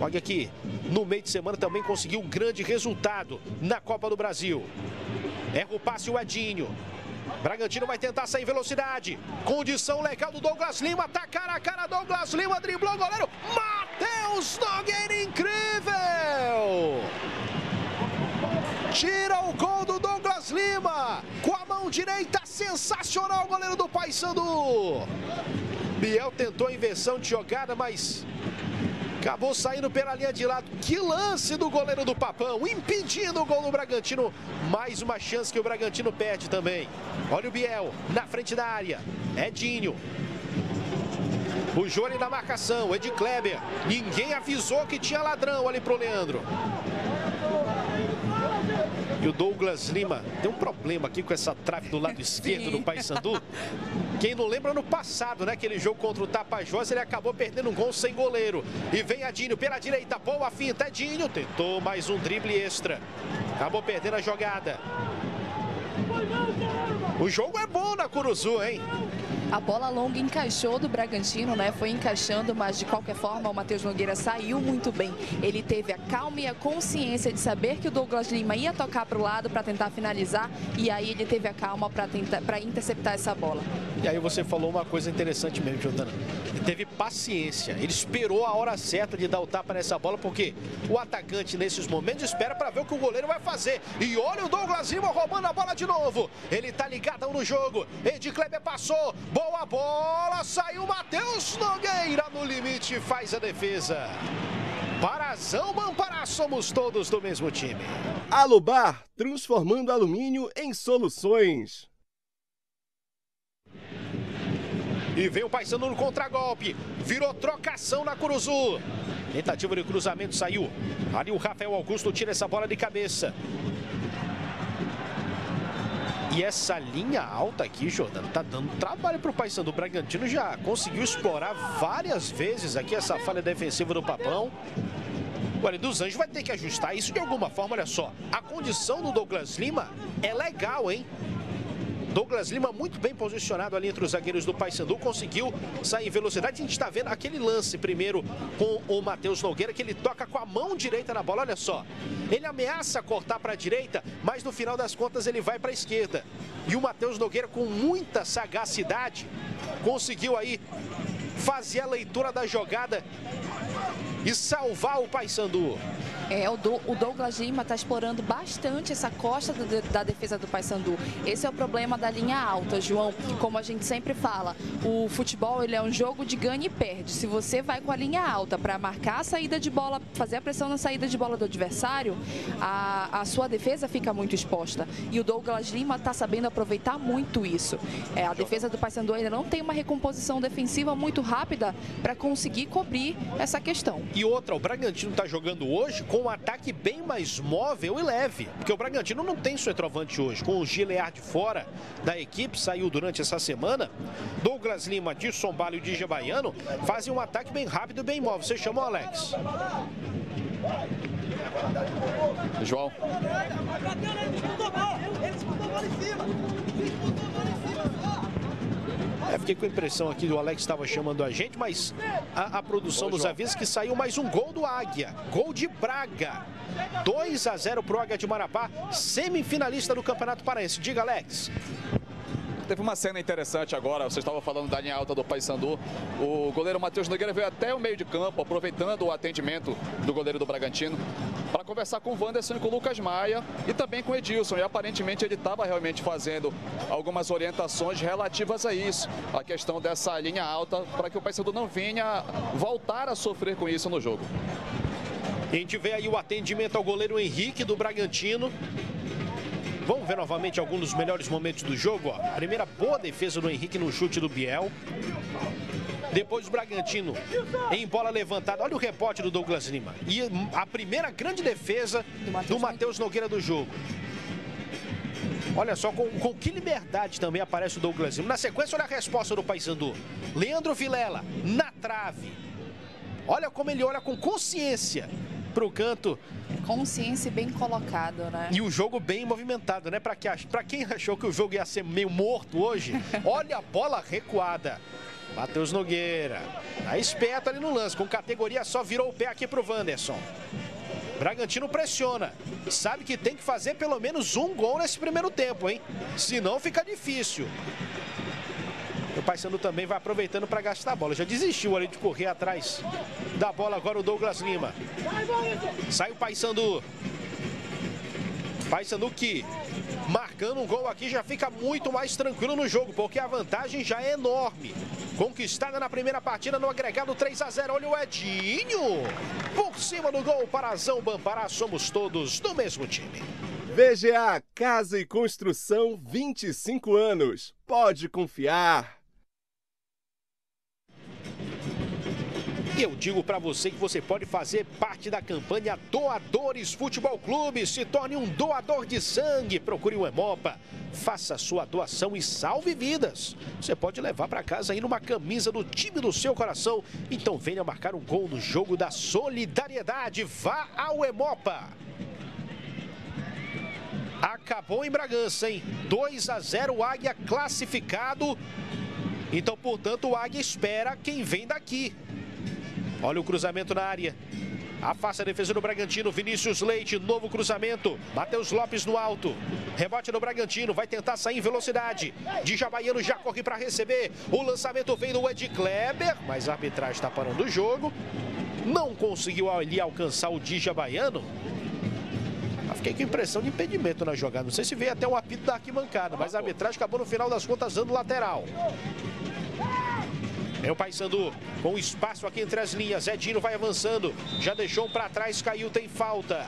O Águia que no meio de semana também conseguiu um grande resultado na Copa do Brasil. Erra o passe o Edinho. Bragantino vai tentar sair em velocidade. Condição legal do Douglas Lima. Tá cara a cara. Douglas Lima driblou o goleiro. Matheus Nogueira, incrível! Tira o gol do Douglas Lima. Com a mão direita, sensacional o goleiro do Paysandu. Biel tentou a inversão de jogada, mas Acabou saindo pela linha de lado. Que lance do goleiro do Papão, impedindo o gol do Bragantino. Mais uma chance que o Bragantino perde também. Olha o Biel na frente da área. Edinho. O Jônio na marcação, Ed Kleber. Ninguém avisou que tinha ladrão ali pro Leandro. E o Douglas Lima tem um problema aqui com essa trave do lado esquerdo do Paysandu. Quem não lembra no passado, né? Aquele jogo contra o Tapajós, ele acabou perdendo um gol sem goleiro. E vem Adinho pela direita, boa finta, Edinho tentou mais um drible extra. Acabou perdendo a jogada. O jogo é bom na Curuzu, hein? A bola longa encaixou do Bragantino, né? Foi encaixando, mas de qualquer forma o Matheus Nogueira saiu muito bem. Ele teve a calma e a consciência de saber que o Douglas Lima ia tocar para o lado para tentar finalizar e aí ele teve a calma para tentar para interceptar essa bola. E aí você falou uma coisa interessante mesmo, Jordana. Ele teve paciência. Ele esperou a hora certa de dar o tapa nessa bola, porque o atacante nesses momentos espera para ver o que o goleiro vai fazer. E olha o Douglas Lima roubando a bola de novo. Ele tá ligadão no jogo. Ed Kleber passou. Boa bola, saiu Matheus Nogueira no limite, faz a defesa. Parazão, Mampará, somos todos do mesmo time. Alubar, transformando alumínio em soluções. E vem o Paysandu no contragolpe. Virou trocação na Curuzu. Tentativa de cruzamento saiu. Ali o Rafael Augusto tira essa bola de cabeça. E essa linha alta aqui, Jordano, tá dando trabalho pro Paysandu. O Bragantino já conseguiu explorar várias vezes aqui essa falha defensiva do Papão. Agora, dos Anjos vai ter que ajustar isso de alguma forma, olha só. A condição do Douglas Lima é legal, hein? Douglas Lima muito bem posicionado ali entre os zagueiros do Paysandu, conseguiu sair em velocidade. A gente está vendo aquele lance primeiro com o Matheus Nogueira, que ele toca com a mão direita na bola, olha só. Ele ameaça cortar para a direita, mas no final das contas ele vai para a esquerda. E o Matheus Nogueira com muita sagacidade conseguiu aí fazer a leitura da jogada e salvar o Paysandu. É, o, do, o Douglas Lima está explorando bastante essa costa do, da defesa do Paysandu. Esse é o problema da linha alta, João. Como a gente sempre fala, o futebol ele é um jogo de ganha e perde. Se você vai com a linha alta para marcar a saída de bola, fazer a pressão na saída de bola do adversário, a, a sua defesa fica muito exposta. E o Douglas Lima está sabendo aproveitar muito isso. É, a defesa do Paysandu ainda não tem uma recomposição defensiva muito rápida para conseguir cobrir essa questão. E outra, o Bragantino está jogando hoje com um ataque bem mais móvel e leve, porque o Bragantino não tem centroavante hoje. Com o Gilead fora da equipe, saiu durante essa semana. Douglas Lima, de Sombalho e de Baiano fazem um ataque bem rápido e bem móvel. Você chamou, Alex? João. É, fiquei com a impressão aqui do Alex estava chamando a gente, mas a, a produção nos avisa que saiu mais um gol do Águia. Gol de Braga. 2 a 0 pro Águia de Marapá, semifinalista do Campeonato Paraense. Diga, Alex. Teve uma cena interessante agora, você estava falando da linha alta do Paysandu. O goleiro Matheus Nogueira veio até o meio de campo, aproveitando o atendimento do goleiro do Bragantino, para conversar com o Wanderson e com o Lucas Maia e também com o Edilson. E aparentemente ele estava realmente fazendo algumas orientações relativas a isso, a questão dessa linha alta, para que o Paysandu não venha voltar a sofrer com isso no jogo. A gente vê aí o atendimento ao goleiro Henrique do Bragantino. Vamos ver novamente alguns dos melhores momentos do jogo. Ó. Primeira boa defesa do Henrique no chute do Biel. Depois o Bragantino em bola levantada. Olha o rebote do Douglas Lima. E a primeira grande defesa do Matheus Nogueira do jogo. Olha só com, com, que liberdade também aparece o Douglas Lima. Na sequência, olha a resposta do Paysandu. Leandro Vilela, na trave. Olha como ele olha com consciência para o canto. Consciência bem colocado, né? E o jogo bem movimentado, né? Para que, quem achou que o jogo ia ser meio morto hoje, olha a bola recuada. Matheus Nogueira. Tá esperto ali no lance, com categoria só virou o pé aqui pro Wanderson. Bragantino pressiona. Sabe que tem que fazer pelo menos um gol nesse primeiro tempo, hein? Senão fica difícil. O Paysandu também vai aproveitando para gastar a bola. Já desistiu ali de correr atrás da bola agora o Douglas Lima. Sai o Paysandu. Paysandu que marcando um gol aqui já fica muito mais tranquilo no jogo, porque a vantagem já é enorme. Conquistada na primeira partida no agregado 3 a 0. Olha o Edinho. Por cima do gol para Zão Bampará, somos todos do mesmo time. VGA Casa e Construção 25 anos. Pode confiar. Eu digo para você que você pode fazer parte da campanha Doadores Futebol Clube. Se torne um doador de sangue. Procure o Hemopa. Faça sua doação e salve vidas. Você pode levar para casa aí uma camisa do time do seu coração. Então venha marcar um gol no jogo da solidariedade. Vá ao Hemopa. Acabou em Bragança, hein? 2 a 0 Águia classificado. Então, portanto, o Águia espera quem vem daqui. Olha o cruzamento na área. Afasta a defesa do Bragantino. Vinícius Leite, novo cruzamento. Matheus Lopes no alto. Rebote do Bragantino. Vai tentar sair em velocidade. Djabaiano já corre para receber. O lançamento vem do Ed Kleber. Mas a arbitragem está parando o jogo. Não conseguiu ali alcançar o Djabaiano. Fiquei com impressão de impedimento na jogada. Não sei se veio até um apito da arquibancada, mas a arbitragem acabou no final das contas dando lateral. É o Paysandu com espaço aqui entre as linhas. Edinho vai avançando. Já deixou um para trás, caiu, tem falta.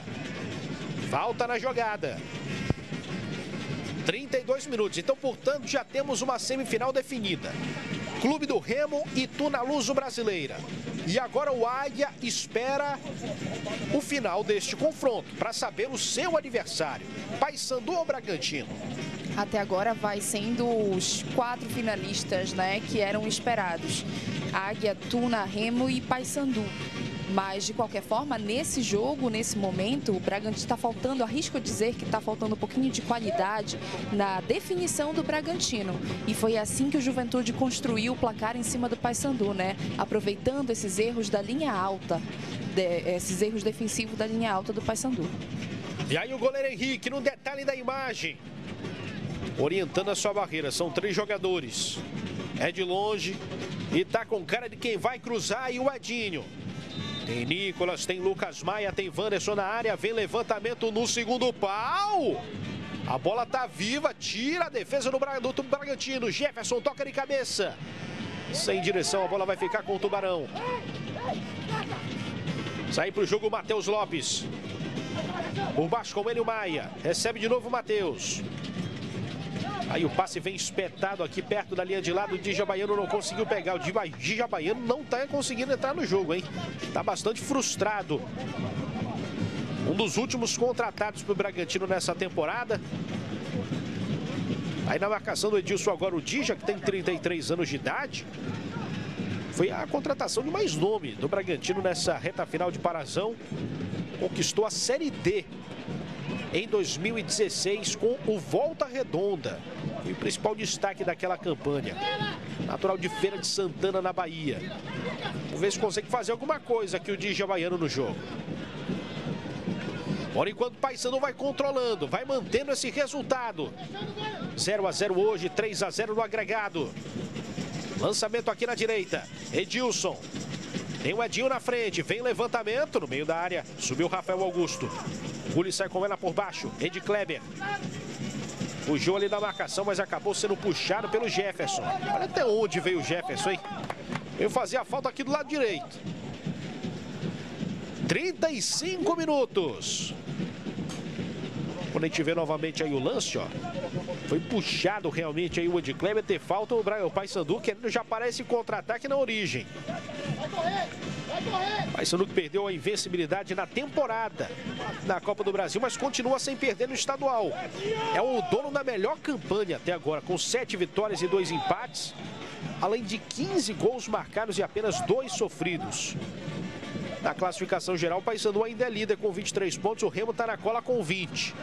Falta na jogada. 32 minutos. Então, portanto, já temos uma semifinal definida. Clube do Remo e Tuna Luso Brasileira. E agora o Águia espera o final deste confronto para saber o seu adversário. Paysandu ou Bragantino? Até agora vai sendo os quatro finalistas né, que eram esperados. Águia, Tuna, Remo e Paysandu. Mas, de qualquer forma, nesse jogo, nesse momento, o Bragantino está faltando, arrisco dizer que está faltando um pouquinho de qualidade na definição do Bragantino. E foi assim que o Juventude construiu o placar em cima do Paysandu, né? Aproveitando esses erros da linha alta, de, esses erros defensivos da linha alta do Paysandu. E aí o goleiro Henrique, no detalhe da imagem, orientando a sua barreira. São três jogadores. É de longe e tá com cara de quem vai cruzar e o Edinho. Tem Nicolas, tem Lucas Maia, tem Wanderson na área, vem levantamento no segundo pau. A bola tá viva, tira a defesa do, do Bragantino. Jefferson toca de cabeça. Sem direção, a bola vai ficar com o Tubarão. Sai pro jogo o Matheus Lopes. Por baixo com ele o Maia. Recebe de novo o Matheus. Aí o passe vem espetado aqui perto da linha de lado. O Djabaiano não conseguiu pegar. O Djabaiano não está conseguindo entrar no jogo, hein? Está bastante frustrado. Um dos últimos contratados para o Bragantino nessa temporada. Aí na marcação do Edilson agora o Dija, que tem 33 anos de idade. Foi a contratação de mais nome do Bragantino nessa reta final de Parazão. Conquistou a Série D em 2016 com o Volta Redonda. E o principal destaque daquela campanha. Natural de Feira de Santana, na Bahia. Vamos ver se consegue fazer alguma coisa aqui o Dija Baiano no jogo. Por enquanto, o Paysandu vai controlando, vai mantendo esse resultado. 0 a 0 hoje, 3 a 0 no agregado. Lançamento aqui na direita. Edilson. Tem o Edinho na frente. Vem levantamento no meio da área. Subiu Rafael Augusto. Gulli sai com ela por baixo. Ed Kleber. Fugiu ali da marcação, mas acabou sendo puxado pelo Jefferson. Olha até onde veio o Jefferson, hein? Veio fazer a falta aqui do lado direito. 35 minutos. Quando a gente vê novamente aí o lance, ó. Foi puxado realmente aí o Ed Kleber ter falta. O, o Paysandu querendo já aparece contra-ataque na origem. Paysandu que perdeu a invencibilidade na temporada da Copa do Brasil, mas continua sem perder no estadual. É o dono da melhor campanha até agora, com sete vitórias e dois empates, além de 15 gols marcados e apenas dois sofridos. Na classificação geral, o Paysandu ainda é líder com 23 pontos, o Remo está na cola com 20.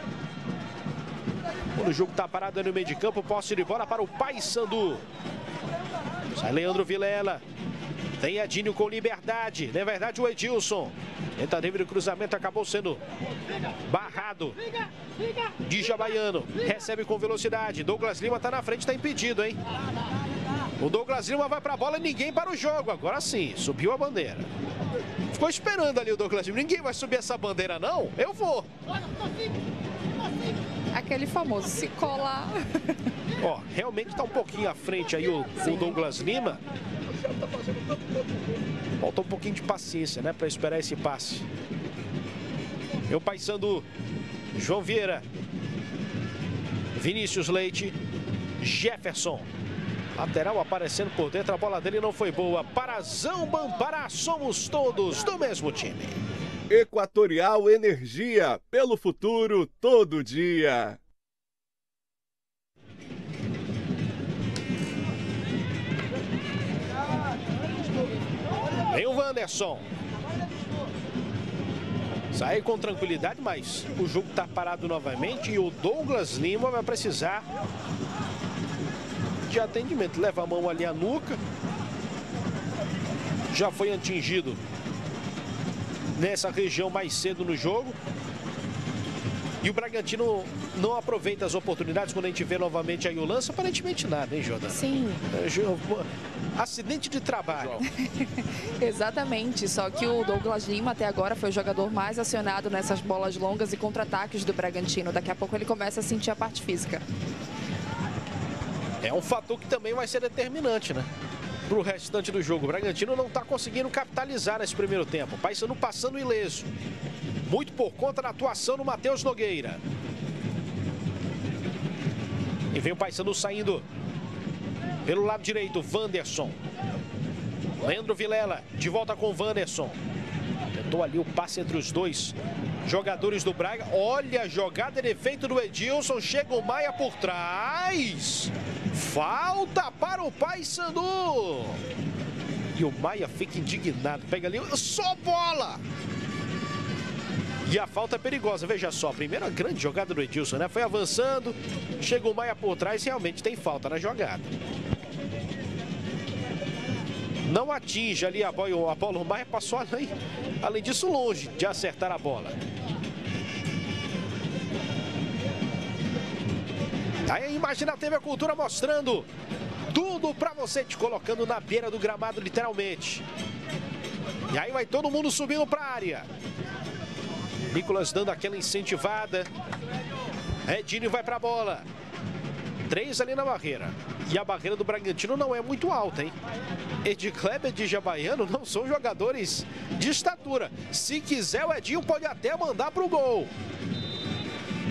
Quando o jogo está parado no meio de campo, posse de bola para o Paysandu. Sai Leandro Vilela. Tem Adínio com liberdade. Na verdade, o Edilson. Tentativa de cruzamento acabou sendo barrado. Dija Baiano. Recebe com velocidade. Douglas Lima está na frente, está impedido, hein? O Douglas Lima vai para a bola e ninguém para o jogo. Agora sim, subiu a bandeira. Ficou esperando ali o Douglas Lima. Ninguém vai subir essa bandeira, não? Eu vou. Aquele famoso se colar. Ó, realmente está um pouquinho à frente aí o, o Douglas Lima. Falta um pouquinho de paciência, né, para esperar esse passe. Eu Paysandu, João Vieira, Vinícius Leite, Jefferson. Lateral aparecendo por dentro, a bola dele não foi boa. Parazão Bampará, somos todos do mesmo time. Equatorial Energia, pelo futuro todo dia. Vem o Wanderson. Sai com tranquilidade, mas o jogo está parado novamente e o Douglas Lima vai precisar de atendimento. Leva a mão ali à nuca. Já foi atingido nessa região mais cedo no jogo. E o Bragantino não aproveita as oportunidades quando a gente vê novamente aí o lance. Aparentemente nada, hein, Jordana? Sim. É, Acidente de trabalho. Exatamente, só que o Douglas Lima até agora foi o jogador mais acionado nessas bolas longas e contra-ataques do Bragantino. Daqui a pouco ele começa a sentir a parte física. É um fator que também vai ser determinante, né? Para o restante do jogo. O Bragantino não está conseguindo capitalizar nesse primeiro tempo. O Paysandu passando ileso. Muito por conta da atuação do Matheus Nogueira. E vem o Paysandu saindo pelo lado direito, Wanderson. Leandro Vilela, de volta com o Wanderson. Tentou ali o passe entre os dois jogadores do Braga. Olha a jogada de efeito do Edilson. Chega o Maia por trás. Falta para o Paysandu. E o Maia fica indignado. Pega ali, só bola. E a falta é perigosa, veja só. A primeira grande jogada do Edilson, né? Foi avançando, chega o Maia por trás, realmente tem falta na jogada. Não atinge ali a bola, a o Maia passou além, além disso longe de acertar a bola. Aí a imagem TV Cultura mostrando tudo pra você, te colocando na beira do gramado literalmente. E aí vai todo mundo subindo pra área. Nicolas dando aquela incentivada. Edinho vai pra bola. Três ali na barreira. E a barreira do Bragantino não é muito alta, hein? Ed Kleber de Jabaiano não são jogadores de estatura. Se quiser, o Edinho pode até mandar pro gol.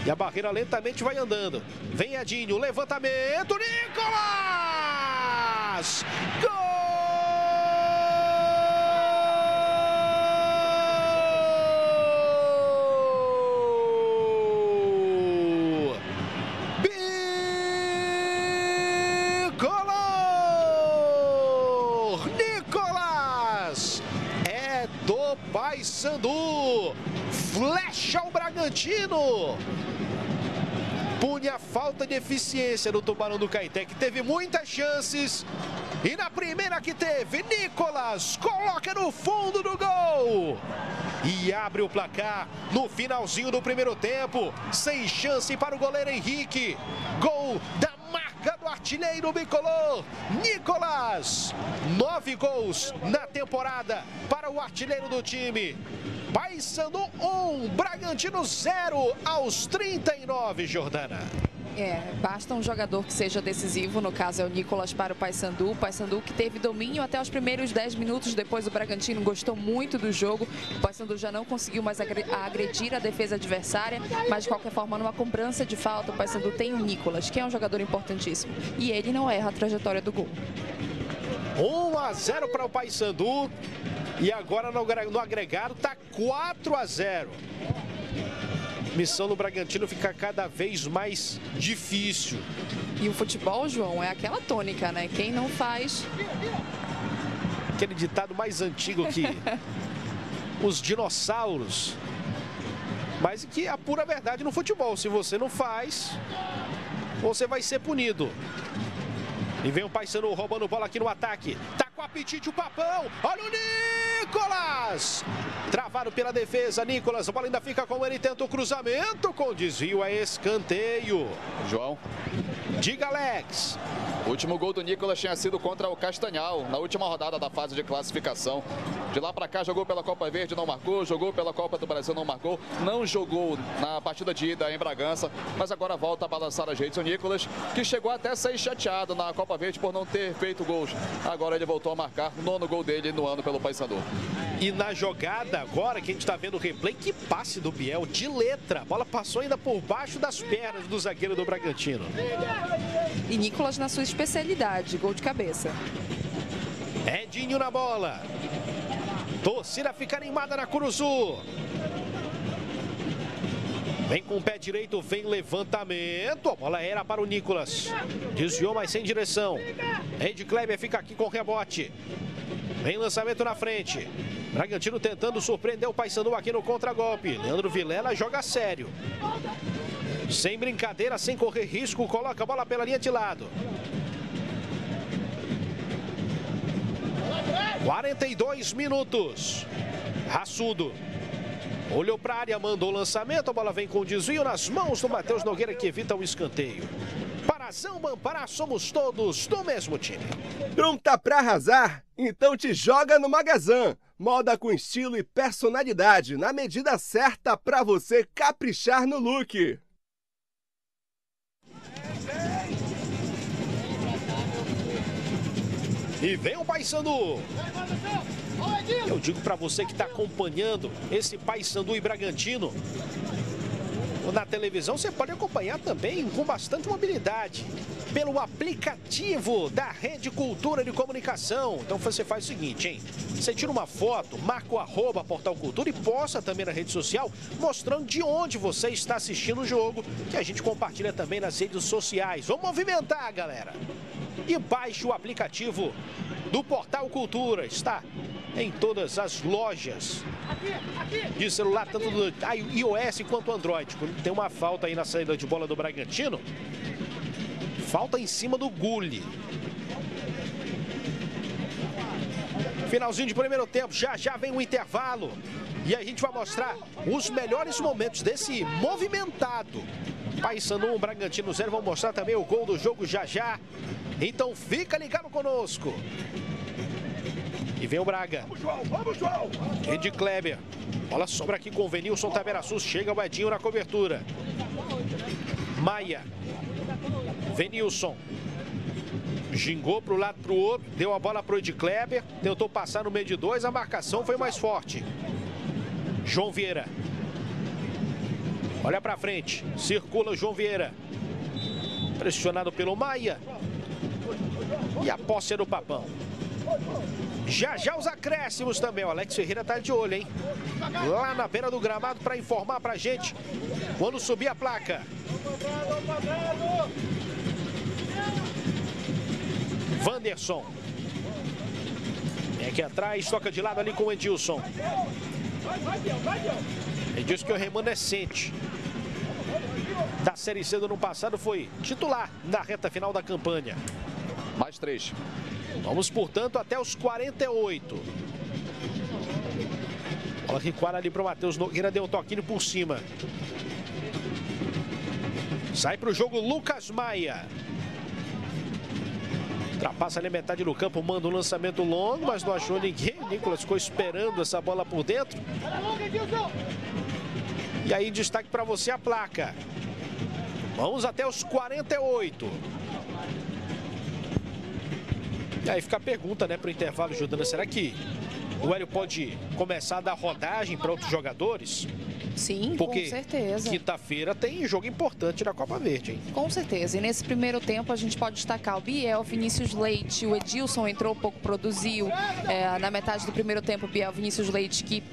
E a barreira lentamente vai andando. Vem Edinho, levantamento, Nicolas! Gol! Bicolor! Nicolas! É do Paysandu! Flecha o Bragantino! Pune a falta de eficiência do Tubarão do Caeté, que teve muitas chances. E na primeira que teve, Nicolas coloca no fundo do gol. e abre o placar no finalzinho do primeiro tempo. Sem chance para o goleiro Henrique. Gol da marca do artilheiro bicolor, Nicolas. Nove gols na temporada para o artilheiro do time. Paysandu 1, um, Bragantino 0 aos 39, Jordana. É, basta um jogador que seja decisivo, no caso é o Nicolas para o Paysandu. O Paysandu que teve domínio até os primeiros 10 minutos, depois o Bragantino gostou muito do jogo. O Paysandu já não conseguiu mais agredir a defesa adversária, mas de qualquer forma, numa cobrança de falta, o Paysandu tem o Nicolas, que é um jogador importantíssimo. E ele não erra a trajetória do gol. 1 a 0 para o Paysandu. E agora no agregado está 4 a 0 missão do Bragantino fica cada vez mais difícil. E o futebol, João, é aquela tônica, né? Quem não faz. Aquele ditado mais antigo que os dinossauros. Mas que é a pura verdade no futebol. Se você não faz, você vai ser punido. E vem o Paysandu roubando bola aqui no ataque. Tá com apetite o Papão. Olha o Nicolas! Travado pela defesa, Nicolas. A bola ainda fica com ele. Tenta o cruzamento com desvio a escanteio. João. Diga, Alex. O último gol do Nicolas tinha sido contra o Castanhal, na última rodada da fase de classificação. De lá para cá, jogou pela Copa Verde, não marcou. Jogou pela Copa do Brasil, não marcou. Não jogou na partida de ida em Bragança, mas agora volta a balançar as redes. O Nicolas, que chegou até a ser chateado na Copa Verde por não ter feito gols. Agora ele voltou a marcar o nono gol dele no ano pelo Paysandu. E na jogada agora que a gente está vendo o replay, que passe do Biel de letra. A bola passou ainda por baixo das pernas do zagueiro do Bragantino. E Nicolas na sua especialidade, gol de cabeça. Edinho na bola. Torcida fica animada na Curuzu. Vem com o pé direito, vem levantamento. A bola era para o Nicolas. Desviou, mas sem direção. Ed Kleber fica aqui com rebote. Vem lançamento na frente. Bragantino tentando surpreender o Paysandu aqui no contragolpe. Leandro Vilela joga sério. Sem brincadeira, sem correr risco, coloca a bola pela linha de lado. 42 minutos. Raçudo. Olhou para a área, mandou o lançamento, a bola vem com desvio nas mãos do Matheus Nogueira que evita o escanteio. Parazão Bampará, somos todos do mesmo time. Pronta para arrasar? Então te joga no Magazan. Moda com estilo e personalidade, na medida certa para você caprichar no look. E vem o Paysandu. Eu digo para você que está acompanhando esse Paysandu e Bragantino na televisão, você pode acompanhar também com bastante mobilidade pelo aplicativo da Rede Cultura de Comunicação. Então você faz o seguinte, hein? Você tira uma foto, marca o arroba Portal Cultura e posta também na rede social, mostrando de onde você está assistindo o jogo, que a gente compartilha também nas redes sociais. Vamos movimentar, galera! E baixe o aplicativo do Portal Cultura. Está em todas as lojas de celular, tanto do iOS quanto Android. Tem uma falta aí na saída de bola do Bragantino. Falta em cima do Gulli. Finalzinho de primeiro tempo, já já vem o intervalo. E a gente vai mostrar os melhores momentos desse movimentado. Paysandu 1, Bragantino 0. Vamos mostrar também o gol do jogo já já. Então fica ligado conosco. E vem o Braga. Vamos, João! Vamos, João! Ed Kleber. Bola sobra aqui com o Venilson Taberaçus. Chega o Edinho na cobertura. Maia. Venilson. Gingou para o lado para o outro. Deu a bola para o Ed Kleber. Tentou passar no meio de dois. A marcação foi mais forte. João Vieira. Olha para frente. Circula o João Vieira. Pressionado pelo Maia. E a posse é do Papão. Já já os acréscimos também. O Alex Ferreira tá de olho, hein? Lá na beira do gramado para informar pra gente quando subir a placa. Wanderson. Vem aqui atrás, toca de lado ali com o Edilson. Diz que o remanescente da Série C do ano passado foi titular na reta final da campanha. Mais três. Vamos, portanto, até os 48. Bola recuada ali para o Matheus Nogueira, deu um toquinho por cima. Sai para o jogo Lucas Maia. Ultrapassa ali a metade do campo, manda um lançamento longo, mas não achou ninguém. Nicolas ficou esperando essa bola por dentro. E aí, destaque para você a placa. Vamos até os 48. E aí fica a pergunta, né, para o intervalo, Jordana. Será que o Hélio pode começar a dar rodagem para outros jogadores? Sim, Porque com certeza. quinta-feira tem jogo importante na Copa Verde, hein? Com certeza. E nesse primeiro tempo a gente pode destacar o Biel, o Vinícius Leite, o Edilson entrou pouco, produziu. É, na metade do primeiro tempo, o Biel, Vinícius Leite, que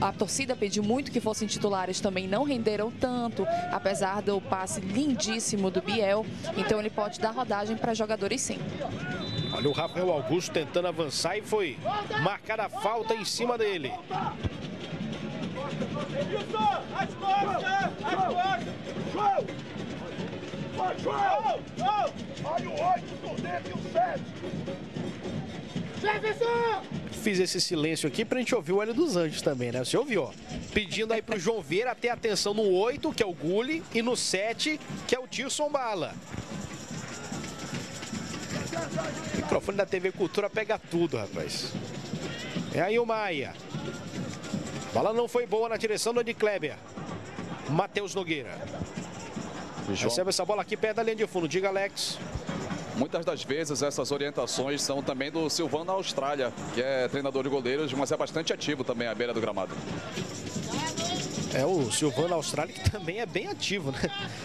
a torcida pediu muito que fossem titulares, também não renderam tanto, apesar do passe lindíssimo do Biel. Então ele pode dar rodagem para jogadores sim. Olha o Rafael Augusto tentando avançar e foi marcada a falta em cima dele. Olha o 8 por dentro e o 7. Jefferson! Fiz esse silêncio aqui pra gente ouvir o Hélio dos Anjos também, né? Você ouviu, ó. Pedindo aí pro João Vieira ter atenção no 8, que é o Gulli, e no 7, que é o Tilson Bala. O microfone da TV Cultura pega tudo, rapaz. É aí o Maia. Bala não foi boa na direção do Kleber. Matheus Nogueira. Recebe essa bola aqui perto da linha de fundo. Diga, Alex. Muitas das vezes essas orientações são também do Silvano Austrália, que é treinador de goleiros, mas é bastante ativo também à beira do gramado. É o Silvano Austrália, que também é bem ativo, né?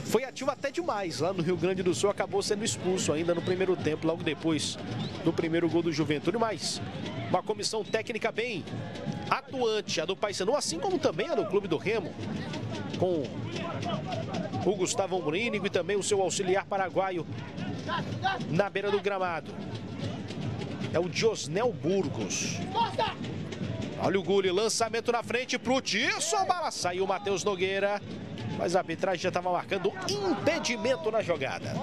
Foi ativo até demais lá no Rio Grande do Sul, acabou sendo expulso ainda no primeiro tempo, logo depois do primeiro gol do Juventude. Mas uma comissão técnica bem atuante, a do Paysandu, assim como também a do Clube do Remo, com o Gustavo Amorínigo e também o seu auxiliar paraguaio na beira do gramado. É o Josnel Burgos. Olha o Gulli, lançamento na frente pro Tirson, bala saiu o Matheus Nogueira. Mas a arbitragem já estava marcando impedimento na jogada.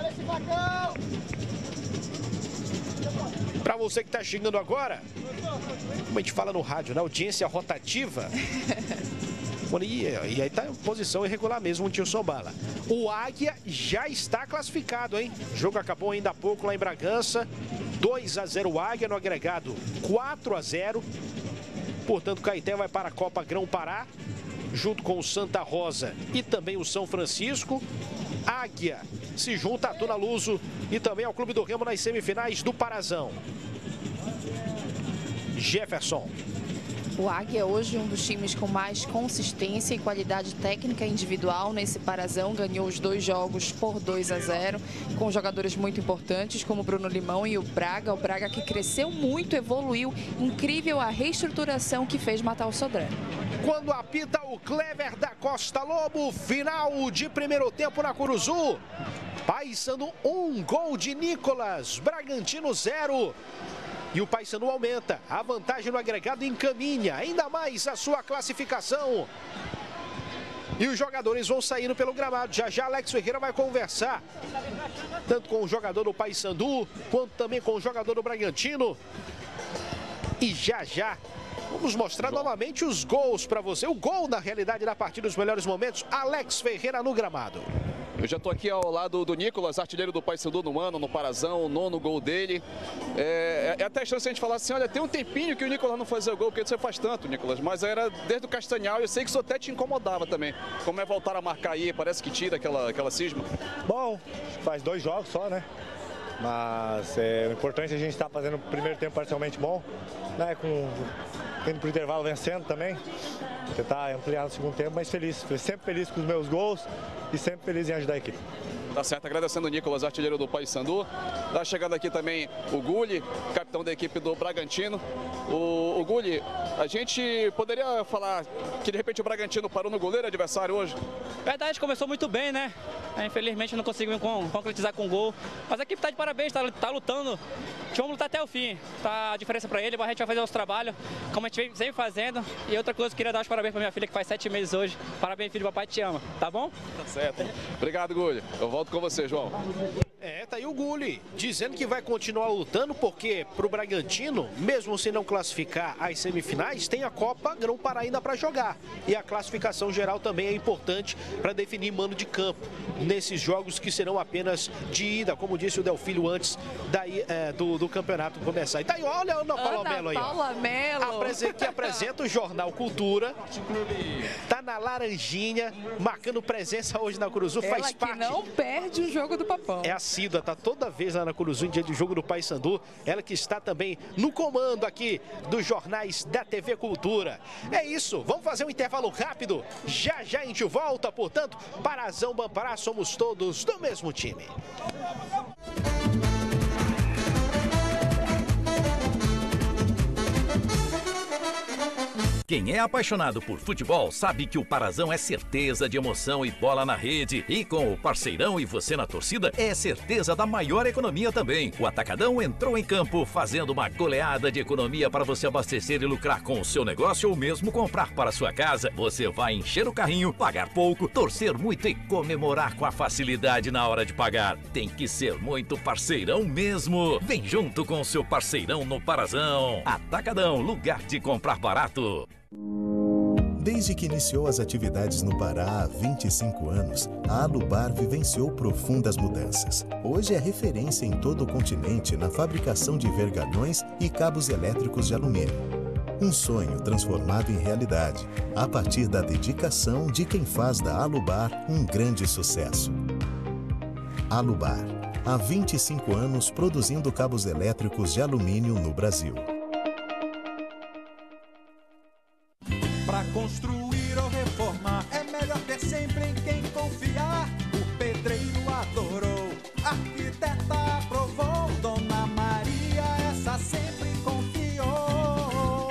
Para você que está chegando agora, como a gente fala no rádio, na audiência rotativa. E, e aí tá em posição irregular mesmo o Tilson Bala. O Águia já está classificado, hein? O jogo acabou ainda há pouco lá em Bragança. 2 a 0 o Águia no agregado 4 a 0. Portanto, Caeté vai para a Copa Grão Pará, junto com o Santa Rosa e também o São Francisco. Águia se junta a Tuna Luso e também ao Clube do Remo nas semifinais do Parazão. Jefferson. O Águia é hoje um dos times com mais consistência e qualidade técnica individual nesse Parazão. Ganhou os dois jogos por 2 a 0, com jogadores muito importantes como Bruno Limão e o Braga. O Braga que cresceu muito, evoluiu. Incrível a reestruturação que fez matar o Sodré. Quando apita o Clever da Costa Lobo, final de primeiro tempo na Curuzu. Paysandu um gol de Nicolas, Bragantino zero. E o Paysandu aumenta. A vantagem no agregado encaminha ainda mais a sua classificação. E os jogadores vão saindo pelo gramado. Já já Alex Ferreira vai conversar. Tanto com o jogador do Paysandu, quanto também com o jogador do Bragantino. E já já vamos mostrar novamente os gols para você. O gol, na realidade, da partida dos melhores momentos. Alex Ferreira no gramado. Eu já estou aqui ao lado do Nicolas, artilheiro do Paysandu no ano, no Parazão, o nono gol dele. É, é até a chance de a gente falar assim, olha, tem um tempinho que o Nicolas não fazia gol, porque você faz tanto, Nicolas. Mas era desde o Castanhal, eu sei que isso até te incomodava também. Como é voltar a marcar aí, parece que tira aquela, aquela cisma. Bom, faz dois jogos só, né? Mas é, o importante é a gente estar fazendo o primeiro tempo parcialmente bom, né? Com, indo pro intervalo vencendo também. Tentar ampliar no segundo tempo, mas feliz. Sempre feliz com os meus gols e sempre feliz em ajudar a equipe. Tá certo, agradecendo o Nicolas, artilheiro do Paysandu. Tá chegando aqui também o Gulli, capitão da equipe do Bragantino. O, o Gulli, a gente poderia falar que de repente o Bragantino parou no goleiro adversário hoje? Verdade, começou muito bem, né? É, Infelizmente não conseguimos con- concretizar com gol. Mas a equipe tá de parabéns, tá, tá lutando. Que vamos lutar até o fim. Tá a diferença pra ele, mas a gente vai fazer os trabalhos como a gente vem sempre fazendo. E outra coisa, eu queria dar os parabéns pra minha filha que faz sete meses hoje. Parabéns, filho, papai te ama, tá bom? Tá certo. Obrigado, Gulli. Eu volto com você, João. É, tá aí o Gulli, dizendo que vai continuar lutando porque pro Bragantino, mesmo se não classificar às semifinais, tem a Copa Grão Pará ainda para jogar. E a classificação geral também é importante para definir mano de campo nesses jogos que serão apenas de ida, como disse o Delfilho antes daí, é, do, do campeonato começar. E tá aí, olha a Ana Paula Ana Melo aí. Paula Melo. Apresen- que apresenta o Jornal Cultura. Tá na Laranjinha, marcando presença hoje na Curuzu, Ela faz que parte. não perde o jogo do papão. É assídua, tá toda vez lá na Curuzu em dia de jogo do Paysandu. Ela que está também no comando aqui dos jornais da TV Cultura. É isso, vamos fazer um intervalo rápido. Já já a gente volta, portanto, Parazão Bampará, somos todos do mesmo time. Quem é apaixonado por futebol sabe que o Parazão é certeza de emoção e bola na rede. E com o parceirão e você na torcida, é certeza da maior economia também. O Atacadão entrou em campo fazendo uma goleada de economia para você abastecer e lucrar com o seu negócio ou mesmo comprar para sua casa. Você vai encher o carrinho, pagar pouco, torcer muito e comemorar com a facilidade na hora de pagar. Tem que ser muito parceirão mesmo. Vem junto com o seu parceirão no Parazão. Atacadão, lugar de comprar barato. Desde que iniciou as atividades no Pará há 25 anos, a Alubar vivenciou profundas mudanças. Hoje é referência em todo o continente na fabricação de vergalhões e cabos elétricos de alumínio. Um sonho transformado em realidade, a partir da dedicação de quem faz da Alubar um grande sucesso. Alubar, há 25 anos produzindo cabos elétricos de alumínio no Brasil. Construir ou reformar é melhor ter sempre em quem confiar. O pedreiro adorou, a arquiteta aprovou. Dona Maria, essa sempre confiou.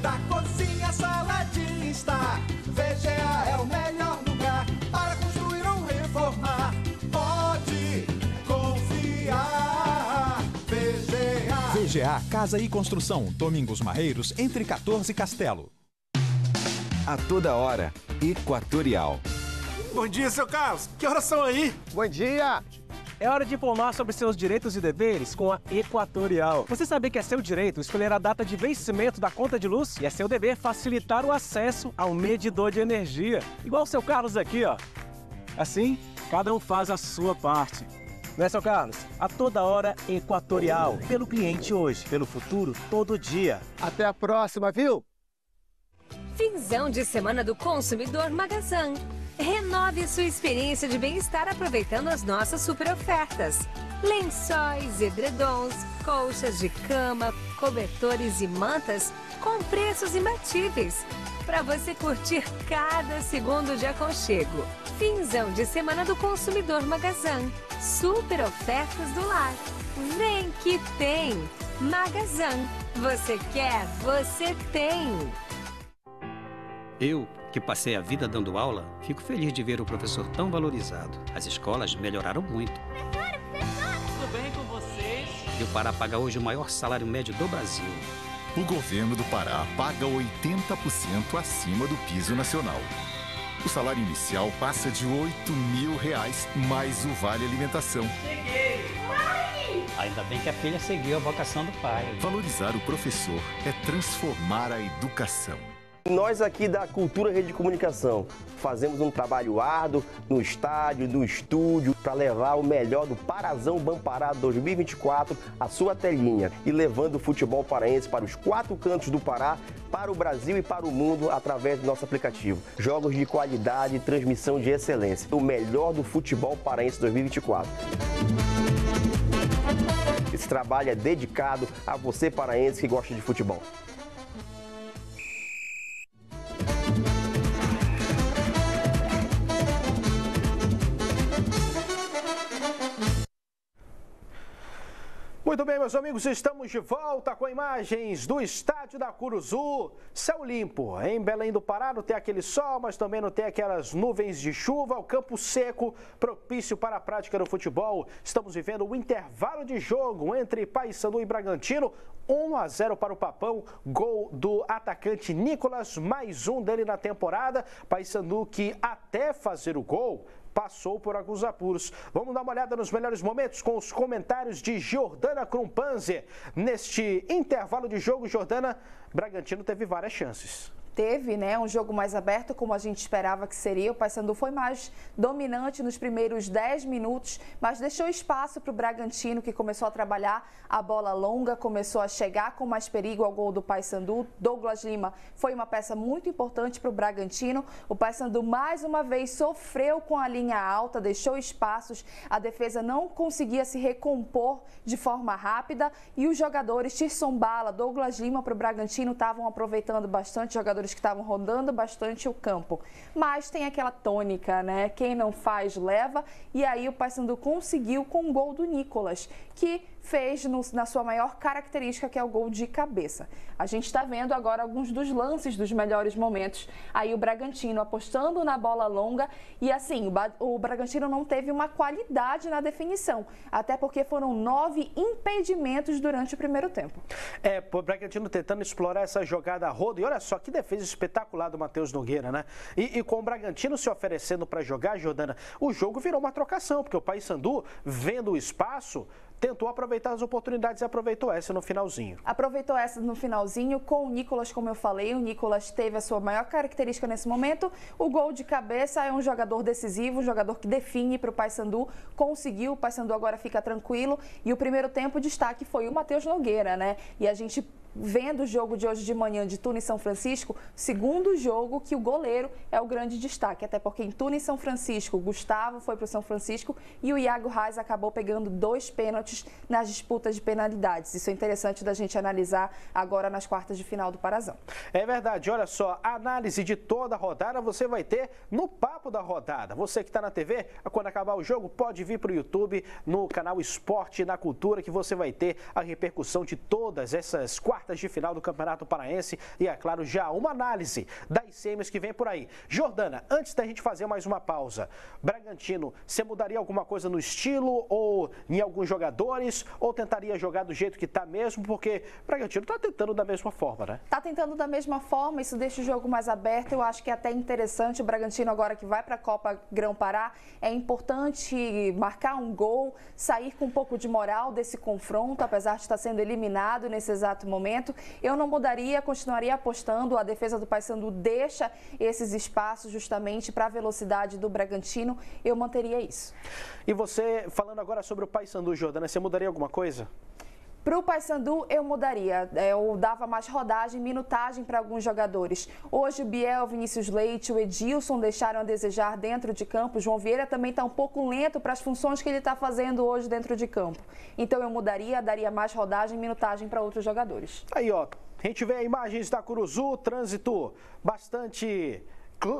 Da cozinha sala de estar, VGA é o melhor lugar para construir ou reformar. Pode confiar, VGA. VGA Casa e Construção, Domingos Marreiros, entre 14 e Castelo. A toda hora, Equatorial. Bom dia, seu Carlos. Que horas são aí? Bom dia! É hora de informar sobre seus direitos e deveres com a Equatorial. Você sabia que é seu direito escolher a data de vencimento da conta de luz? E é seu dever facilitar o acesso ao medidor de energia. Igual o seu Carlos aqui, ó. Assim, cada um faz a sua parte. Não é, seu Carlos? A toda hora, Equatorial. Pelo cliente hoje, pelo futuro, todo dia. Até a próxima, viu? Finzão de semana do consumidor Magazan. Renove sua experiência de bem-estar aproveitando as nossas super ofertas. Lençóis, edredons, colchas de cama, cobertores e mantas com preços imbatíveis. Para você curtir cada segundo de aconchego. Finzão de semana do consumidor Magazan. Super ofertas do lar. Vem que tem! Magazan. Você quer, você tem! Eu, que passei a vida dando aula, fico feliz de ver o professor tão valorizado. As escolas melhoraram muito. Tudo bem com vocês? E o Pará paga hoje o maior salário médio do Brasil. O governo do Pará paga 80% acima do piso nacional. O salário inicial passa de 8 mil reais, mais o vale alimentação. Ainda bem que a filha seguiu a vocação do pai. Valorizar o professor é transformar a educação. Nós aqui da Cultura Rede de Comunicação fazemos um trabalho árduo no estádio, no estúdio, para levar o melhor do Parazão Bampará 2024 à sua telinha e levando o futebol paraense para os quatro cantos do Pará, para o Brasil e para o mundo através do nosso aplicativo. Jogos de qualidade e transmissão de excelência. O melhor do futebol paraense 2024. Esse trabalho é dedicado a você paraense que gosta de futebol. Muito bem, meus amigos, estamos de volta com imagens do estádio da Curuzu. Céu limpo. Em Belém do Pará não tem aquele sol, mas também não tem aquelas nuvens de chuva. O campo seco, propício para a prática do futebol. Estamos vivendo o intervalo de jogo entre Paysandu e Bragantino. 1 a 0 para o Papão. Gol do atacante Nicolas, mais um dele na temporada. Paysandu que até fazer o gol passou por alguns apuros. Vamos dar uma olhada nos melhores momentos com os comentários de Jordana Krumpanzer. Neste intervalo de jogo, Jordana, Bragantino teve várias chances teve né, um jogo mais aberto, como a gente esperava que seria. O Paysandu foi mais dominante nos primeiros 10 minutos, mas deixou espaço para o Bragantino, que começou a trabalhar a bola longa, começou a chegar com mais perigo ao gol do Paysandu. Douglas Lima foi uma peça muito importante para o Bragantino. O Paysandu, mais uma vez, sofreu com a linha alta, deixou espaços, a defesa não conseguia se recompor de forma rápida e os jogadores Tirson Bala, Douglas Lima para o Bragantino estavam aproveitando bastante jogadores jogadores que estavam rodando bastante o campo. Mas tem aquela tônica, né? Quem não faz, leva. E aí o Paysandu conseguiu com o gol do Nicolas, que fez no, na sua maior característica, que é o gol de cabeça. A gente está vendo agora alguns dos lances dos melhores momentos. Aí o Bragantino apostando na bola longa e assim, o, o Bragantino não teve uma qualidade na definição, até porque foram nove impedimentos durante o primeiro tempo. É, o Bragantino tentando explorar essa jogada a rodo. E olha só que defesa espetacular do Matheus Nogueira, né? E, e com o Bragantino se oferecendo para jogar, Jordana, o jogo virou uma trocação, porque o Paysandu, vendo o espaço, tentou aproveitar as oportunidades e aproveitou essa no finalzinho. Aproveitou essa no finalzinho com o Nicolas, como eu falei. O Nicolas teve a sua maior característica nesse momento. O gol de cabeça é um jogador decisivo, um jogador que define para o Paysandu. Conseguiu, o Paysandu agora fica tranquilo. E o primeiro tempo, destaque foi o Matheus Nogueira, né? E a gente vendo o jogo de hoje de manhã de Tunis São Francisco, segundo jogo que o goleiro é o grande destaque, até porque em Tunis São Francisco, Gustavo foi para o São Francisco e o Iago Reis acabou pegando dois pênaltis nas disputas de penalidades. Isso é interessante da gente analisar agora nas quartas de final do Parazão. É verdade, olha só, a análise de toda a rodada você vai ter no Papo da Rodada. Você que está na TV, quando acabar o jogo, pode vir para o YouTube, no canal Esporte na Cultura, que você vai ter a repercussão de todas essas quartas quartas de final do Campeonato Paraense e, é claro, já uma análise das semis que vem por aí. Jordana, antes da gente fazer mais uma pausa, Bragantino, você mudaria alguma coisa no estilo ou em alguns jogadores ou tentaria jogar do jeito que está mesmo? Porque Bragantino está tentando da mesma forma, né? Está tentando da mesma forma, isso deixa o jogo mais aberto. Eu acho que é até interessante o Bragantino agora que vai para a Copa Grão Pará, é importante marcar um gol, sair com um pouco de moral desse confronto, apesar de estar sendo eliminado nesse exato momento momento. Eu não mudaria, continuaria apostando. A defesa do Paysandu deixa esses espaços justamente para a velocidade do Bragantino. Eu manteria isso. E você, falando agora sobre o Paysandu, Jordana, você mudaria alguma coisa? Para o Paysandu, eu mudaria. É, eu dava mais rodagem, minutagem para alguns jogadores. Hoje, o Biel, Vinícius Leite, o Edilson deixaram a desejar dentro de campo. O João Vieira também está um pouco lento para as funções que ele está fazendo hoje dentro de campo. Então, eu mudaria, daria mais rodagem, minutagem para outros jogadores. Aí, ó, a gente vê imagens da Curuzu, trânsito bastante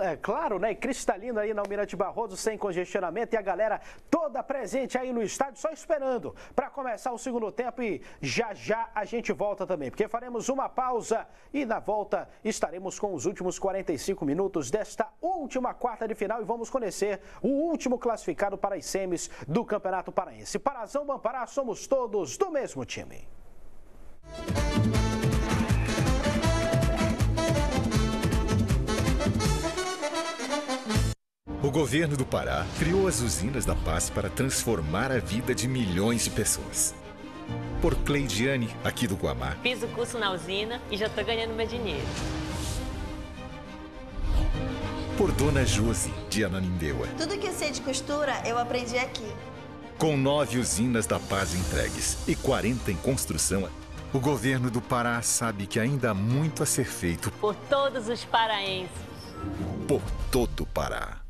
é, claro, né, cristalino aí na Almirante Barroso, sem congestionamento e a galera toda presente aí no estádio, só esperando para começar o segundo tempo e já já a gente volta também, porque faremos uma pausa e na volta estaremos com os últimos 45 minutos desta última quarta de final e vamos conhecer o último classificado para as semis do Campeonato Paraense. Parazão Bampará, somos todos do mesmo time. O governo do Pará criou as usinas da paz para transformar a vida de milhões de pessoas. Por Cleidiane, aqui do Guamá. Fiz o curso na usina e já estou ganhando meu dinheiro. Por Dona Josi, de Ananindeua. Tudo que eu sei de costura, eu aprendi aqui. Com nove usinas da paz entregues e 40 em construção, o governo do Pará sabe que ainda há muito a ser feito por todos os paraenses. Por todo o Pará.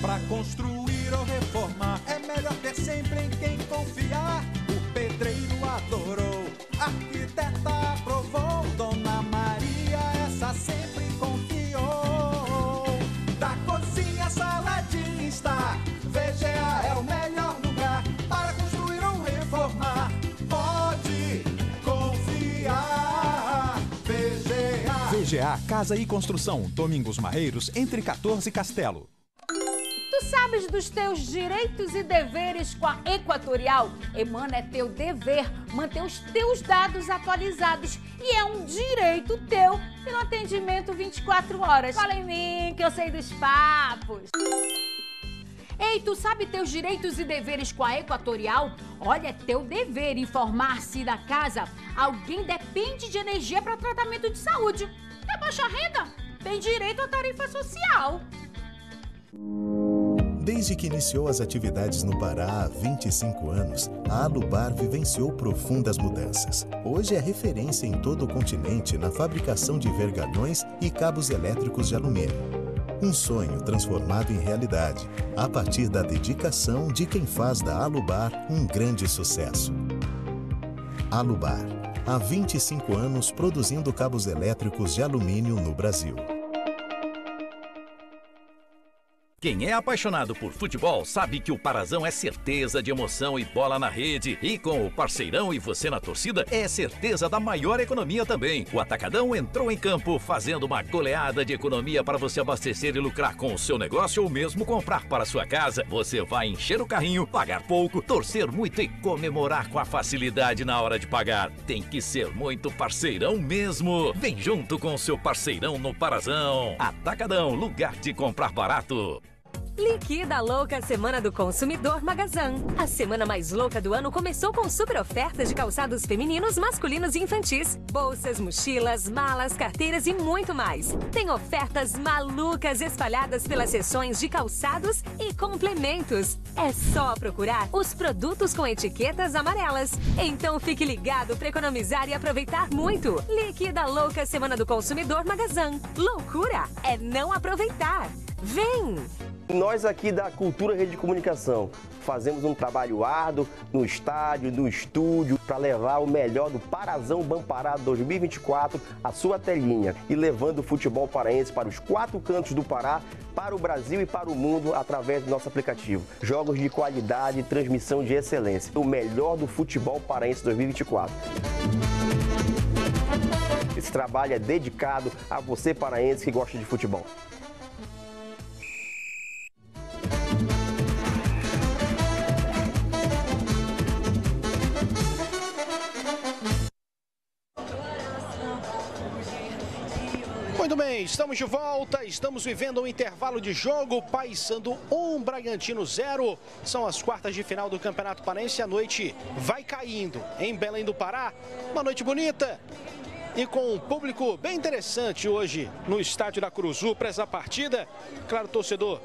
Para construir ou reformar, é melhor ter sempre em quem confiar. O pedreiro adorou, a arquiteta aprovou, Dona Maria, essa sempre confiou. Da cozinha, sala de estar, VGA é o melhor lugar para construir ou reformar. Pode confiar, VGA. VGA Casa e Construção, Domingos Marreiros, entre 14 e Castelo. Sabes dos teus direitos e deveres com a Equatorial? Emana, é teu dever manter os teus dados atualizados e é um direito teu um atendimento 24 horas. Fala em mim que eu sei dos papos. Ei, tu sabe teus direitos e deveres com a Equatorial? Olha, é teu dever informar se da casa alguém depende de energia para tratamento de saúde. É baixa renda? Tem direito à tarifa social. Desde que iniciou as atividades no Pará há 25 anos, a Alubar vivenciou profundas mudanças. Hoje é referência em todo o continente na fabricação de vergalhões e cabos elétricos de alumínio. Um sonho transformado em realidade, a partir da dedicação de quem faz da Alubar um grande sucesso. Alubar, há 25 anos produzindo cabos elétricos de alumínio no Brasil. Quem é apaixonado por futebol sabe que o Parazão é certeza de emoção e bola na rede. E com o parceirão e você na torcida, é certeza da maior economia também. O Atacadão entrou em campo fazendo uma goleada de economia para você abastecer e lucrar com o seu negócio ou mesmo comprar para sua casa. Você vai encher o carrinho, pagar pouco, torcer muito e comemorar com a facilidade na hora de pagar. Tem que ser muito parceirão mesmo. Vem junto com o seu parceirão no Parazão. Atacadão, lugar de comprar barato. Liquida Louca Semana do Consumidor Magazan. A semana mais louca do ano começou com super ofertas de calçados femininos, masculinos e infantis. Bolsas, mochilas, malas, carteiras e muito mais. Tem ofertas malucas espalhadas pelas seções de calçados e complementos. É só procurar os produtos com etiquetas amarelas. Então fique ligado para economizar e aproveitar muito. Liquida Louca Semana do Consumidor Magazan. Loucura é não aproveitar. Vem! Nós aqui da Cultura Rede de Comunicação fazemos um trabalho árduo no estádio, no estúdio, para levar o melhor do Parazão Bampará 2024 à sua telinha e levando o futebol paraense para os quatro cantos do Pará, para o Brasil e para o mundo através do nosso aplicativo. Jogos de qualidade e transmissão de excelência. O melhor do futebol paraense 2024. Esse trabalho é dedicado a você paraense que gosta de futebol. Muito bem, estamos de volta, estamos vivendo um intervalo de jogo, Paysandu 1, Bragantino 0. São as quartas de final do Campeonato Parense, a noite vai caindo em Belém do Pará. Uma noite bonita, e com um público bem interessante hoje no estádio da Curuzu para essa partida. Claro, torcedor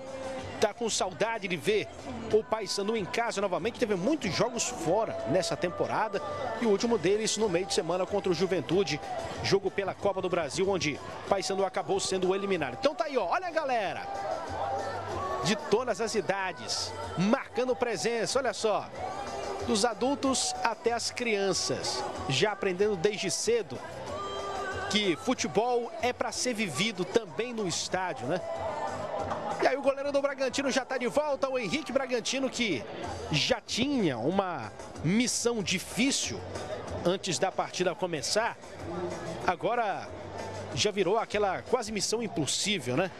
tá com saudade de ver o Paysandu em casa novamente. Teve muitos jogos fora nessa temporada e o último deles no meio de semana contra o Juventude, jogo pela Copa do Brasil, onde Paysandu acabou sendo eliminado. Então tá aí, ó, olha a galera de todas as idades marcando presença, olha só. Dos adultos até as crianças, já aprendendo desde cedo que futebol é para ser vivido também no estádio, né? E aí o goleiro do Bragantino já está de volta, o Henrique Bragantino que já tinha uma missão difícil antes da partida começar. Agora já virou aquela quase missão impossível, né?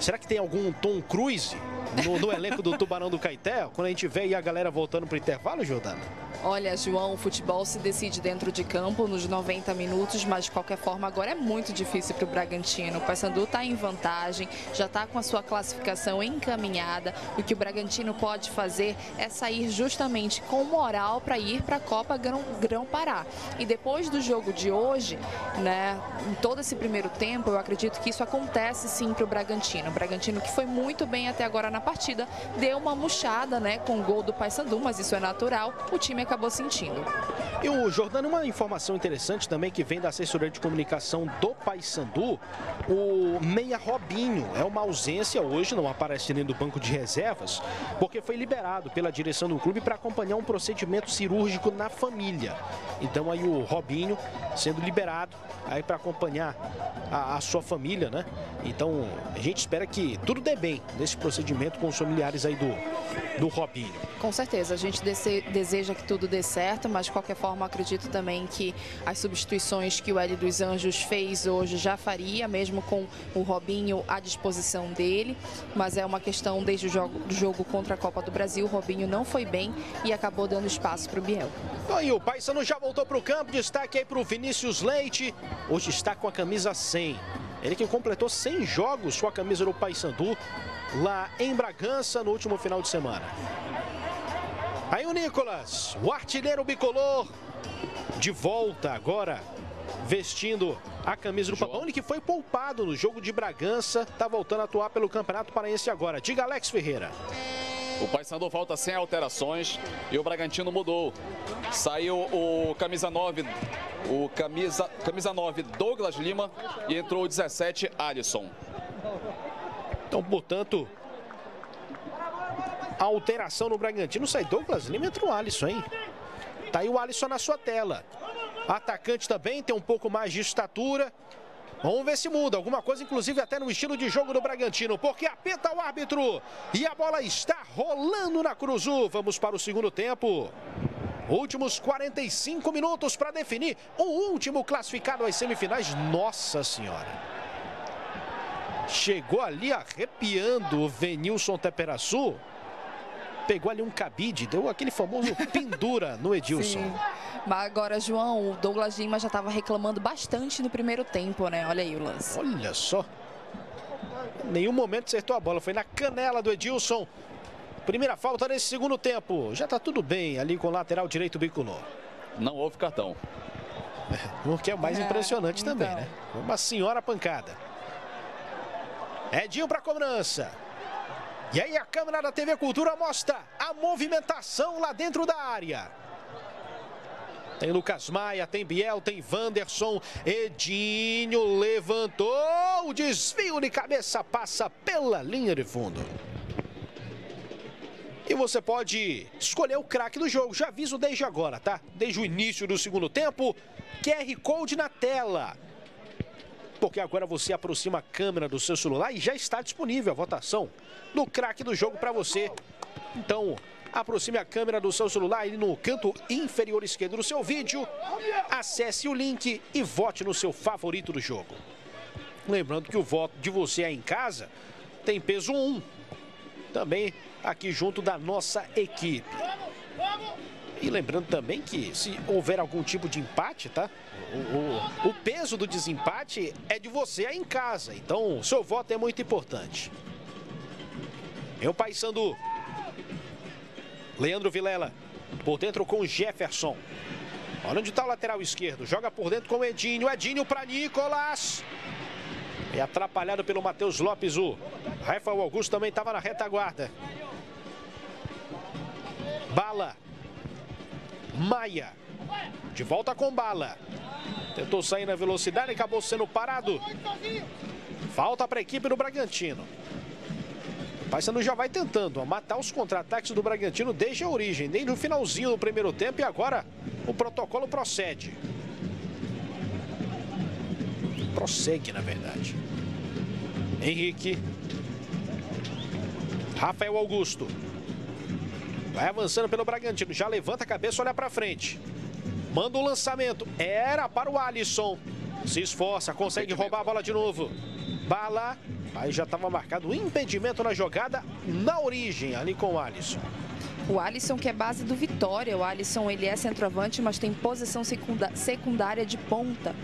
Será que tem algum Tom Cruise no, no elenco do Tubarão do Caeté? Quando a gente vê aí a galera voltando para o intervalo, Jordana? Olha, João, o futebol se decide dentro de campo nos 90 minutos, mas de qualquer forma agora é muito difícil para o Bragantino. O Paysandu está em vantagem, já está com a sua classificação encaminhada. O que o Bragantino pode fazer é sair justamente com moral para ir para a Copa Grão, Grão Pará. E depois do jogo de hoje, né, em todo esse primeiro tempo, eu acredito que isso acontece sim para o Bragantino. O Bragantino que foi muito bem até agora na partida, deu uma murchada, né, com o gol do Paysandu, mas isso é natural. O time acabou sentindo. E o Jordano, uma informação interessante também que vem da assessoria de comunicação do Paysandu, o Meia Robinho é uma ausência hoje, não aparece nem do banco de reservas, porque foi liberado pela direção do clube para acompanhar um procedimento cirúrgico na família. Então aí o Robinho sendo liberado aí para acompanhar a, a, sua família, né? Então a gente espera que tudo dê bem nesse procedimento com os familiares aí do, do Robinho. Com certeza, a gente deseja que tudo dê certo, mas de qualquer forma acredito também que as substituições que o Hélio dos Anjos fez hoje já faria, mesmo com o Robinho à disposição dele, mas é uma questão desde o jogo, do jogo contra a Copa do Brasil, o Robinho não foi bem e acabou dando espaço para o Biel. Aí o Paysandu já voltou para o campo, destaque aí para o Vinícius Leite, hoje está com a camisa 100. Ele que completou 100 jogos com a camisa do Paysandu lá em Bragança no último final de semana. Aí o Nicolas, o artilheiro bicolor, de volta agora, vestindo a camisa do Papão, ele que foi poupado no jogo de Bragança, tá voltando a atuar pelo Campeonato Paraense agora. Diga Alex Ferreira. O Paysandu volta sem alterações e o Bragantino mudou. Saiu o camisa 9, o camisa, camisa 9 Douglas Lima e entrou o 17 Alisson. Então, portanto, alteração no Bragantino sai Douglas Lima entra o Alisson, hein? Tá aí o Alisson na sua tela. Atacante também, tem um pouco mais de estatura. Vamos ver se muda alguma coisa, inclusive até no estilo de jogo do Bragantino, porque apita o árbitro e a bola está rolando na Cruzu. Vamos para o segundo tempo. Últimos 45 minutos para definir o último classificado às semifinais. Nossa Senhora! Chegou ali arrepiando o Venilson Teperaçu. Pegou ali um cabide, deu aquele famoso pendura no Edilson. Sim. Mas agora, João, o Douglas Lima já estava reclamando bastante no primeiro tempo, né? Olha aí o lance. Olha só. Em nenhum momento acertou a bola, foi na canela do Edilson. Primeira falta nesse segundo tempo. Já tá tudo bem ali com o lateral direito bicolor. Não houve cartão. O que é o mais É, impressionante então. também, né? Uma senhora pancada. Edinho para cobrança. E aí a câmera da TV Cultura mostra a movimentação lá dentro da área. Tem Lucas Maia, tem Biel, tem Wanderson. Edinho levantou. O desvio de cabeça passa pela linha de fundo. E você pode escolher o craque do jogo. Já aviso desde agora, tá? Desde o início do segundo tempo. QR Code na tela. Porque agora você aproxima a câmera do seu celular e já está disponível a votação do craque do jogo para você. Então, aproxime a câmera do seu celular ali no canto inferior esquerdo do seu vídeo. Acesse o link e vote no seu favorito do jogo. Lembrando que o voto de você aí em casa tem peso 1. Também aqui junto da nossa equipe. E lembrando também que se houver algum tipo de empate, tá? O, o- o peso do desempate é de você aí em casa. Então, seu voto é muito importante. Meu pai Sandu. Leandro Vilela. Por dentro com o Jefferson. Olha onde está o lateral esquerdo. Joga por dentro com o Edinho. Edinho para Nicolas. É atrapalhado pelo Matheus Lopes. O Rafael Augusto também estava na retaguarda. Bala. Maia. De volta com bala. Tentou sair na velocidade e acabou sendo parado. Falta para a equipe do Bragantino. Paysandu já vai tentando matar os contra-ataques do Bragantino desde a origem, desde o finalzinho do primeiro tempo e agora o protocolo procede. Prossegue, na verdade. Henrique. Rafael Augusto. Vai avançando pelo Bragantino. Já levanta a cabeça, olha para frente. Manda o lançamento. Era para o Alisson. Se esforça, consegue roubar a bola de novo. Bala. Aí já estava marcado o impedimento na jogada na origem, ali com o Alisson. O Alisson, que é base do Vitória. O Alisson, ele é centroavante, mas tem posição secundária de ponta.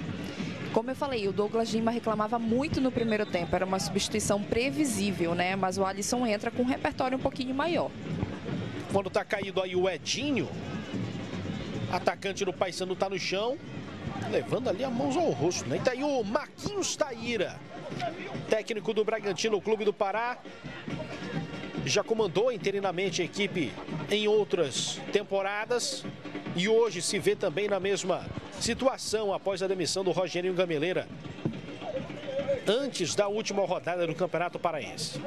Como eu falei, o Douglas Lima reclamava muito no primeiro tempo. Era uma substituição previsível, né? Mas o Alisson entra com um repertório um pouquinho maior. Quando tá caído aí o Edinho, atacante do Paysandu tá no chão, levando ali a mãos ao rosto, né? E tá aí o Marquinhos Taíra, técnico do Bragantino, Clube do Pará. Já comandou interinamente a equipe em outras temporadas e hoje se vê também na mesma situação após a demissão do Rogério Gameleira antes da última rodada do Campeonato Paraense.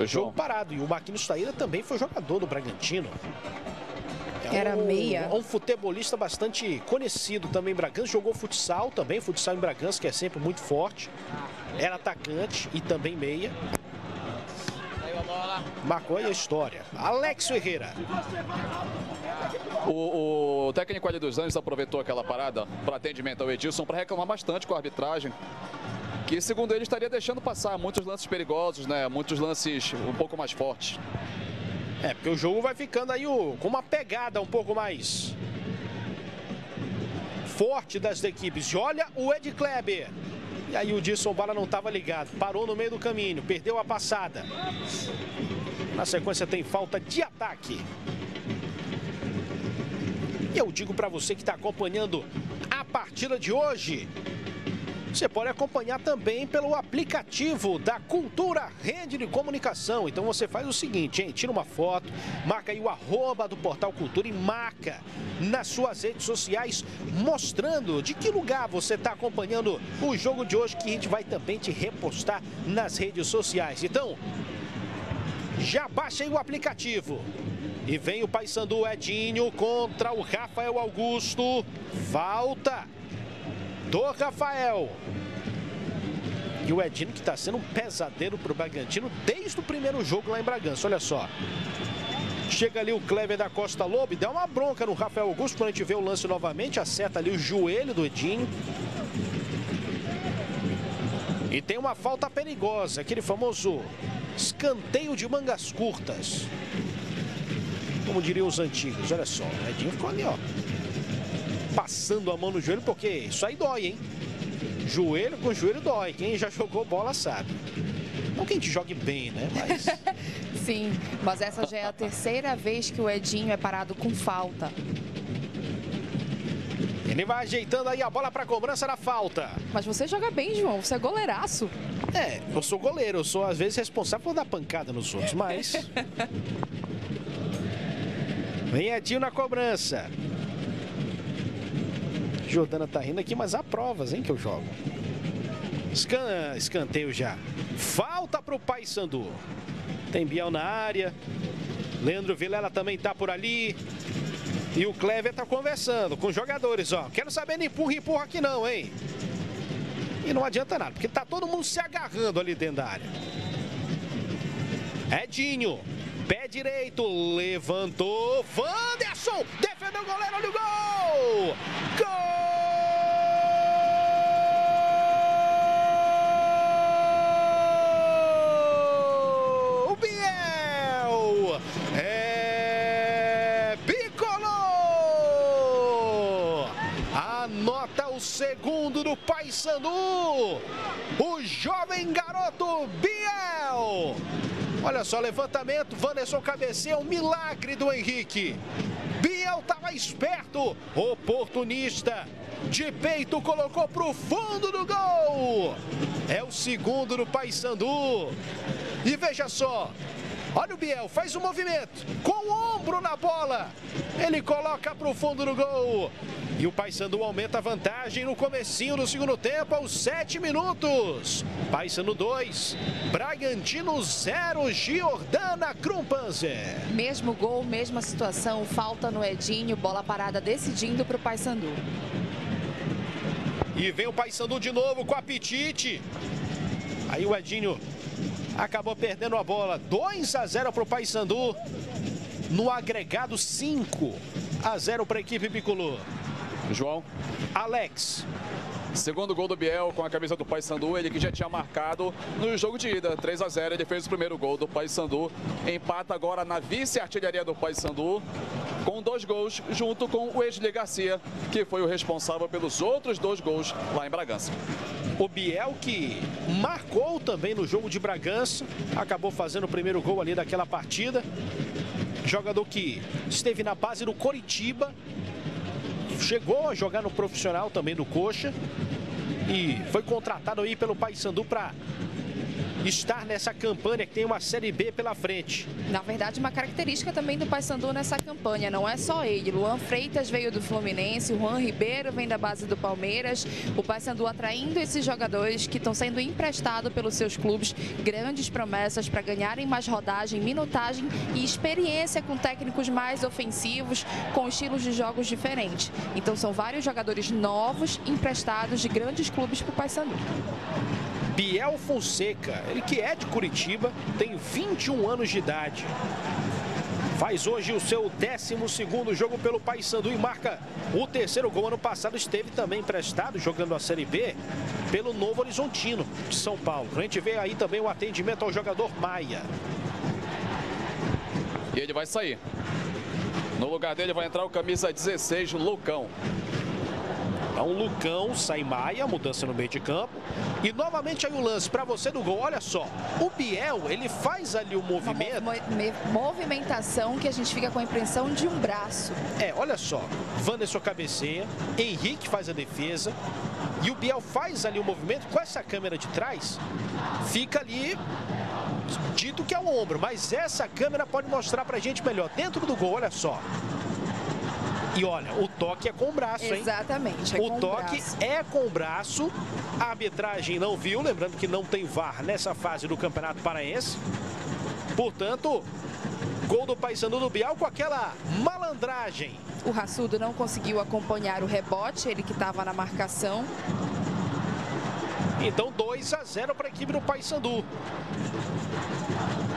O jogo parado. E o Marquinhos Taíra também foi jogador do Bragantino. Era um, meia. Um futebolista bastante conhecido também em Bragança. Jogou futsal também, futsal em Bragança, que é sempre muito forte. Era atacante e também meia. Marcou aí a história. Alex Ferreira. O, o técnico ali dos Anjos aproveitou aquela parada para atendimento ao Edilson para reclamar bastante com a arbitragem. Que, segundo ele, estaria deixando passar muitos lances perigosos, né? Muitos lances um pouco mais fortes. É, porque o jogo vai ficando aí o- com uma pegada um pouco mais forte das equipes. E olha o Ed Kleber. E aí o Dilson Bala não estava ligado, parou no meio do caminho, perdeu a passada. Na sequência tem falta de ataque. E eu digo para você que está acompanhando a partida de hoje, você pode acompanhar também pelo aplicativo da Cultura Rede de Comunicação. Então você faz o seguinte, hein? Tira uma foto, marca aí o arroba do Portal Cultura e marca nas suas redes sociais, mostrando de que lugar você está acompanhando o jogo de hoje, que a gente vai também te repostar nas redes sociais. Então, já baixa aí o aplicativo. E vem o Paysandu Edinho contra o Rafael Augusto. Falta do Rafael. E o Edinho que está sendo um pesadelo para o Bragantino desde o primeiro jogo lá em Bragança. Olha só. Chega ali o Kleber da Costa Lobo, dá uma bronca no Rafael Augusto quando a gente vê o lance novamente, acerta ali o joelho do Edinho. E tem uma falta perigosa, aquele famoso escanteio de mangas curtas. Como diriam os antigos, olha só, o Edinho ficou ali, ó. Passando a mão no joelho, porque isso aí dói, hein? Joelho com joelho dói. Quem já jogou bola sabe. Não que a gente jogue bem, né? Mas. Sim, mas essa já é a terceira vez que o Edinho é parado com falta. Ele vai ajeitando aí a bola para cobrança da falta. Mas você joga bem, João. Você é goleiraço. É, eu sou goleiro. Eu sou, às vezes, responsável por dar pancada nos outros, mas... Vem Edinho na cobrança. Jordana tá rindo aqui, mas há provas, hein, que eu jogo. Escan... Escanteio já. Falta pro Paysandu. Tem Biel na área. Leandro Vilela também tá por ali. E o Clever tá conversando com os jogadores, ó. Quero saber de empurra, empurra aqui não, hein? E não adianta nada, porque tá todo mundo se agarrando ali dentro da área. Edinho, pé direito, levantou. Wanderson, defendeu o goleiro, olha o gol! Gol! Anota o segundo do Paysandu! O jovem garoto Biel! Olha só, levantamento, Wanderson cabeceia, um milagre do Henrique. Biel estava esperto, oportunista. De peito colocou para o fundo do gol. É o segundo do Paysandu. E veja só, olha o Biel, faz um movimento com o ombro na bola. Ele coloca para o fundo do gol. E o Paysandu aumenta a vantagem no comecinho do segundo tempo, aos 7 minutos. Paysandu 2, Bragantino 0, Giordana Krumpanzer. Mesmo gol, mesma situação, falta no Edinho, bola parada decidindo para o Paysandu. E vem o Paysandu de novo com apetite. Aí o Edinho acabou perdendo a bola. 2 a 0 para o Paysandu. No agregado 5 a 0 para a equipe bicolor. João. Alex. Segundo gol do Biel com a camisa do Paysandu, ele que já tinha marcado no jogo de ida, 3 a 0, ele fez o primeiro gol do Paysandu, empata agora na vice-artilharia do Paysandu, com dois gols junto com o Wesley Garcia, que foi o responsável pelos outros dois gols lá em Bragança. O Biel que marcou também no jogo de Bragança, acabou fazendo o primeiro gol ali daquela partida. Jogador que esteve na base do Coritiba, chegou a jogar no profissional também do Coxa. E foi contratado aí pelo Paysandu para estar nessa campanha que tem uma Série B pela frente. Na verdade, uma característica também do Paysandu nessa campanha, não é só ele. Luan Freitas veio do Fluminense, Juan Ribeiro vem da base do Palmeiras. O Paysandu atraindo esses jogadores que estão sendo emprestados pelos seus clubes, grandes promessas para ganharem mais rodagem, minutagem e experiência com técnicos mais ofensivos, com estilos de jogos diferentes. Então são vários jogadores novos emprestados de grandes clubes para o Paysandu. Biel Fonseca, ele que é de Curitiba, tem 21 anos de idade. Faz hoje o seu 12º jogo pelo Paysandu e marca o terceiro gol. Ano passado esteve também emprestado, jogando a Série B, pelo Novo Horizontino de São Paulo. A gente vê aí também o atendimento ao jogador Maia. E ele vai sair. No lugar dele vai entrar o camisa 16, Lucão. Um Lucão, sai Maia, mudança no meio de campo. E novamente aí o lance para você do gol. Olha só, o Biel, ele faz ali o movimento. Me- movimentação que a gente fica com a impressão de um braço. É, olha só. Wanderson cabeceia, Henrique faz a defesa. E o Biel faz ali o movimento com essa câmera de trás. Fica ali dito que é o ombro, mas essa câmera pode mostrar pra gente melhor. Dentro do gol, olha só. E olha, o toque é com o braço, hein? Exatamente, é o toque braço. é com o braço. A arbitragem não viu, lembrando que não tem VAR nessa fase do Campeonato Paraense. Portanto, gol do Paysandu do Bial com aquela malandragem. O Raçudo não conseguiu acompanhar o rebote, ele que estava na marcação. Então 2 a 0 para a equipe do Paysandu.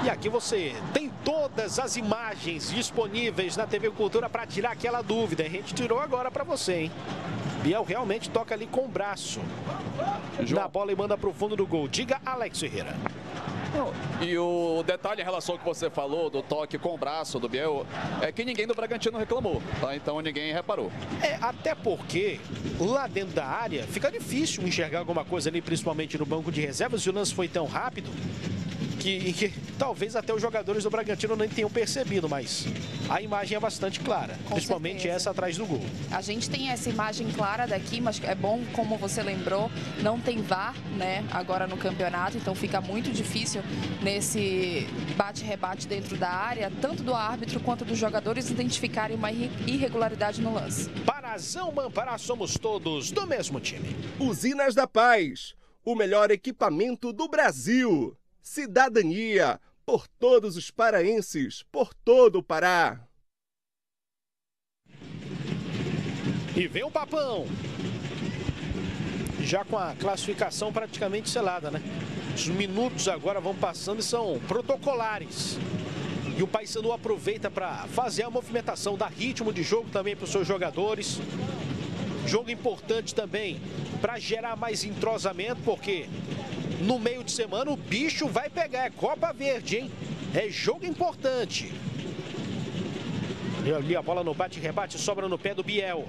E aqui você tem todas as imagens disponíveis na TV Cultura para tirar aquela dúvida. A gente tirou agora para você, hein? Biel realmente toca ali com o braço. Na bola e manda para o fundo do gol. Diga Alex Ferreira. E o detalhe em relação ao que você falou do toque com o braço do Biel é que ninguém do Bragantino reclamou, tá? Então ninguém reparou. É, até porque lá dentro da área fica difícil enxergar alguma coisa ali, principalmente no banco de reservas, e o lance foi tão rápido que, que talvez até os jogadores do Bragantino nem tenham percebido, mas a imagem é bastante clara, principalmente certeza. essa atrás do gol. A gente tem essa imagem clara daqui, mas é bom, como você lembrou, não tem VAR, né, agora no campeonato, então fica muito difícil nesse bate-rebate dentro da área, tanto do árbitro quanto dos jogadores identificarem uma irre- irregularidade no lance. Parazão Mampará, somos todos do mesmo time. Usinas da Paz, o melhor equipamento do Brasil. Cidadania, por todos os paraenses, por todo o Pará. E vem o papão. Já com a classificação praticamente selada, né? Os minutos agora vão passando e são protocolares. E o Paysandu aproveita para fazer a movimentação, dar ritmo de jogo também para os seus jogadores. Jogo importante também para gerar mais entrosamento, porque no meio de semana o bicho vai pegar. É Copa Verde, hein? É jogo importante. E ali a bola no bate-rebate sobra no pé do Biel.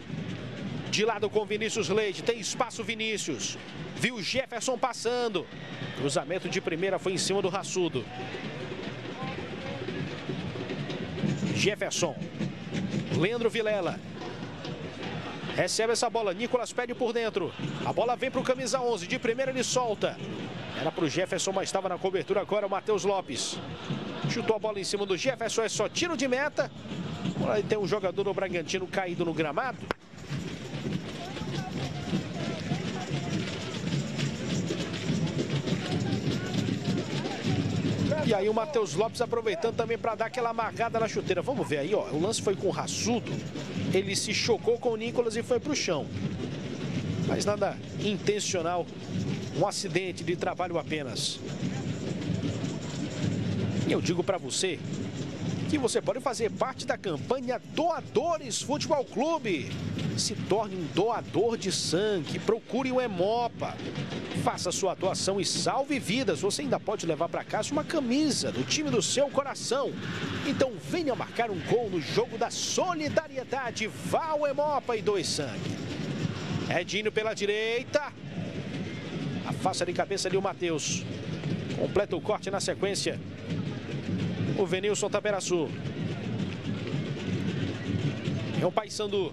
De lado com Vinícius Leite, tem espaço Vinícius. Viu Jefferson passando. Cruzamento de primeira foi em cima do Raçudo. Jefferson. Leandro Vilela. Recebe essa bola, Nicolas pede por dentro. A bola vem para o camisa 11, de primeira ele solta. Era para o Jefferson, mas estava na cobertura agora o Matheus Lopes. Chutou a bola em cima do Jefferson, é só tiro de meta. Aí tem um jogador do Bragantino caído no gramado. E aí o Matheus Lopes aproveitando também para dar aquela amargada na chuteira. Vamos ver aí, ó. O lance foi com o Raçudo. Ele se chocou com o Nicolas e foi para o chão. Mas nada intencional. Um acidente de trabalho apenas. E eu digo para você que você pode fazer parte da campanha Doadores Futebol Clube. Se torne um doador de sangue, procure o Hemopa. Faça sua doação e salve vidas. Você ainda pode levar para casa uma camisa do time do seu coração. Então venha marcar um gol no jogo da solidariedade. Vá ao Hemopa e doe sangue. Edinho pela direita. Afasta de cabeça ali o Matheus. Completa o corte na sequência. O Venilson Taperaçu. É o Paysandu.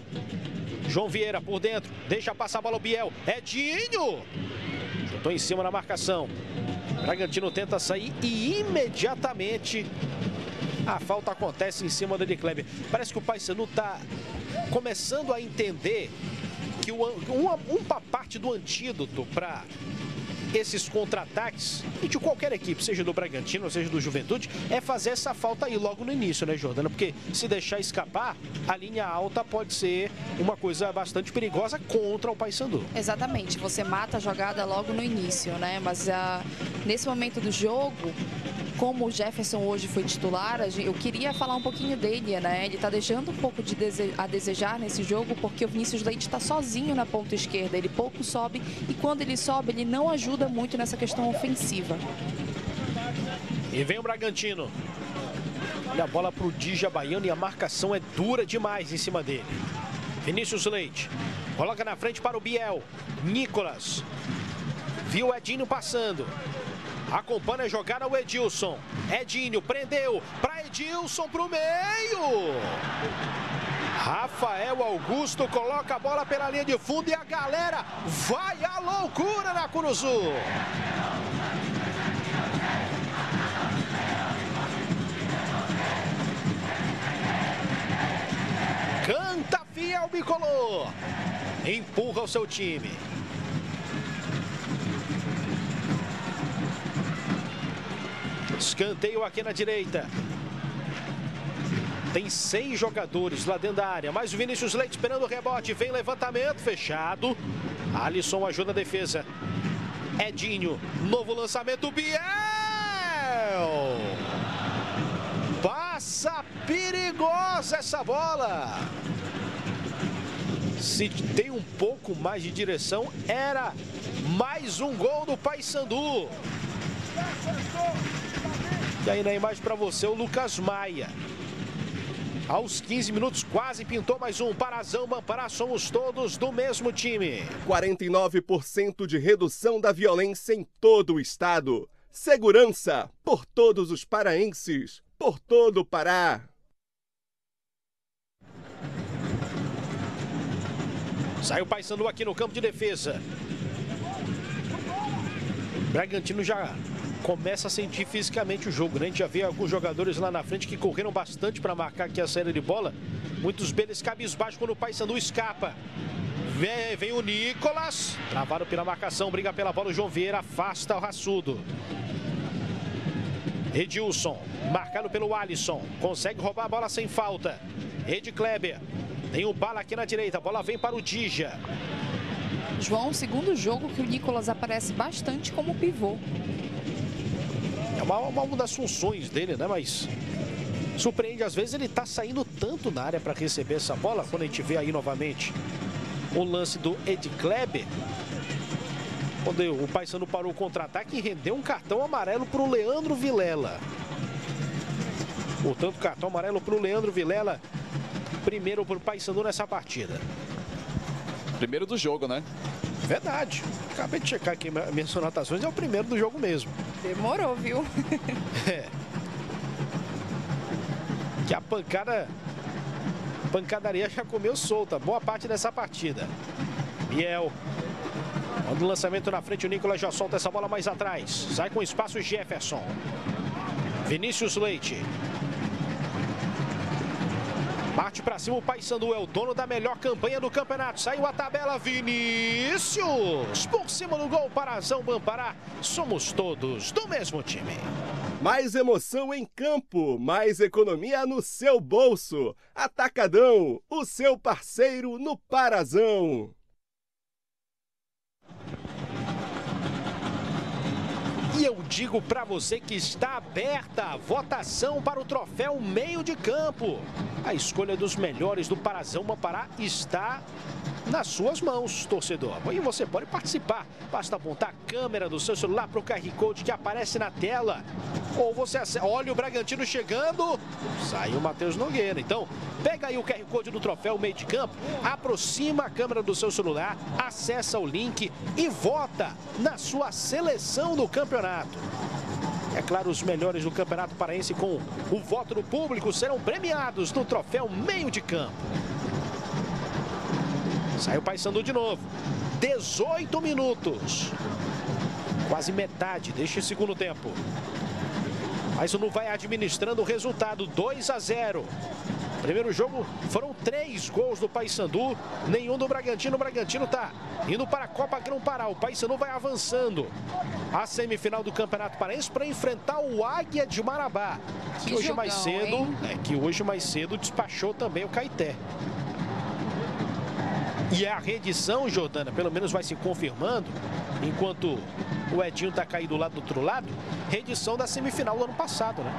João Vieira por dentro. Deixa passar a bola o Biel. Edinho. Chutou em cima na marcação. Bragantino tenta sair e imediatamente a falta acontece em cima do Kleber. Parece que o Paysandu está começando a entender que uma, uma parte do antídoto para esses contra-ataques e de qualquer equipe, seja do Bragantino, seja do Juventude, é fazer essa falta aí logo no início, né, Jordana? Porque se deixar escapar, a linha alta pode ser uma coisa bastante perigosa contra o Paysandu. Exatamente, você mata a jogada logo no início, né? Mas ah, nesse momento do jogo, como o Jefferson hoje foi titular, eu queria falar um pouquinho dele, né? Ele tá deixando um pouco de dese- a desejar nesse jogo, porque o Vinícius Leite está sozinho na ponta esquerda, ele pouco sobe e quando ele sobe, ele não ajuda muito nessa questão ofensiva. E vem o Bragantino. Olha a bola pro Dija Baiano e a marcação é dura demais em cima dele. Vinícius Leite. Coloca na frente para o Biel. Nicolas. Viu o Edinho passando. Acompanha a jogada o Edilson. Edinho prendeu para Edilson para o meio. Rafael Augusto coloca a bola pela linha de fundo e a galera vai à loucura na Curuzu. Canta fiel bicolor. Empurra o seu time. Escanteio aqui na direita. Tem seis jogadores lá dentro da área. Mais o Vinícius Leite esperando o rebote. Vem levantamento fechado. Alisson ajuda a defesa. Edinho. Novo lançamento. Biel! Passa perigosa essa bola. Se tem um pouco mais de direção, era mais um gol do Paysandu. E aí na imagem para você o Lucas Maia. Aos 15 minutos quase pintou mais um. Parazão, Mampará, somos todos do mesmo time. 49% de redução da violência em todo o estado. Segurança por todos os paraenses, por todo o Pará. Sai o Paysandu aqui no campo de defesa. Bragantino já começa a sentir fisicamente o jogo, né? A gente já vê alguns jogadores lá na frente que correram bastante para marcar aqui a saída de bola. Muitos deles cabisbaixo quando o Paysandu escapa. Vem, vem o Nicolas, travado pela marcação, briga pela bola, o João Vieira afasta o raçudo. Edilson, marcado pelo Alisson, consegue roubar a bola sem falta. Ed Kleber, tem o bala aqui na direita, a bola vem para o Dija. João, segundo jogo que o Nicolas aparece bastante como pivô. É uma, uma das funções dele, né? Mas surpreende, às vezes ele tá saindo tanto na área para receber essa bola, quando a gente vê aí novamente o lance do Ed Kleber. Quando o Paysandu parou o contra-ataque e rendeu um cartão amarelo para o Leandro Vilela. Portanto, cartão amarelo para o Leandro Vilela. Primeiro para o Paysandu nessa partida. Primeiro do jogo, né? Verdade. Acabei de checar aqui minhas anotações. É o primeiro do jogo mesmo. Demorou, viu? é. Que a pancada... Pancadaria já comeu solta. Boa parte dessa partida. Biel. Manda o lançamento na frente, o Nicolas já solta essa bola mais atrás. Sai com espaço Jefferson. Vinícius Leite. Bate para cima o Paysandu, é o dono da melhor campanha do campeonato. Saiu a tabela, Vinícius. Por cima do gol, Parazão Bampará. Somos todos do mesmo time. Mais emoção em campo, mais economia no seu bolso. Atacadão, o seu parceiro no Parazão. E eu digo para você que está aberta a votação para o troféu meio de campo. A escolha dos melhores do Parazão Mampará está nas suas mãos, torcedor. E você pode participar. Basta apontar a câmera do seu celular para o QR Code que aparece na tela. Ou você olha o Bragantino chegando, sai o Matheus Nogueira. Então, pega aí o QR Code do troféu meio de campo, aproxima a câmera do seu celular, acessa o link e vota na sua seleção do campeonato. É claro, os melhores do Campeonato Paraense com o voto do público serão premiados no troféu meio de campo. Saiu Paysandu de novo. 18 minutos. Quase metade deste segundo tempo. Mas o não vai administrando o resultado. 2 a 0. Primeiro jogo foram três gols do Paysandu, nenhum do Bragantino. O Bragantino está indo para a Copa Grão Pará. O Paysandu vai avançando a semifinal do Campeonato Paraense para enfrentar o Águia de Marabá, que, que hoje jogão, mais cedo, é, que hoje mais cedo despachou também o Caeté. E a reedição, Jordana, pelo menos vai se confirmando, enquanto o Edinho está caído lá do outro lado, reedição da semifinal do ano passado, né?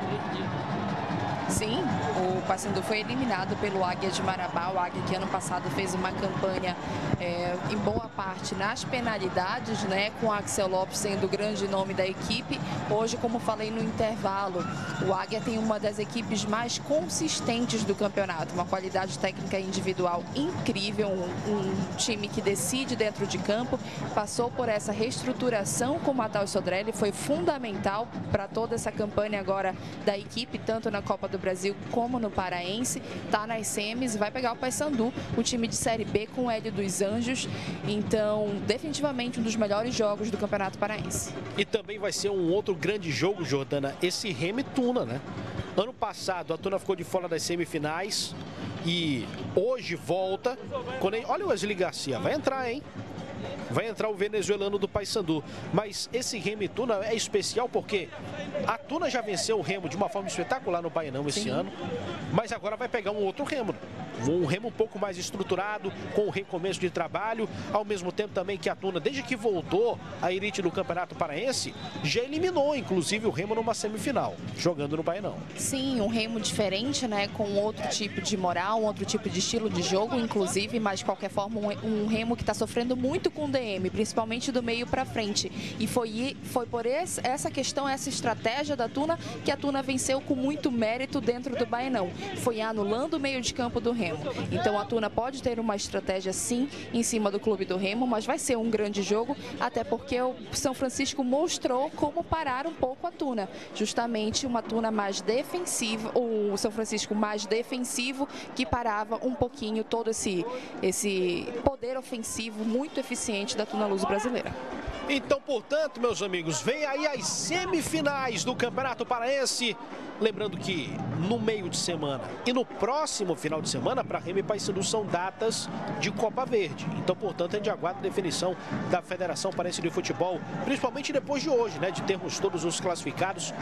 Sim, o Paysandu foi eliminado pelo Águia de Marabá. O Águia que ano passado fez uma campanha é, em boa parte nas penalidades, né, com o Axel Lopes sendo o grande nome da equipe. Hoje, como falei no intervalo, o Águia tem uma das equipes mais consistentes do campeonato, uma qualidade técnica individual incrível, um, um time que decide dentro de campo, passou por essa reestruturação com o Matheus Sodrelli, foi fundamental para toda essa campanha agora da equipe, tanto na Copa do Brasil como no Paraense, está nas semis, vai pegar o Paysandu, o time de Série B com o Hélio dos Anjos, então definitivamente um dos melhores jogos do Campeonato Paraense. E também vai ser um outro grande jogo, Jordana, esse Remy Tuna, né? Ano passado a Tuna ficou de fora das semifinais e hoje volta. Quando... Olha o Wesley Garcia, vai entrar, hein? Vai entrar o venezuelano do Paysandu. Mas esse Remo Tuna é especial porque a Tuna já venceu o Remo de uma forma espetacular no Bainão esse Sim. ano, mas agora vai pegar um outro Remo. Um Remo um pouco mais estruturado, com o recomeço de trabalho, ao mesmo tempo também que a Tuna, desde que voltou a elite do Campeonato Paraense, já eliminou inclusive o Remo numa semifinal, jogando no Bainão. Sim, um Remo diferente, né, com outro tipo de moral, um outro tipo de estilo de jogo, inclusive, mas de qualquer forma um, um Remo que está sofrendo muito com o DM, principalmente do meio para frente. E foi, foi por esse, essa questão, essa estratégia da Tuna, que a Tuna venceu com muito mérito dentro do Baenão. Foi anulando o meio de campo do Remo. Então a Tuna pode ter uma estratégia sim em cima do clube do Remo, mas vai ser um grande jogo, até porque o São Francisco mostrou como parar um pouco a Tuna. Justamente uma Tuna mais defensiva, o São Francisco mais defensivo, que parava um pouquinho todo esse, esse poder ofensivo muito eficiente da Tuna Luz brasileira. Então, portanto, meus amigos, vem aí as semifinais do Campeonato Paraense. Lembrando que no meio de semana e no próximo final de semana, para Remy Paysandu são datas de Copa Verde. Então, portanto, a gente aguarda a definição da Federação Paraense de Futebol, principalmente depois de hoje, né? De termos todos os classificados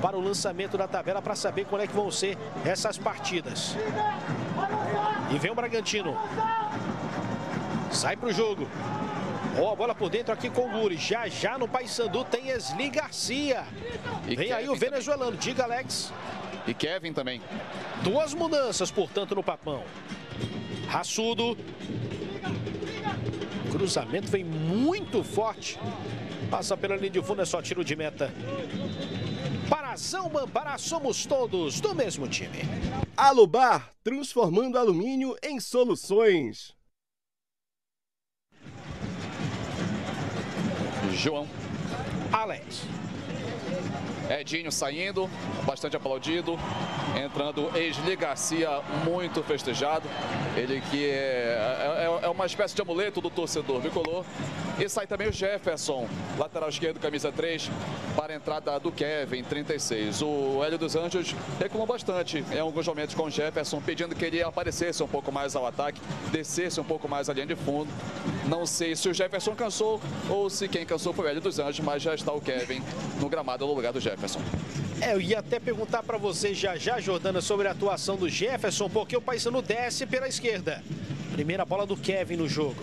para o lançamento da tabela para saber quando é que vão ser essas partidas. E vem o Bragantino. Sai para o jogo. Ó, a bola por dentro aqui com o Guri. Já já no Paysandu tem Esli Garcia. E Vem Kevin aí o venezuelano. Também. Diga, Alex. E Kevin também. Duas mudanças, portanto, no papão. Raçudo. Cruzamento vem muito forte. Passa pela linha de fundo, é só tiro de meta. Parazão Bambará, somos todos do mesmo time. Alubar, transformando alumínio em soluções. João. Alex. Edinho saindo, bastante aplaudido. Entrando Esli Garcia, muito festejado. Ele que é, é, é, uma espécie de amuleto do torcedor bicolor. E sai também o Jefferson, lateral esquerdo, camisa 3, para a entrada do Kevin, 36. O Hélio dos Anjos reclamou bastante em alguns momentos com o Jefferson, pedindo que ele aparecesse um pouco mais ao ataque, descesse um pouco mais a linha de fundo. Não sei se o Jefferson cansou ou se quem cansou foi o Hélio dos Anjos, mas já está o Kevin no gramado no lugar do Jefferson. É, eu ia até perguntar para você já já, Jordana, sobre a atuação do Jefferson, porque o Paysandu desce pela esquerda. Primeira bola do Kevin no jogo.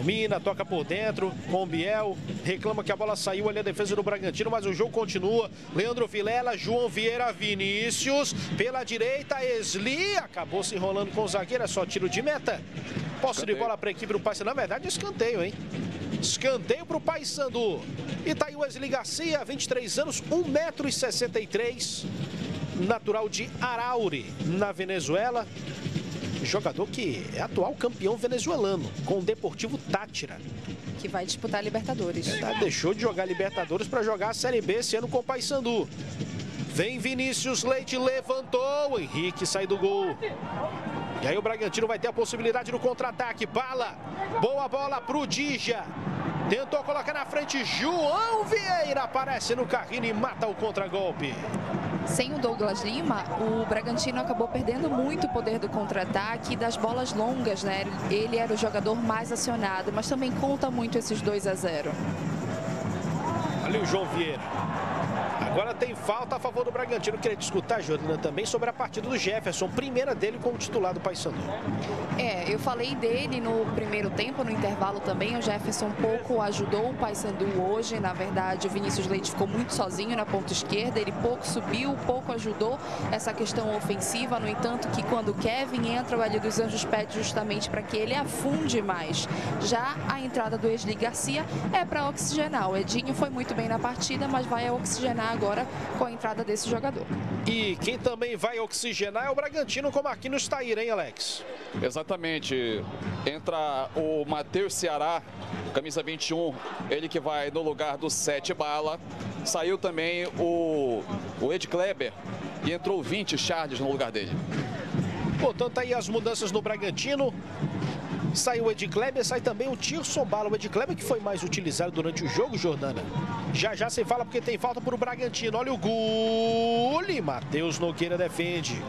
Domina, toca por dentro com o Biel. Reclama que a bola saiu ali a defesa do Bragantino, mas o jogo continua. Leandro Vilela, João Vieira, Vinícius. Pela direita, Esli. Acabou se enrolando com o zagueiro. É só tiro de meta. Posse de bola para a equipe do Paysandu. Na verdade, escanteio, hein? Escanteio para o Paysandu. E tá aí Wesley Garcia, 23 anos, 1,63m. Natural de Araure, na Venezuela. Jogador que é atual campeão venezuelano, com o Deportivo Tátira. Que vai disputar a Libertadores. Tá, deixou de jogar Libertadores para jogar a Série B esse ano com o Paysandu. Vem Vinícius Leite, levantou. Henrique sai do gol. E aí o Bragantino vai ter a possibilidade no contra-ataque. Bala. Boa bola pro Dija. Tentou colocar na frente João Vieira. Aparece no carrinho e mata o contragolpe. Sem o Douglas Lima, o Bragantino acabou perdendo muito o poder do contra-ataque e das bolas longas, né? Ele era o jogador mais acionado, mas também conta muito esses 2 a 0. Ali o João Vieira. Agora tem falta a favor do Bragantino. Queria discutir, Jordana, também sobre a partida do Jefferson, primeira dele como titular do Paysandu. É, eu falei dele no primeiro tempo, no intervalo também. O Jefferson pouco ajudou o Paysandu hoje. Na verdade, o Vinícius Leite ficou muito sozinho na ponta esquerda. Ele pouco subiu, pouco ajudou essa questão ofensiva. No entanto, que quando o Kevin entra, o Hélio dos Anjos pede justamente para que ele afunde mais. Já a entrada do Esli Garcia é para oxigenar. O Edinho foi muito bem na partida, mas vai oxigenar agora com a entrada desse jogador. E quem também vai oxigenar é o Bragantino, como aqui no Estair, hein, Alex? Exatamente. Entra o Matheus Ceará, camisa 21, ele que vai no lugar do 7 Bala. Saiu também o, o Ed Kleber e entrou o 20 Charles no lugar dele. Portanto, aí as mudanças no Bragantino. Sai o Ed Kleber, sai também o Tirson Bala. O Ed Kleber que foi mais utilizado durante o jogo, Jordana. Já já se fala porque tem falta para o Bragantino. Olha o gole. Matheus Nogueira defende.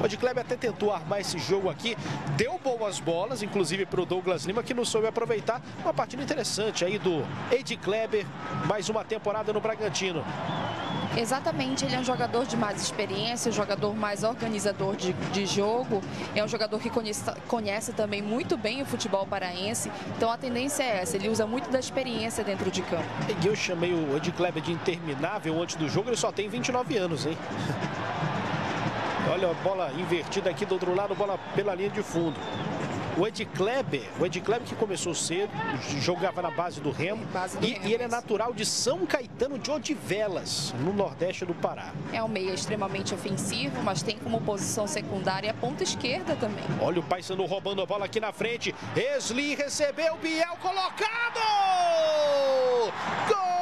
O Ed Kleber até tentou armar esse jogo aqui, deu boas bolas, inclusive para o Douglas Lima, que não soube aproveitar. Uma partida interessante aí do Ed Kleber, mais uma temporada no Bragantino. Exatamente, ele é um jogador de mais experiência, um jogador mais organizador de, de jogo, é um jogador que conhece, conhece também muito bem o futebol paraense, então a tendência é essa, ele usa muito da experiência dentro de campo. Eu chamei o Ed Kleber de interminável antes do jogo, ele só tem 29 anos, hein? Olha a bola invertida aqui do outro lado, bola pela linha de fundo. O Ed Kleber, o Ed Kleber que começou cedo, jogava na base do Remo, base do e, Remo, e ele é natural de São Caetano de Odivelas, no nordeste do Pará. É um meia extremamente ofensivo, mas tem como posição secundária a ponta esquerda também. Olha o Paysandu roubando a bola aqui na frente. Esli recebeu, Biel colocado! Gol!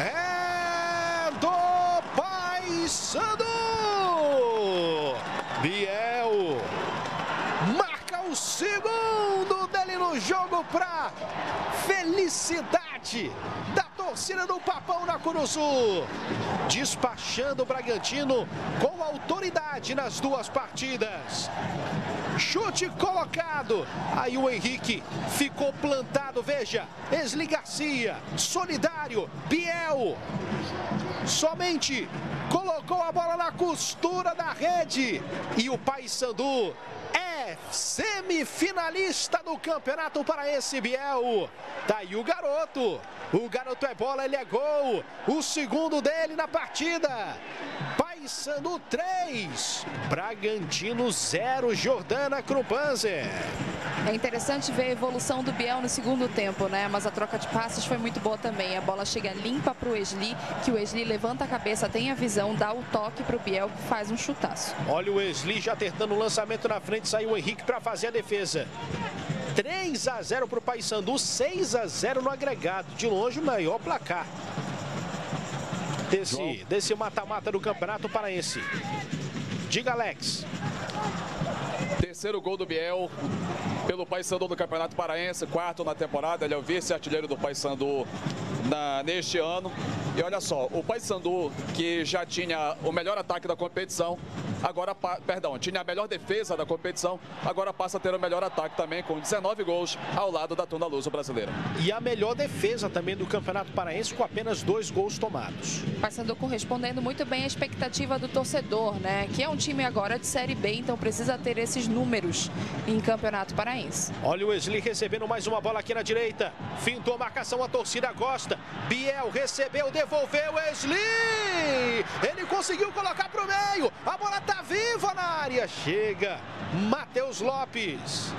É do Paysandu! Biel marca o no jogo para felicidade da torcida do Papão na Curuzu. Despachando o Bragantino com autoridade nas duas partidas. Chute colocado. Aí o Henrique ficou plantado. Veja, Esli Garcia, solidário, Biel. Somente colocou a bola na costura da rede. E o Paysandu semifinalista do Campeonato Paraense Biel. Tá aí o garoto. O garoto é bola, ele é gol. O segundo dele na partida. Paysandu 3, Bragantino 0, Jordana Krupanzer. É interessante ver a evolução do Biel no segundo tempo, né? Mas a troca de passes foi muito boa também. A bola chega limpa para o Esli, que o Esli levanta a cabeça, tem a visão, dá o toque para o Biel, que faz um chutaço. Olha o Esli já tentando o lançamento na frente, saiu o Henrique para fazer a defesa. 3 a 0 para o Paysandu, 6 a 0 no agregado. De longe, o maior placar desse desse mata-mata do Campeonato Paraense. Diga, Alex. Terceiro gol do Biel pelo Paysandu do Campeonato Paraense, quarto na temporada. Ele é o vice-artilheiro do Paysandu na, neste ano. E olha só, o Paysandu, que já tinha o melhor ataque da competição, agora, perdão, tinha a melhor defesa da competição, agora passa a ter o melhor ataque também, com 19 gols ao lado da Tuna Luso brasileira. E a melhor defesa também do Campeonato Paraense, com apenas dois gols tomados. Paysandu correspondendo muito bem à expectativa do torcedor, né? Que é um time agora de Série B, então precisa ter esses números em Campeonato Paraense. Olha o Wesley recebendo mais uma bola aqui na direita. Fintou a marcação, a torcida gosta. Biel recebeu, devolveu Wesley. Ele conseguiu colocar para o meio. A bola tá viva na área. Chega Matheus Lopes.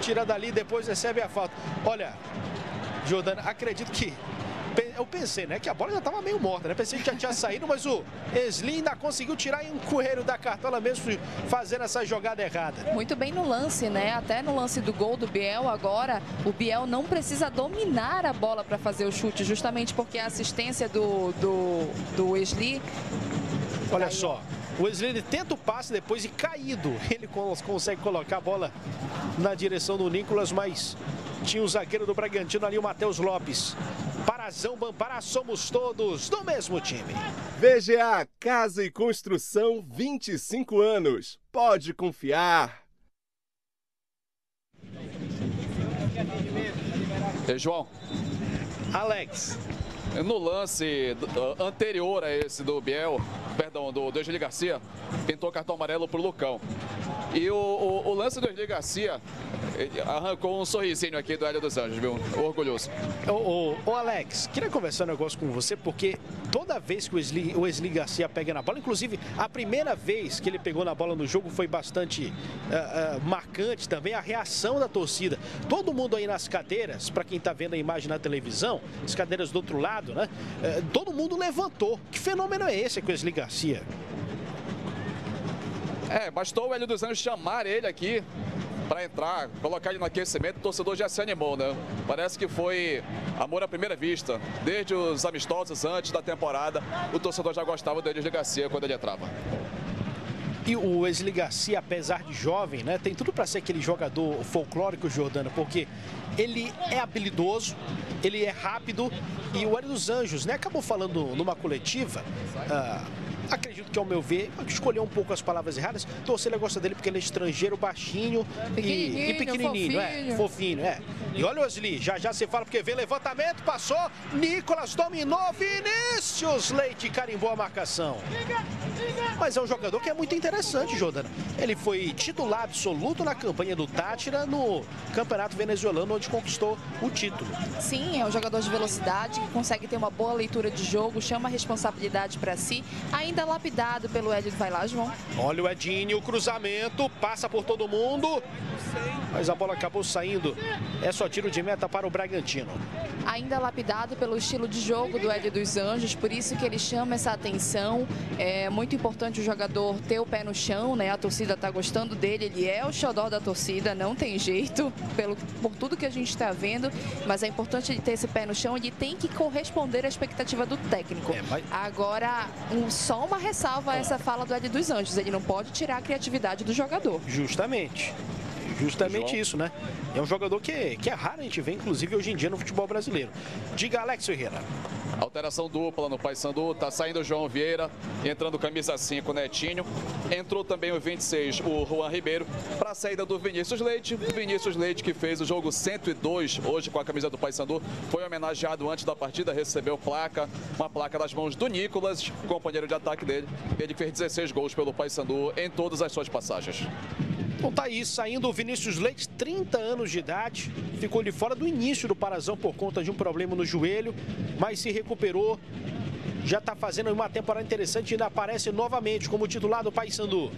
Tira dali, depois recebe a falta. Olha, Jordana, acredito que. Eu pensei, né, que a bola já estava meio morta, né? Pensei que já tinha saído, mas o Esli ainda conseguiu tirar em um coelho da cartola mesmo fazendo essa jogada errada. Muito bem no lance, né? Até no lance do gol do Biel agora, o Biel não precisa dominar a bola para fazer o chute, justamente porque a assistência do, do, do Olha só, o Wesley tenta o passe depois e caído. Ele cons- consegue colocar a bola na direção do Nicolas, mas tinha o zagueiro do Bragantino ali, o Matheus Lopes. Parazão, Bampará, somos todos do mesmo time. VGA Casa e Construção 25 anos. Pode confiar. E João. Alex. No lance uh, anterior a esse do Biel, perdão, do Desli Garcia, pintou cartão amarelo pro Lucão. E o, o, o lance do Desli Garcia arrancou um sorrisinho aqui do Hélio dos Anjos, viu? Orgulhoso. Ô, ô, ô, Alex, queria conversar um negócio com você, porque toda vez que o Wesley, o Garcia pega na bola, inclusive a primeira vez que ele pegou na bola no jogo foi bastante uh, uh, marcante também, a reação da torcida. Todo mundo aí nas cadeiras, para quem está vendo a imagem na televisão, as cadeiras do outro lado, né? Uh, todo mundo levantou. Que fenômeno é esse com o Wesley Garcia? É, bastou o Hélio dos Anjos chamar ele aqui para entrar, colocar ele no aquecimento, o torcedor já se animou, né? Parece que foi amor à primeira vista. Desde os amistosos antes da temporada, o torcedor já gostava do Edir Garcia quando ele entrava. E o Wesley Garcia, apesar de jovem, né, tem tudo para ser aquele jogador folclórico, Jordana, porque ele é habilidoso, ele é rápido e o Hélio dos Anjos, né, acabou falando numa coletiva. Uh, acredito que, ao meu ver, escolheu um pouco as palavras erradas. Torcida gosta dele porque ele é estrangeiro, baixinho e, e pequenininho, fofinho. é, fofinho, é. E olha o Osli, já já se fala porque vem levantamento, passou, Nicolas dominou, Vinícius Leite carimbou a marcação. Mas é um jogador que é muito interessante, Jordana. Ele foi titular absoluto na campanha do Tátira no Campeonato Venezuelano, onde conquistou o título. Sim, é um jogador de velocidade que consegue ter uma boa leitura de jogo, chama a responsabilidade para si, ainda lapidado pelo Edinho. Vai lá, João. Olha o Edinho, o cruzamento, passa por todo mundo, mas a bola acabou saindo. É só tiro de meta para o Bragantino. Ainda lapidado pelo estilo de jogo do Ed dos Anjos, por isso que ele chama essa atenção. É muito importante o jogador ter o pé no chão, né? A torcida está gostando dele, ele é o xodó da torcida, não tem jeito, pelo, por tudo que a gente está vendo, mas é importante ele ter esse pé no chão, ele tem que corresponder à expectativa do técnico. É. Agora, um, só uma ressalva a essa fala do Ed dos Anjos, ele não pode tirar a criatividade do jogador. Justamente. Justamente isso, né? É um jogador que, que é raro a gente ver, inclusive hoje em dia no futebol brasileiro. Diga, Alex Ferreira. Alteração dupla no Paysandu, tá saindo o João Vieira, entrando camisa 5, Netinho. Entrou também o 26, o Juan Ribeiro, para a saída do Vinícius Leite. Vinícius Leite que fez o jogo 102 hoje com a camisa do Paysandu, foi homenageado antes da partida, recebeu placa, uma placa das mãos do Nicolas, companheiro de ataque dele. Ele fez 16 gols pelo Paysandu em todas as suas passagens. Então tá aí, saindo o Vinícius Leite, 30 anos de idade, ficou de fora do início do Parazão por conta de um problema no joelho, mas se recuperou, já está fazendo uma temporada interessante e ainda aparece novamente como titular do Paysandu.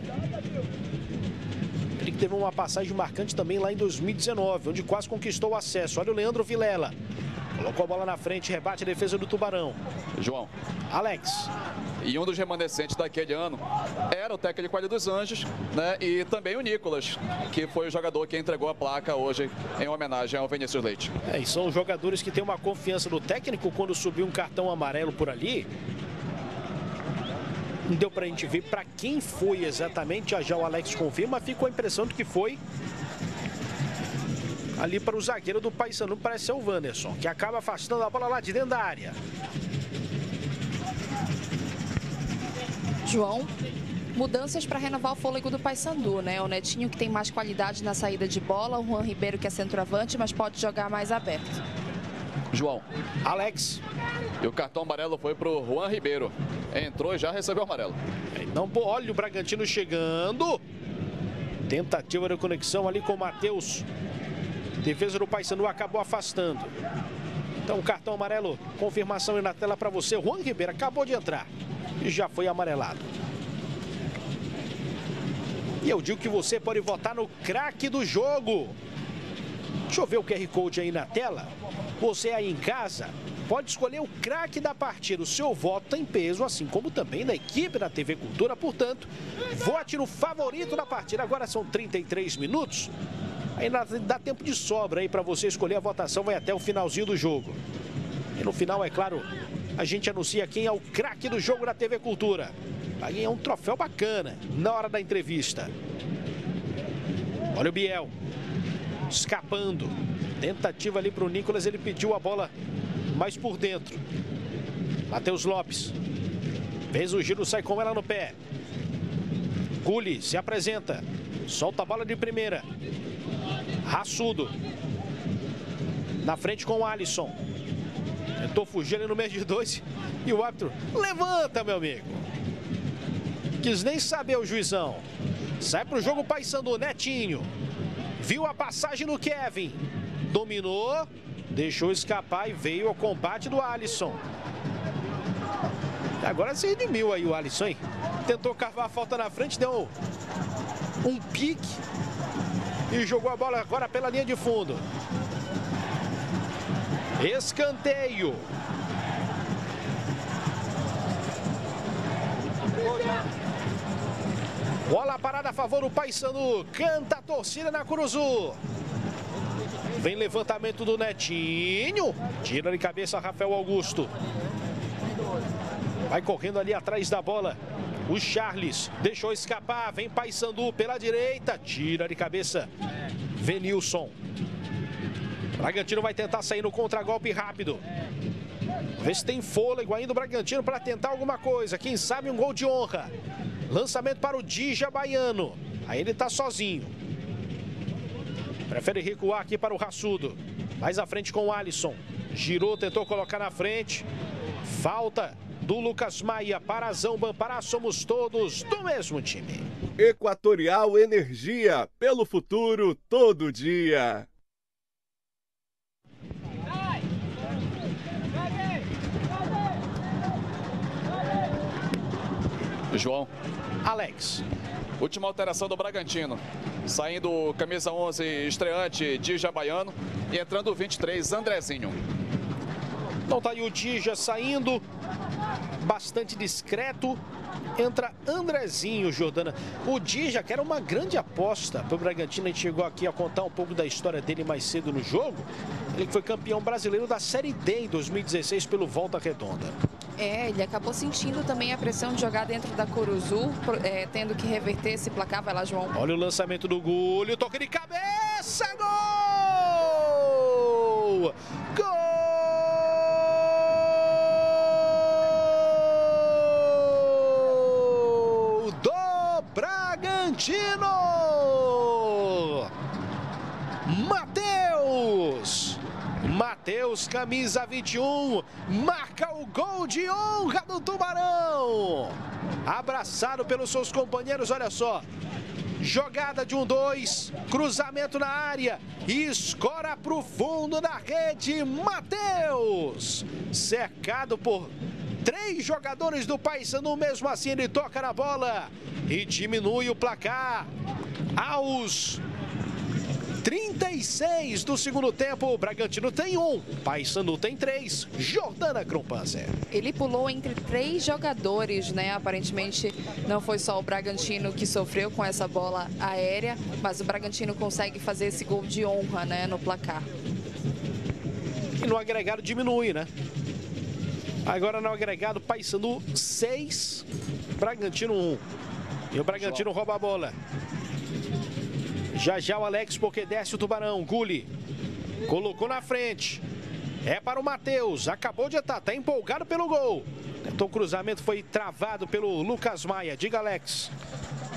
Ele teve uma passagem marcante também lá em 2019, onde quase conquistou o acesso. Olha o Leandro Vilela. Colocou a bola na frente, rebate a defesa do Tubarão. João. Alex. E um dos remanescentes daquele ano era o técnico Ali dos Anjos, né? E também o Nicolas, que foi o jogador que entregou a placa hoje em homenagem ao Vinícius Leite. É, e são jogadores que têm uma confiança no técnico quando subiu um cartão amarelo por ali. Não deu pra gente ver para quem foi exatamente, já já o Alex confirma, ficou a impressão de que foi ali para o zagueiro do Paysandu, parece ser o Wanderson, que acaba afastando a bola lá de dentro da área. João, mudanças para renovar o fôlego do Paysandu, né? O Netinho que tem mais qualidade na saída de bola, o Juan Ribeiro que é centroavante, mas pode jogar mais aberto. João. Alex. E o cartão amarelo foi para o Juan Ribeiro. Entrou e já recebeu o amarelo. Então, olha o Bragantino chegando. Tentativa de conexão ali com o Matheus. Defesa do Paysandu acabou afastando. Então, cartão amarelo, confirmação aí na tela para você. Juan Ribeiro acabou de entrar e já foi amarelado. E eu digo que você pode votar no craque do jogo. Deixa eu ver o QR Code aí na tela. Você aí em casa pode escolher o craque da partida. O seu voto tem peso, assim como também da equipe da TV Cultura. Portanto, vote no favorito da partida. Agora são 33 minutos. Ainda dá tempo de sobra aí para você escolher a votação. Vai até o finalzinho do jogo. E no final, é claro, a gente anuncia quem é o craque do jogo da TV Cultura. Vai ganhar um troféu bacana na hora da entrevista. Olha o Biel. Escapando. Tentativa ali para o Nicolas, ele pediu a bola mais por dentro. Matheus Lopes. Fez o giro, sai com ela no pé. Culi se apresenta. Solta a bola de primeira. Raçudo. Na frente com o Alisson. Tentou fugir ali no meio de dois. E o árbitro levanta, meu amigo. Quis nem saber o juizão. Sai pro jogo Paysandu, Netinho. Viu a passagem no Kevin. Dominou, deixou escapar e veio ao combate do Alisson. Agora se redimiu aí o Alisson, hein? Tentou cavar a falta na frente, deu um pique e jogou a bola agora pela linha de fundo. Escanteio. Bola parada a favor do Paysandu. Canta a torcida na Curuzu. Vem levantamento do Netinho. Tira de cabeça Rafael Augusto. Vai correndo ali atrás da bola. O Charles deixou escapar. Vem Paysandu pela direita. Tira de cabeça. Venilson. Bragantino vai tentar sair no contragolpe rápido. Vê se tem fôlego ainda o Bragantino para tentar alguma coisa. Quem sabe um gol de honra. Lançamento para o Dija Baiano. Aí ele está sozinho. Prefere recuar aqui para o Raçudo. Mais à frente com o Alisson. Girou, tentou colocar na frente. Falta do Lucas Maia. Parazão, Bampará, somos todos do mesmo time. Equatorial Energia, pelo futuro todo dia. João. Alex. Última alteração do Bragantino. Saindo camisa 11 estreante Dija Baiano e entrando o 23 Andrezinho. Então tá aí o Dija saindo, bastante discreto. Entra Andrezinho, Jordana. O Dija, que era uma grande aposta para o Bragantino, a gente chegou aqui a contar um pouco da história dele mais cedo no jogo. Ele foi campeão brasileiro da Série D em 2016 pelo Volta Redonda. É, ele acabou sentindo também a pressão de jogar dentro da Curuzu, é, tendo que reverter esse placar. Vai lá, João. Olha o lançamento do Gulho, toque de cabeça, gol! Gol do Bragantino! Matheus! Matheus, camisa 21, marca o gol de honra do Tubarão. Abraçado pelos seus companheiros, olha só. Jogada de um dois, cruzamento na área, escora para o fundo da rede, Matheus. Cercado por três jogadores do Paysandu, mesmo assim ele toca na bola e diminui o placar aos 36 do segundo tempo, o Bragantino tem um, Paysandu tem três, Jordana Krumpanzer. Ele pulou entre três jogadores, né? Aparentemente não foi só o Bragantino que sofreu com essa bola aérea, mas o Bragantino consegue fazer esse gol de honra, né, no placar. E no agregado diminui, né? Agora no agregado, Paysandu 6, Bragantino 1. E o Bragantino rouba a bola. Já já o Alex, porque desce o Tubarão. Guli colocou na frente. É para o Matheus. Acabou de estar, tá empolgado pelo gol. Tentou o cruzamento, foi travado pelo Lucas Maia. Diga, Alex.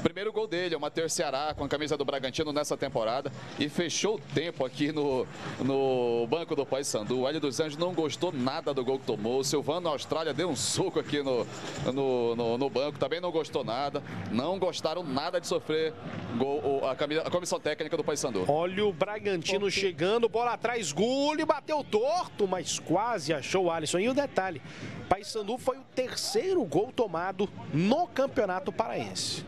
Primeiro gol dele, é o Matheus Ceará, com a camisa do Bragantino nessa temporada. E fechou o tempo aqui no, no banco do Paysandu. O Hélio dos Anjos não gostou nada do gol que tomou. O Silvano Austrália deu um soco aqui no, no, no, no banco, também não gostou nada. Não gostaram nada de sofrer gol, a, camisa, a comissão técnica do Paysandu. Olha o Bragantino chegando, bola atrás, Gulli bateu torto, mas quase achou o Alisson. E o detalhe, Paysandu foi o terceiro gol tomado no Campeonato Paraense.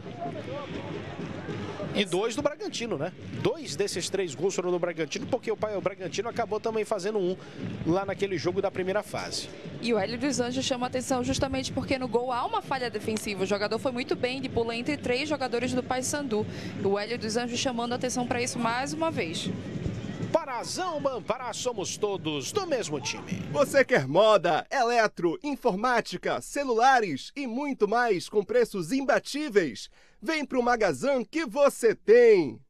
E dois do Bragantino, né? Dois desses três gols foram do Bragantino, porque o, pai, o Bragantino acabou também fazendo um lá naquele jogo da primeira fase. E o Hélio dos Anjos chama atenção justamente porque no gol há uma falha defensiva. O jogador foi muito bem, ele pula entre três jogadores do Paysandu. O Hélio dos Anjos chamando atenção para isso mais uma vez. Parazão Bampará, somos todos do mesmo time. Você quer moda, eletro, informática, celulares e muito mais com preços imbatíveis? Vem pro Magazan que você tem!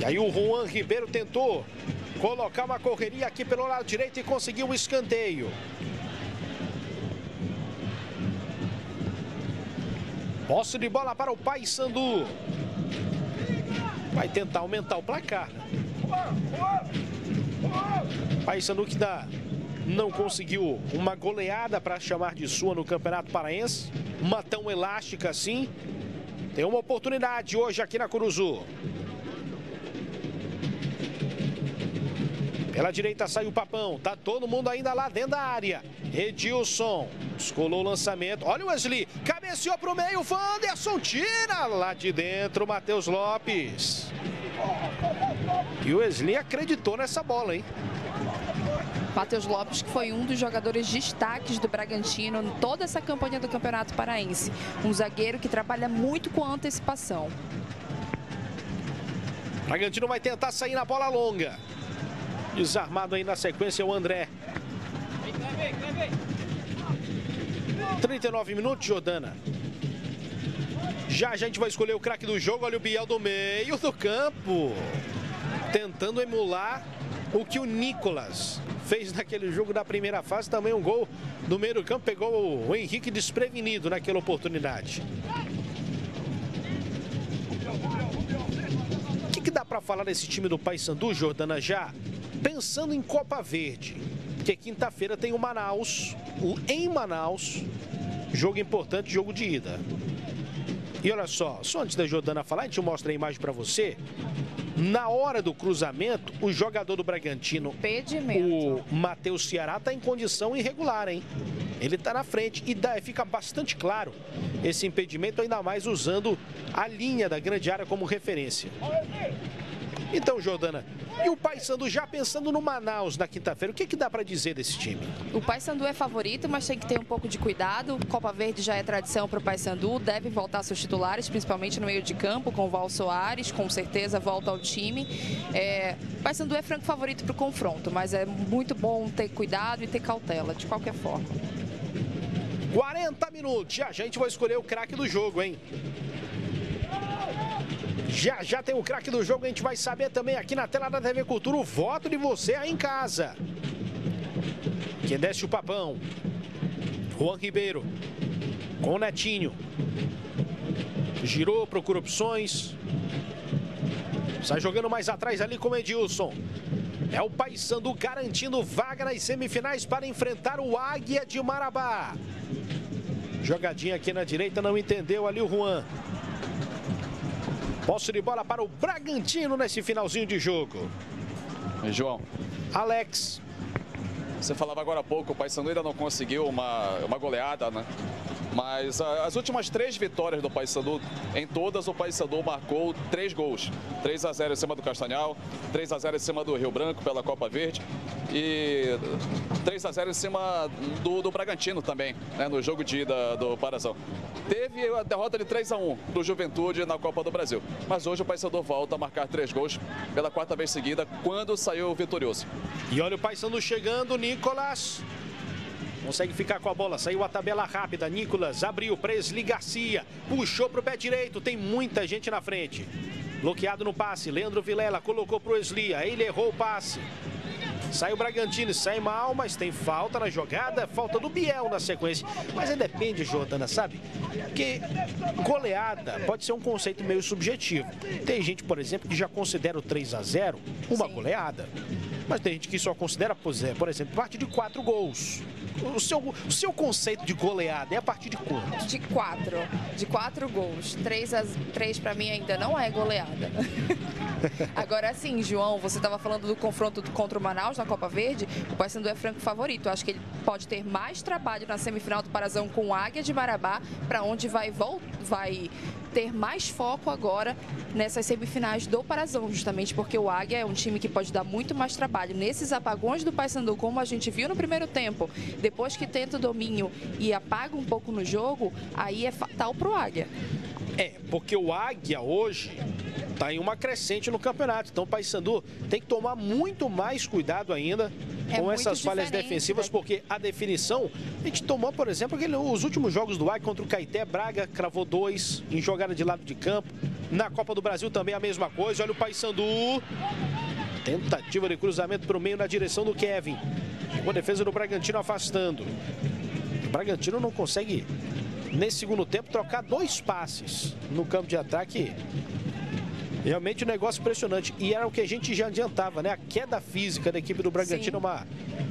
E aí o Juan Ribeiro tentou colocar uma correria aqui pelo lado direito e conseguiu o um escanteio. Posse de bola para o Paysandu. vai tentar aumentar o placar. Paysandu que dá, não conseguiu uma goleada para chamar de sua no Campeonato Paraense. Uma tão elástica assim. Tem uma oportunidade hoje aqui na Curuzu. Pela direita sai o Papão. Tá todo mundo ainda lá dentro da área. Edilson. Descolou o lançamento. Olha o Wesley. Cabeceou pro meio. Wanderson tira lá de dentro. Matheus Lopes. E o Wesley acreditou nessa bola, hein? Matheus Lopes, que foi um dos jogadores destaques do Bragantino em toda essa campanha do Campeonato Paraense. Um zagueiro que trabalha muito com antecipação. Bragantino vai tentar sair na bola longa. Desarmado aí na sequência o André. 39 minutos, Jordana. Já a gente vai escolher o craque do jogo. Olha o Biel do meio do campo. Tentando emular o que o Nicolas fez naquele jogo da primeira fase. Também um gol no meio do campo. Pegou o Henrique desprevenido naquela oportunidade. O que, que dá para falar desse time do Paysandu, Jordana, já pensando em Copa Verde, porque quinta-feira tem o Manaus, o em Manaus, jogo importante, jogo de ida. E olha só, só antes da Jordana falar, a gente mostra a imagem para você. Na hora do cruzamento, o jogador do Bragantino, Pedimento. o Matheus Ceará, está em condição irregular, hein? Ele está na frente e dá, fica bastante claro esse impedimento, ainda mais usando a linha da grande área como referência. Então, Jordana, e o Paysandu já pensando no Manaus na quinta-feira, o que, que dá para dizer desse time? O Paysandu é favorito, mas tem que ter um pouco de cuidado. Copa Verde já é tradição para o Paysandu, deve voltar seus titulares, principalmente no meio de campo, com o Val Soares, com certeza volta ao time. É, o Paysandu é franco favorito para o confronto, mas é muito bom ter cuidado e ter cautela, de qualquer forma. 40 minutos, a gente vai escolher o craque do jogo, hein? Já já tem o craque do jogo, a gente vai saber também aqui na tela da TV Cultura o voto de você aí em casa. Quem desce o papão? Juan Ribeiro. Com o Netinho. Girou, procura opções. Sai jogando mais atrás ali com o Edilson. É o Paysandu garantindo vaga nas semifinais para enfrentar o Águia de Marabá. Jogadinha aqui na direita, não entendeu ali o Juan. Posse de bola para o Bragantino nesse finalzinho de jogo. João. Alex. Você falava agora há pouco, o Paysandu ainda não conseguiu uma, uma goleada, né? Mas ah, as últimas três vitórias do Paysandu, em todas o Paysandu marcou três gols. 3 a 0 em cima do Castanhal, 3 a 0 em cima do Rio Branco pela Copa Verde e 3 a 0 em cima do, do Bragantino também, né, no jogo de ida do Parazão. Teve a derrota de 3 a 1 do Juventude na Copa do Brasil, mas hoje o Paysandu volta a marcar três gols pela quarta vez seguida quando saiu vitorioso. E olha o Paysandu chegando, Nicolas. Consegue ficar com a bola, saiu a tabela rápida. Nicolas abriu, Presli Garcia, puxou para o pé direito, tem muita gente na frente. Bloqueado no passe, Leandro Vilela colocou para o Eslia, ele errou o passe. Sai o Bragantino, sai mal, mas tem falta na jogada, falta do Biel na sequência. Mas aí depende, Jordana, sabe? Porque goleada pode ser um conceito meio subjetivo. Tem gente, por exemplo, que já considera o 3 a 0 uma Sim. goleada. Mas tem gente que só considera, por exemplo, parte de quatro gols. O seu, o seu conceito de goleada é a partir de quanto? De quatro. De quatro gols. Três, a, três para mim ainda não é goleada. Agora sim, João, você estava falando do confronto contra o Manaus na Copa Verde. O Paysandu é franco favorito. Acho que ele pode ter mais trabalho na semifinal do Parazão com o Águia de Marabá, para onde vai, vai ter mais foco agora nessas semifinais do Parazão, justamente porque o Águia é um time que pode dar muito mais trabalho. Nesses apagões do Paysandu, como a gente viu no primeiro tempo, depois que tenta o domínio e apaga um pouco no jogo, aí é fatal para o Águia. É, porque o Águia hoje está em uma crescente no campeonato. Então o Paysandu tem que tomar muito mais cuidado ainda é com essas falhas defensivas, né? porque a definição, a gente tomou, por exemplo, aquele, os últimos jogos do Águia contra o Caeté, Braga cravou dois em jogada de lado de campo. Na Copa do Brasil também a mesma coisa. Olha o Paysandu. Tentativa de cruzamento para o meio na direção do Kevin. Com a defesa do Bragantino afastando. O Bragantino não consegue, nesse segundo tempo, trocar dois passes no campo de ataque Realmente um negócio impressionante. E era o que a gente já adiantava, né? A queda física da equipe do Bragantino é uma,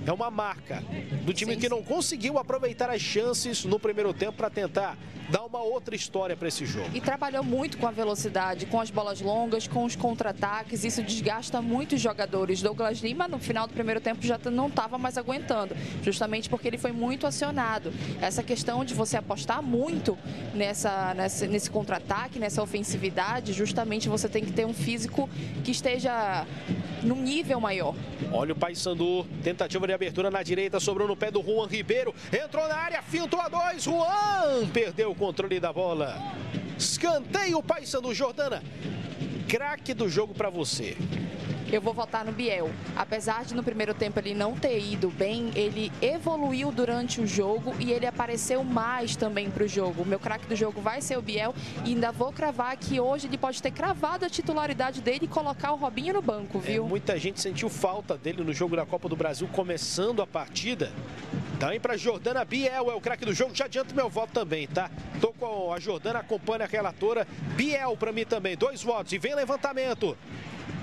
é uma marca do time que não conseguiu aproveitar as chances no primeiro tempo para tentar dar uma outra história para esse jogo. E trabalhou muito com a velocidade, com as bolas longas, com os contra-ataques. Isso desgasta muito os jogadores. Douglas Lima, no final do primeiro tempo, já não estava mais aguentando, justamente porque ele foi muito acionado. Essa questão de você apostar muito nessa, nessa nesse contra-ataque, nessa ofensividade, justamente você tem que ter um físico que esteja num nível maior. Olha o Paysandu, tentativa de abertura na direita, sobrou no pé do Juan Ribeiro, entrou na área, filtrou a dois, Juan perdeu o controle da bola. Escanteio Paysandu, Jordana. Craque do jogo para você. Eu vou votar no Biel. Apesar de no primeiro tempo ele não ter ido bem, ele evoluiu durante o jogo e ele apareceu mais também para o jogo. O meu craque do jogo vai ser o Biel e ainda vou cravar que hoje ele pode ter cravado a titularidade dele e colocar o Robinho no banco, viu? É, muita gente sentiu falta dele no jogo da Copa do Brasil começando a partida. Também para Jordana Biel é o craque do jogo. Já adianto meu voto também, tá? Tô com a Jordana, acompanha a relatora. Biel para mim também. Dois votos e vem levantamento.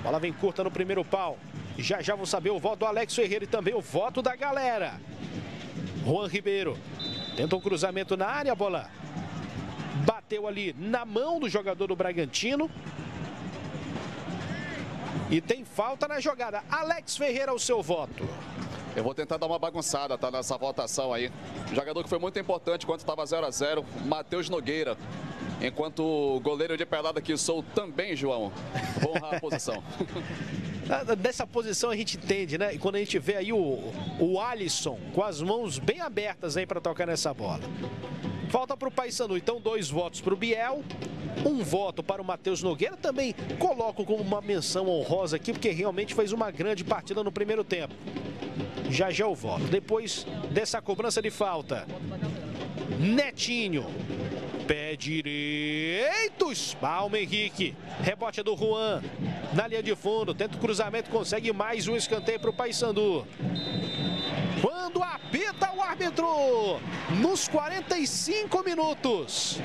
Bola vem curta no primeiro pau. Já já vou saber o voto do Alex Ferreira e também o voto da galera. Juan Ribeiro. Tenta um cruzamento na área, bola bateu ali na mão do jogador do Bragantino. E tem falta na jogada. Alex Ferreira, o seu voto. Eu vou tentar dar uma bagunçada, tá? Nessa votação aí. Jogador que foi muito importante quando estava 0 a 0 Matheus Nogueira. Enquanto o goleiro de pelada que sou também, João. Vou honrar a posição. Dessa posição a gente entende, né? E quando a gente vê aí o, o Alisson com as mãos bem abertas aí para tocar nessa bola. Falta para o Paysandu, então dois votos para o Biel, um voto para o Matheus Nogueira. Também coloco como uma menção honrosa aqui, porque realmente fez uma grande partida no primeiro tempo. Já já o voto. Depois dessa cobrança de falta, Netinho. Pé direito, Palma Henrique. Rebote do Juan. Na linha de fundo, tenta o cruzamento, consegue mais um escanteio para o Paysandu. Quando apita o árbitro, nos 45 minutos.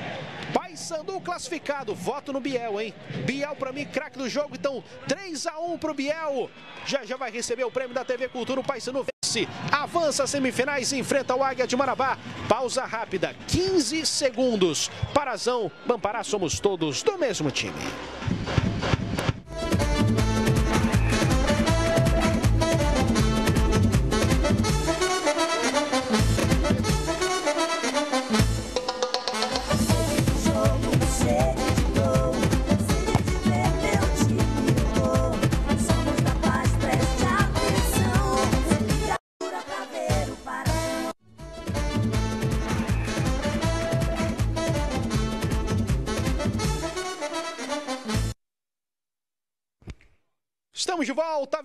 Paysandu classificado, voto no Biel, hein? Biel para mim, craque do jogo, então 3 a 1 pro Biel. Já já vai receber o prêmio da TV Cultura, o Paysandu vence, avança às semifinais e enfrenta o Águia de Marabá. Pausa rápida, 15 segundos. Parazão, Bampará, somos todos do mesmo time.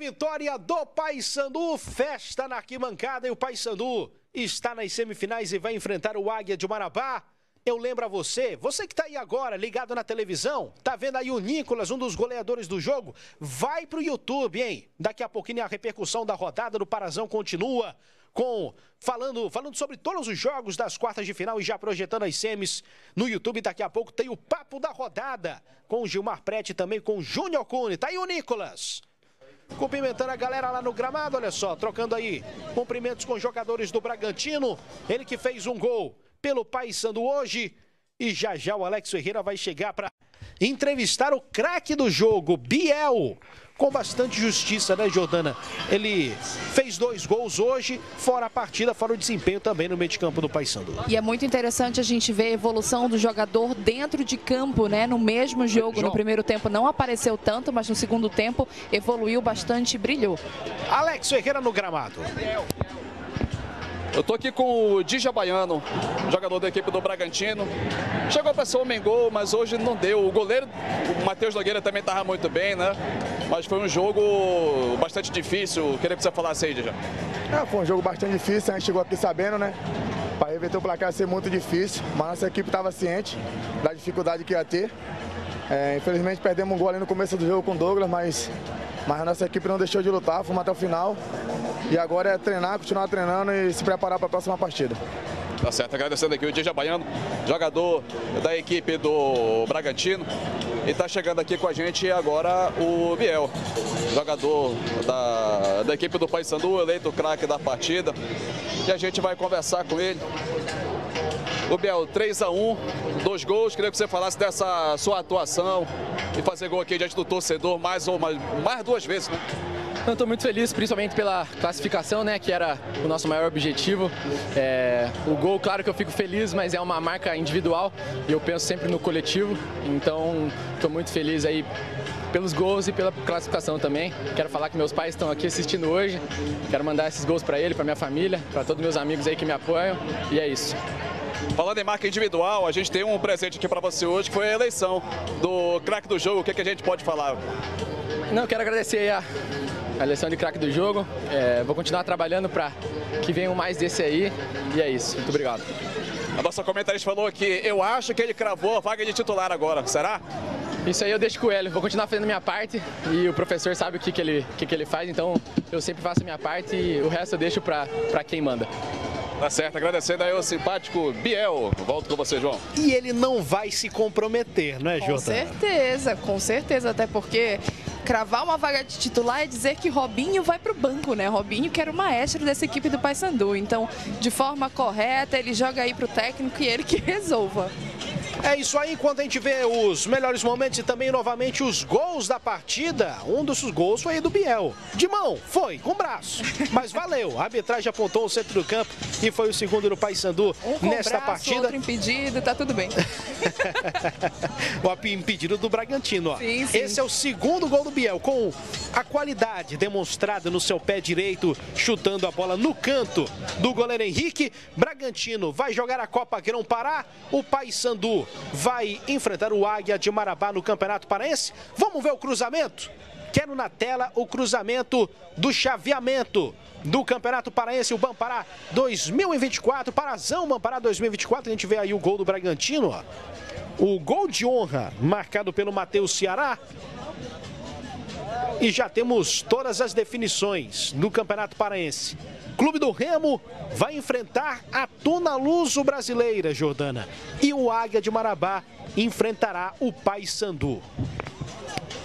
Vitória do Paysandu, festa na arquibancada e o Paysandu está nas semifinais e vai enfrentar o Águia de Marabá. Eu lembro a você, você que está aí agora ligado na televisão, tá vendo aí o Nicolas, um dos goleadores do jogo, vai pro YouTube, hein? Daqui a pouquinho a repercussão da rodada do Parazão continua com falando, falando sobre todos os jogos das quartas de final e já projetando as semis no YouTube. Daqui a pouco tem o papo da rodada com o Gilmar Prete também com o Júnior Cune. Tá aí o Nicolas. Cumprimentando a galera lá no gramado, olha só, trocando aí cumprimentos com jogadores do Bragantino. Ele que fez um gol pelo Paysandu hoje. E já já o Alex Ferreira vai chegar para entrevistar o craque do jogo, Biel com bastante justiça, né, Jordana? Ele fez dois gols hoje, fora a partida, fora o desempenho também no meio de campo do Paysandu. E é muito interessante a gente ver a evolução do jogador dentro de campo, né? No mesmo jogo, no primeiro tempo não apareceu tanto, mas no segundo tempo evoluiu bastante e brilhou. Alex Ferreira no gramado. Eu tô aqui com o Dija Baiano, jogador da equipe do Bragantino. Chegou para ser homem gol, mas hoje não deu. O goleiro, o Matheus Nogueira também estava muito bem, né? Mas foi um jogo bastante difícil. Queria que você falasse aí, Dija. É, foi um jogo bastante difícil, a gente chegou aqui sabendo, né? Para reverter o placar ser muito difícil, mas nossa equipe estava ciente da dificuldade que ia ter. É, infelizmente perdemos um gol ali no começo do jogo com o Douglas, mas, mas a nossa equipe não deixou de lutar, fomos até o final. E agora é treinar, continuar treinando e se preparar para a próxima partida. Tá certo, agradecendo aqui o Dija Baiano, jogador da equipe do Bragantino. E está chegando aqui com a gente agora o Biel, jogador da, da equipe do Paysandu, eleito craque da partida. E a gente vai conversar com ele. O Biel, 3 a 1 dois gols. Queria que você falasse dessa sua atuação e fazer gol aqui diante do torcedor mais, ou mais, mais duas vezes, né? Eu estou muito feliz, principalmente pela classificação, né, que era o nosso maior objetivo. É, o gol, claro que eu fico feliz, mas é uma marca individual e eu penso sempre no coletivo. Então, estou muito feliz aí pelos gols e pela classificação também. Quero falar que meus pais estão aqui assistindo hoje. Quero mandar esses gols para ele, para minha família, para todos meus amigos aí que me apoiam. E é isso. Falando em marca individual, a gente tem um presente aqui para você hoje, que foi a eleição do craque do jogo. O que, que a gente pode falar? Não, quero agradecer a, a eleição de craque do jogo. É, vou continuar trabalhando para que venham mais desse aí. E é isso. Muito obrigado. A nossa comentarista falou que eu acho que ele cravou a vaga de titular agora. Será? Isso aí eu deixo com ele. Vou continuar fazendo a minha parte e o professor sabe o que, que, ele, que, que ele faz, então eu sempre faço a minha parte e o resto eu deixo para quem manda. Tá certo, agradecendo aí o simpático Biel. Volto com você, João. E ele não vai se comprometer, não é, Jota? Com certeza, com certeza, até porque cravar uma vaga de titular é dizer que Robinho vai para o banco, né? Robinho que era o maestro dessa equipe do Paysandu. Então, de forma correta, ele joga aí para o técnico e ele que resolva. É isso aí, enquanto a gente vê os melhores momentos e também novamente os gols da partida. Um dos gols foi do Biel. De mão, foi, com o braço. Mas valeu. A arbitragem apontou o centro do campo e foi o segundo do Paysandu um nesta braço, partida. Outro impedido, tá tudo bem. o impedido do Bragantino, ó. Sim, sim. Esse é o segundo gol do Biel, com a qualidade demonstrada no seu pé direito, chutando a bola no canto do goleiro Henrique. Bragantino vai jogar a Copa Grão Pará. O Paysandu vai enfrentar o Águia de Marabá no Campeonato Paraense. Vamos ver o cruzamento? Quero na tela o cruzamento do chaveamento do Campeonato Paraense, o Bampará 2024, Parazão Bampará 2024. A gente vê aí o gol do Bragantino, ó. O gol de honra marcado pelo Matheus Ceará. E já temos todas as definições no Campeonato Paraense. Clube do Remo vai enfrentar a Tuna Luso Brasileira, Jordana. E o Águia de Marabá enfrentará o Paysandu.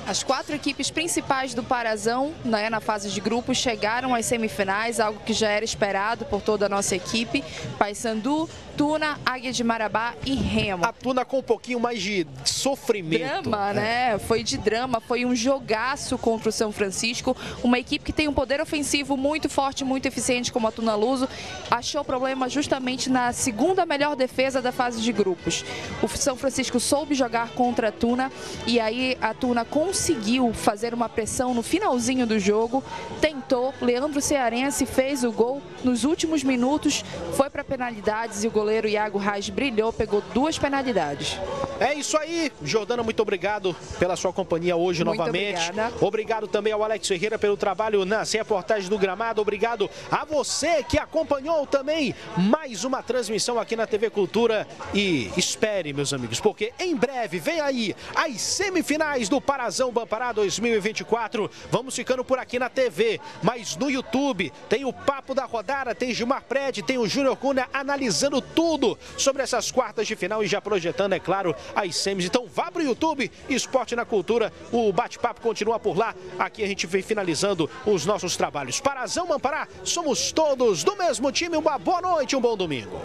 As quatro equipes principais do Parazão, né, na fase de grupos, chegaram às semifinais, algo que já era esperado por toda a nossa equipe. Paysandu, Tuna, Águia de Marabá e Remo. A Tuna com um pouquinho mais de sofrimento. Drama, né? Foi de drama, foi um jogaço contra o São Francisco. Uma equipe que tem um poder ofensivo muito forte, muito eficiente como a Tuna Luso. Achou problema justamente na segunda melhor defesa da fase de grupos. O São Francisco soube jogar contra a Tuna e aí a Tuna conseguiu fazer uma pressão no finalzinho do jogo. Tentou, Leandro Cearense fez o gol nos últimos minutos, foi para penalidades e o goleiro Iago Reis brilhou, pegou duas penalidades. É isso aí, Jordana, muito obrigado pela sua companhia hoje Muito novamente. obrigada. Obrigado também ao Alex Ferreira pelo trabalho nas reportagens do gramado. Obrigado a você que acompanhou também mais uma transmissão aqui na TV Cultura. E espere, meus amigos, porque em breve vem aí as semifinais do Parazão Bampará 2024. Vamos ficando por aqui na TV, mas no YouTube tem o Papo da Rodada, tem Gilmar Prédio, tem o Júnior Cunha analisando tudo sobre essas quartas de final e já projetando, é claro, as semis. Então vá pro YouTube, Esporte na Cultura, o bate-papo continua por lá. Aqui a gente vem finalizando os nossos trabalhos. Parazão Bampará, somos todos do mesmo time. Uma boa noite, um bom domingo.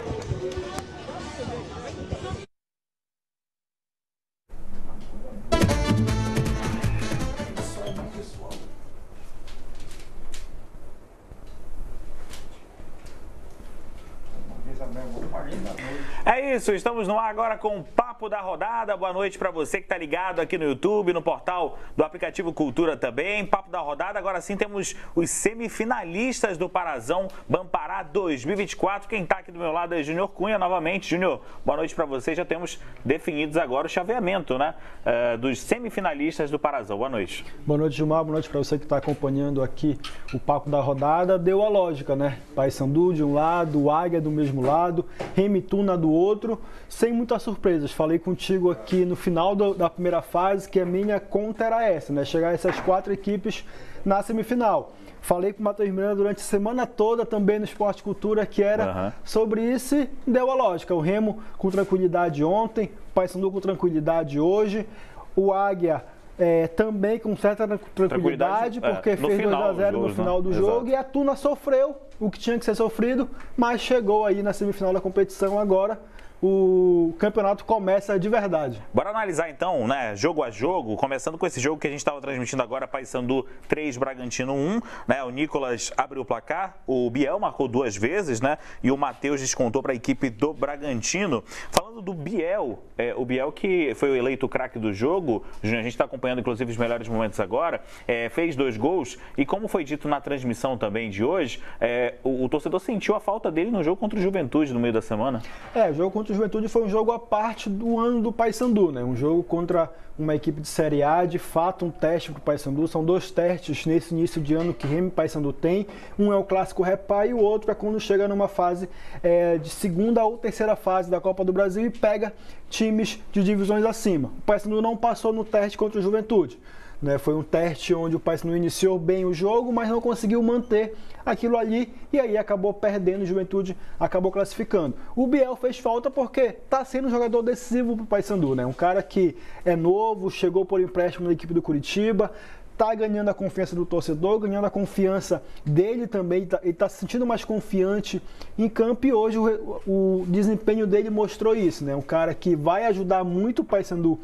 É isso, estamos no ar agora com o Papo da Rodada. Boa noite para você que está ligado aqui no YouTube, no portal do aplicativo Cultura também. Papo da Rodada, agora sim temos os semifinalistas do Parazão Bampará 2024. Quem está aqui do meu lado é Júnior Cunha novamente. Júnior, boa noite para você. Já temos definidos agora o chaveamento né, eh, dos semifinalistas do Parazão. Boa noite. Boa noite, Gilmar. Boa noite para você que está acompanhando aqui o Papo da Rodada. Deu a lógica, né? Paysandu de um lado, Águia do mesmo lado, Remituna do outro, sem muitas surpresas. Falei contigo aqui no final do, da primeira fase que a minha conta era essa, né? Chegar essas quatro equipes na semifinal. Falei com o Matheus Miranda durante a semana toda também no Esporte Cultura que era Aham. sobre isso e deu a lógica. O Remo com tranquilidade ontem, o Paysandu com tranquilidade hoje, o Águia é, também com certa tran- tranquilidade, Tranquilidade, é, porque no fez 2 final a dos 0 no final né? do Exato. jogo e a Tuna sofreu o que tinha que ser sofrido, mas chegou aí na semifinal da competição agora. O campeonato começa de verdade. Bora analisar então, né, jogo a jogo, começando com esse jogo que a gente estava transmitindo agora, Paysandu 3, Bragantino 1, né? O Nicolas abriu o placar, o Biel marcou duas vezes, né? E o Matheus descontou para a equipe do Bragantino. Falando do Biel, é, o Biel que foi o eleito craque do jogo, a gente está acompanhando inclusive os melhores momentos agora, é, fez dois gols e como foi dito na transmissão também de hoje, é, o, o torcedor sentiu a falta dele no jogo contra o Juventude no meio da semana. É, o jogo contra o Juventude foi um jogo à parte do ano do Paysandu, né? Um jogo contra uma equipe de Série A, de fato um teste para o Paysandu. São dois testes nesse início de ano que Remy e Paysandu tem. Um é o clássico Repá e o outro é quando chega numa fase é, de segunda ou terceira fase da Copa do Brasil e pega times de divisões acima. O Paysandu não passou no teste contra o Juventude. Né, foi um teste onde o Paysandu iniciou bem o jogo, mas não conseguiu manter aquilo ali e aí acabou perdendo, Juventude acabou classificando. O Biel fez falta porque está sendo um jogador decisivo para o Paysandu, né? Um cara que é novo, chegou por empréstimo na equipe do Curitiba, está ganhando a confiança do torcedor, ganhando a confiança dele também, ele está se sentindo mais confiante em campo e hoje o, o desempenho dele mostrou isso, né? Um cara que vai ajudar muito o Paysandu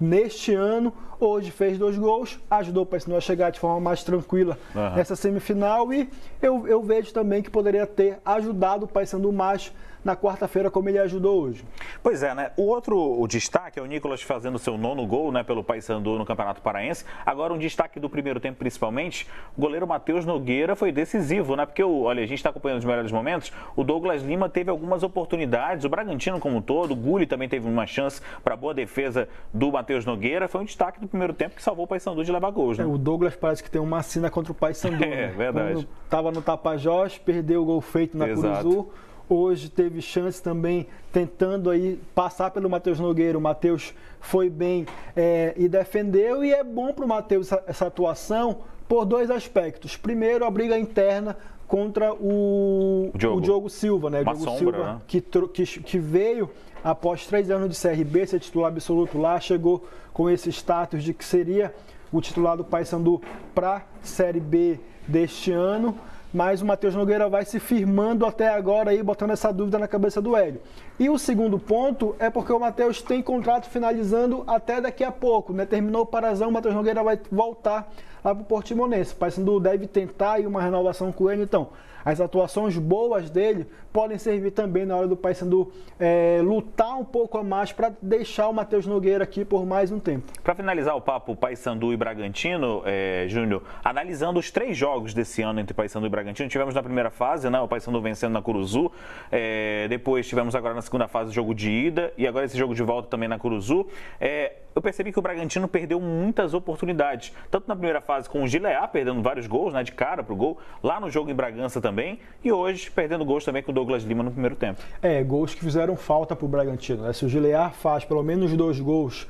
neste ano. Hoje fez dois gols, ajudou o Paysandu a chegar de forma mais tranquila Aham. nessa semifinal e eu, eu vejo também que poderia ter ajudado o Paysandu mais na quarta-feira como ele ajudou hoje. Pois é, né? O outro o destaque é o Nicolas fazendo seu nono gol, né, pelo Paysandu no Campeonato Paraense. Agora um destaque do primeiro tempo principalmente, o goleiro Matheus Nogueira foi decisivo, né? Porque olha, a gente está acompanhando os melhores momentos. O Douglas Lima teve algumas oportunidades, o Bragantino como um todo, o Gulli também teve uma chance para boa defesa do Matheus Nogueira. Foi um destaque do primeiro tempo que salvou o Paysandu de levar gols, né? É, o Douglas parece que tem uma assina contra o Paysandu. É, né? verdade. Quando tava no Tapajós, perdeu o gol feito na Exato. Curuzu. Hoje teve chance também tentando aí passar pelo Matheus Nogueira. O Matheus foi bem é, e defendeu e é bom para o Matheus essa, essa atuação por dois aspectos. Primeiro, a briga interna contra o, O Diogo. o Diogo Silva, né? Uma Diogo sombra, Silva né? que, que, que veio após três anos de CRB, ser titular absoluto lá, chegou com esse status de que seria o titular do Paysandu para Série B deste ano. Mas o Matheus Nogueira vai se firmando até agora aí, botando essa dúvida na cabeça do Hélio. E o segundo ponto é porque o Matheus tem contrato finalizando até daqui a pouco, né? Terminou o Parazão, o Matheus Nogueira vai voltar lá para o Portimonense. O Paysandu deve tentar aí uma renovação com ele, então as atuações boas dele podem servir também na hora do Paysandu é, lutar um pouco a mais para deixar o Matheus Nogueira aqui por mais um tempo. Para finalizar o papo Paysandu e Bragantino, é, Júnior, analisando os três jogos desse ano entre Paysandu e Bragantino, tivemos na primeira fase, né, o Paysandu vencendo na Curuzu, é, depois tivemos agora na segunda fase o jogo de ida e agora esse jogo de volta também na Curuzu. É, eu percebi que o Bragantino perdeu muitas oportunidades, tanto na primeira fase com o Gileá perdendo vários gols, né, de cara pro gol, lá no jogo em Bragança também, e hoje perdendo gols também com o Douglas Lima no primeiro tempo. É, gols que fizeram falta para o Bragantino. Né? Se o Gilear faz pelo menos dois gols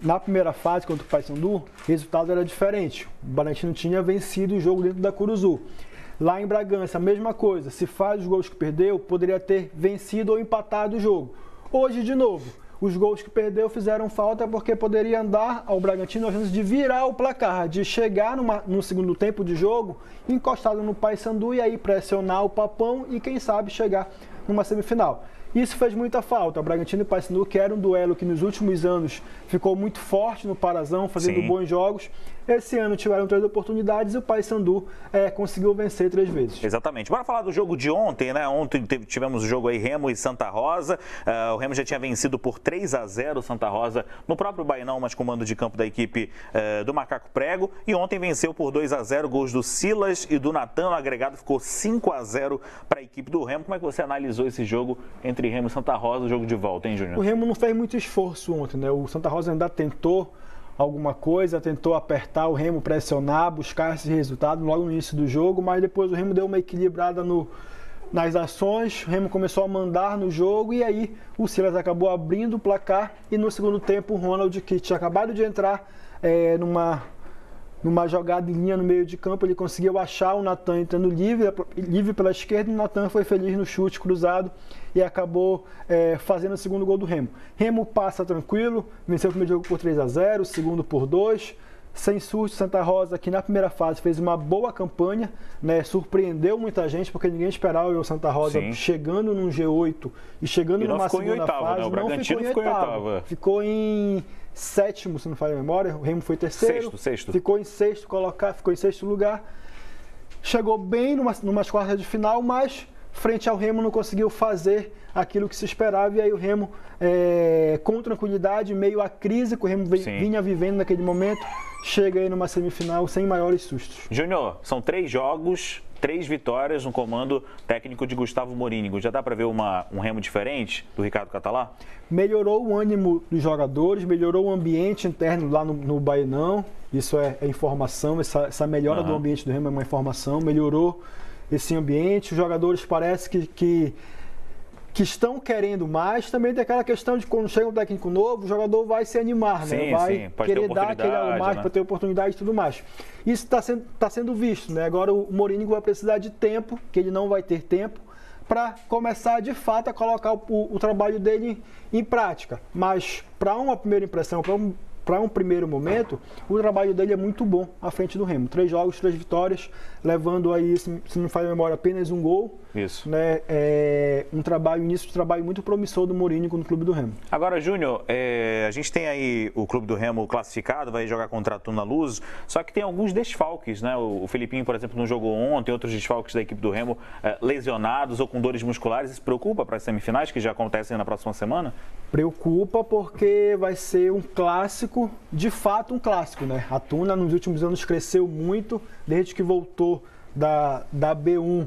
na primeira fase contra o Paysandu, o resultado era diferente. O Bragantino tinha vencido o jogo dentro da Curuzu. Lá em Bragança, a mesma coisa. Se faz os gols que perdeu, poderia ter vencido ou empatado o jogo. Hoje, de novo, os gols que perdeu fizeram falta porque poderia andar ao Bragantino a chance de virar o placar, de chegar numa, no segundo tempo de jogo encostado no Paysandu e aí pressionar o Papão e quem sabe chegar numa semifinal. Isso fez muita falta. O Bragantino e o Paysandu, que era um duelo que nos últimos anos ficou muito forte no Parazão, fazendo Sim. bons jogos. Esse ano tiveram três oportunidades e o Paysandu é, conseguiu vencer três vezes. Exatamente. Bora falar do jogo de ontem, né? Ontem tivemos o jogo aí Remo e Santa Rosa. Ah, o Remo já tinha vencido por 3 a 0 o Santa Rosa no próprio Bainão, mas com mando de campo da equipe eh, do Macaco Prego. E ontem venceu por 2 a 0 gols do Silas e do Natan. O agregado ficou 5 a 0 para a equipe do Remo. Como é que você analisou esse jogo entre Remo e Santa Rosa, o jogo de volta, hein, Júnior? O Remo não fez muito esforço ontem, né? O Santa Rosa ainda tentou alguma coisa, tentou apertar o Remo, pressionar, buscar esse resultado logo no início do jogo, mas depois o Remo deu uma equilibrada no, nas ações, o Remo começou a mandar no jogo e aí o Silas acabou abrindo o placar e no segundo tempo o Ronald, que tinha acabado de entrar é, numa, numa jogada em linha no meio de campo, ele conseguiu achar o Natan entrando livre, livre pela esquerda e o Natan foi feliz no chute cruzado e acabou é, fazendo o segundo gol do Remo. Remo passa tranquilo, venceu o primeiro jogo por 3 a 0 o segundo por 2 sem susto, Santa Rosa, que na primeira fase fez uma boa campanha, né, surpreendeu muita gente, porque ninguém esperava o Santa Rosa Sim. chegando num G8 e chegando e numa segunda oitavo, fase. Né? O não ficou em oitavo. Em oitavo. É. Ficou em sétimo, se não falha a memória. O Remo foi terceiro. Sexto, sexto. Ficou em sexto, colocar, ficou em sexto lugar. Chegou bem numa, numas quartas de final, mas frente ao Remo não conseguiu fazer aquilo que se esperava. E aí o Remo, é, com tranquilidade, meio à crise que o Remo vinha vivendo naquele momento, chega aí numa semifinal sem maiores sustos. Júnior, são três jogos, três vitórias no comando técnico de Gustavo Morínigo. Já dá para ver uma, um remo diferente do Ricardo Catalá? Melhorou o ânimo dos jogadores, melhorou o ambiente interno lá no, no Bainão. Isso é, é informação, essa, essa melhora uhum. do ambiente do remo é uma informação. Melhorou esse ambiente, os jogadores parece que, que que estão querendo mais, também tem aquela questão de quando chega um técnico novo, o jogador vai se animar, né? sim, né? Vai sim, querer dar aquele algo mais né? para ter oportunidade e tudo mais. Isso está sendo, tá sendo visto, né? Agora o Mourinho vai precisar de tempo, que ele não vai ter tempo, para começar de fato a colocar o, o, o trabalho dele em prática. Mas para uma primeira impressão, para um para um primeiro momento, o trabalho dele é muito bom à frente do Remo. Três jogos, três vitórias, levando aí, se não me falha a memória, apenas um gol. Isso. Né? É um trabalho, início de trabalho muito promissor do Mourinho com o Clube do Remo. Agora, Júnior, é, a gente tem aí o Clube do Remo classificado, vai jogar contra a Tuna Luz, só que tem alguns desfalques, né? O, o Felipinho, por exemplo, não jogou ontem, outros desfalques da equipe do Remo é, lesionados ou com dores musculares. Isso preocupa para as semifinais que já acontecem na próxima semana? Preocupa porque vai ser um clássico, de fato um clássico, né? A Tuna nos últimos anos cresceu muito, desde que voltou da, da B1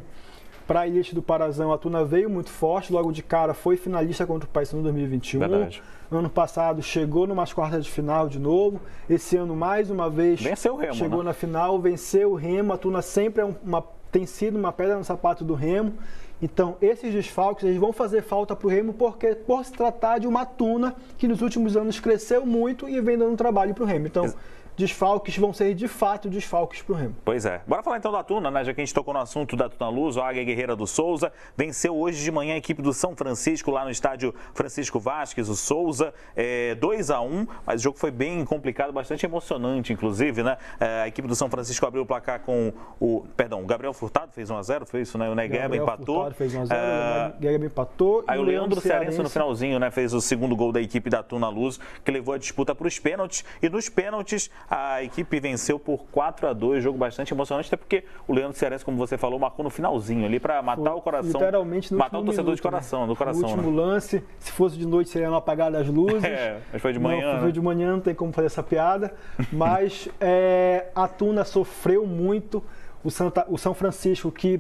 para a elite do Parazão, a Tuna veio muito forte, logo de cara foi finalista contra o Paysandu 2021. Verdade. Ano passado chegou numas quartas de final de novo. Esse ano, mais uma vez, venceu o Remo, chegou né? na final, venceu o Remo. A Tuna sempre é uma, tem sido uma pedra no sapato do Remo. Então, esses desfalques eles vão fazer falta para o Remo porque, por se tratar de uma Tuna que nos últimos anos cresceu muito e vem dando trabalho para o Remo. Então, desfalques vão ser de fato desfalques para o Remo. Pois é. Bora falar então da Tuna, né? Já que a gente tocou no assunto da Tuna Luz, o Águia Guerreira do Souza venceu hoje de manhã a equipe do São Francisco lá no estádio Francisco Vasques, o Souza, é, 2 a 1 mas o jogo foi bem complicado, bastante emocionante, inclusive, né? É, a equipe do São Francisco abriu o placar com o. Perdão, o Gabriel Furtado fez 1 a 0 foi isso, né? O Negueba empatou. Furtado fez 1 a 0 é... o Negueba empatou. Aí o Leandro Cearense no finalzinho, né? Fez o segundo gol da equipe da Tuna Luz, que levou a disputa para os pênaltis. E nos pênaltis, a equipe venceu por 4 a 2 jogo bastante emocionante, até porque o Leandro Cearense, como você falou, marcou no finalzinho ali para matar Foi, o coração. Literalmente no Matar o torcedor minuto, de coração, né? do coração. No último né? lance, se fosse de noite seriam apagadas as luzes. É, mas foi de manhã. Não, foi né? de manhã, não tem como fazer essa piada. Mas é, a Tuna sofreu muito o, Santa, o São Francisco, que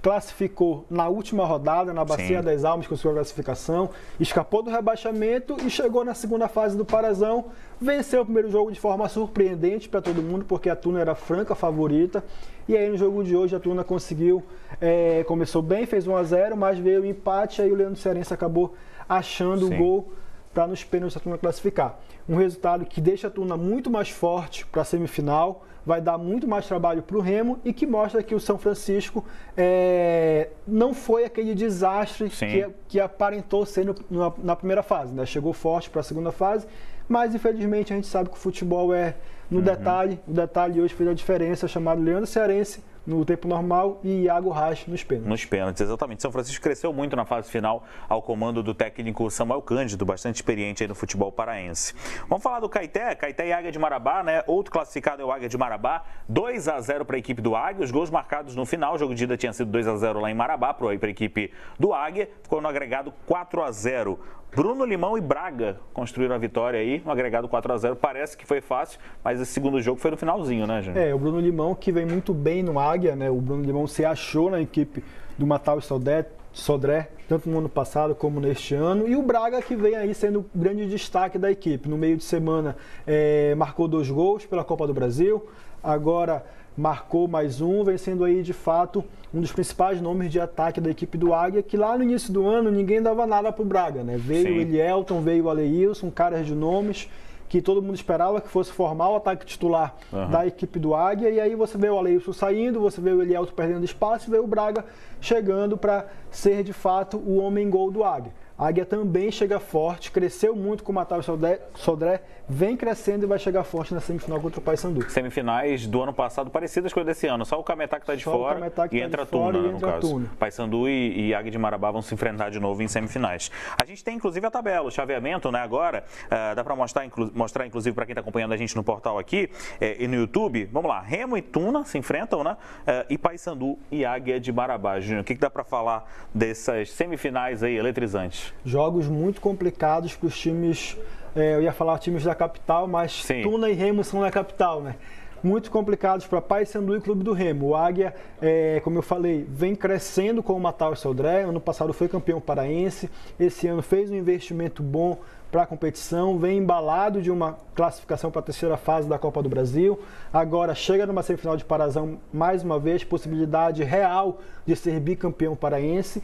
classificou na última rodada, na Bacia Sim. das Almas, conseguiu a classificação, escapou do rebaixamento e chegou na segunda fase do Parazão, venceu o primeiro jogo de forma surpreendente para todo mundo, porque a Tuna era franca favorita. E aí no jogo de hoje a Tuna conseguiu, é, começou bem, fez 1 a 0 mas veio o empate, aí o Leandro Cearense acabou achando Sim. o gol para nos pênaltis a Tuna classificar. Um resultado que deixa a Tuna muito mais forte para a semifinal, vai dar muito mais trabalho para o Remo e que mostra que o São Francisco é, não foi aquele desastre que, que, aparentou ser no, na, na, primeira fase. Né? Chegou forte para a segunda fase, mas infelizmente a gente sabe que o futebol é no uhum. detalhe. O detalhe hoje fez a diferença, chamado Leandro Cearense no tempo normal e Iago Reis nos pênaltis. Nos pênaltis, exatamente. São Francisco cresceu muito na fase final ao comando do técnico Samuel Cândido, bastante experiente aí no futebol paraense. Vamos falar do Caeté, Caeté e Águia de Marabá, né? Outro classificado é o Águia de Marabá, 2 a 0 para a equipe do Águia, os gols marcados no final, o jogo de ida tinha sido 2 a 0 lá em Marabá para a equipe do Águia, ficou no agregado 4 a 0. Bruno Limão e Braga construíram a vitória aí, um agregado 4 a 0 Parece que foi fácil, mas esse segundo jogo foi no finalzinho, né, gente? É, o Bruno Limão que vem muito bem no Águia, né? O Bruno Limão se achou na equipe do Matal Saudé, Sodré, tanto no ano passado como neste ano. E o Braga, que vem aí sendo o grande destaque da equipe. No meio de semana, é, marcou dois gols pela Copa do Brasil. Agora marcou mais um, vencendo aí de fato um dos principais nomes de ataque da equipe do Águia, que lá no início do ano ninguém dava nada para o Braga, né? Veio Sim. o Elielton, veio o Aleilson, caras de nomes que todo mundo esperava que fosse formar o ataque titular uhum. da equipe do Águia, e aí você vê o Aleilson saindo, você vê o Elielton perdendo espaço e vê o Braga chegando para ser de fato o homem-gol do Águia. A Águia também chega forte, cresceu muito com o Matheus Sodré, vem crescendo e vai chegar forte na semifinal contra o Paysandu. Semifinais do ano passado parecidas com a desse ano, só o Cametá que está de só fora e tá entra a Tuna, no caso. Paysandu e, e Águia de Marabá vão se enfrentar de novo em semifinais. A gente tem inclusive a tabela, o chaveamento, né, agora, uh, dá para mostrar, inclu mostrar inclusive para quem está acompanhando a gente no portal aqui eh, e no YouTube. Vamos lá, Remo e Tuna se enfrentam, né, uh, e Paysandu e Águia de Marabá. Júnior, o que, que dá para falar dessas semifinais aí eletrizantes? Jogos muito complicados para os times é, eu ia falar times da capital, mas Sim. Tuna e Remo são da capital, né? Muito complicados para Paysandu e Clube do Remo. O Águia, é, como eu falei, vem crescendo com o Matal Sodré. Ano passado foi campeão paraense. Esse ano fez um investimento bom para a competição, vem embalado de uma classificação para a terceira fase da Copa do Brasil. Agora chega numa semifinal de Parazão mais uma vez, possibilidade real de ser bicampeão paraense.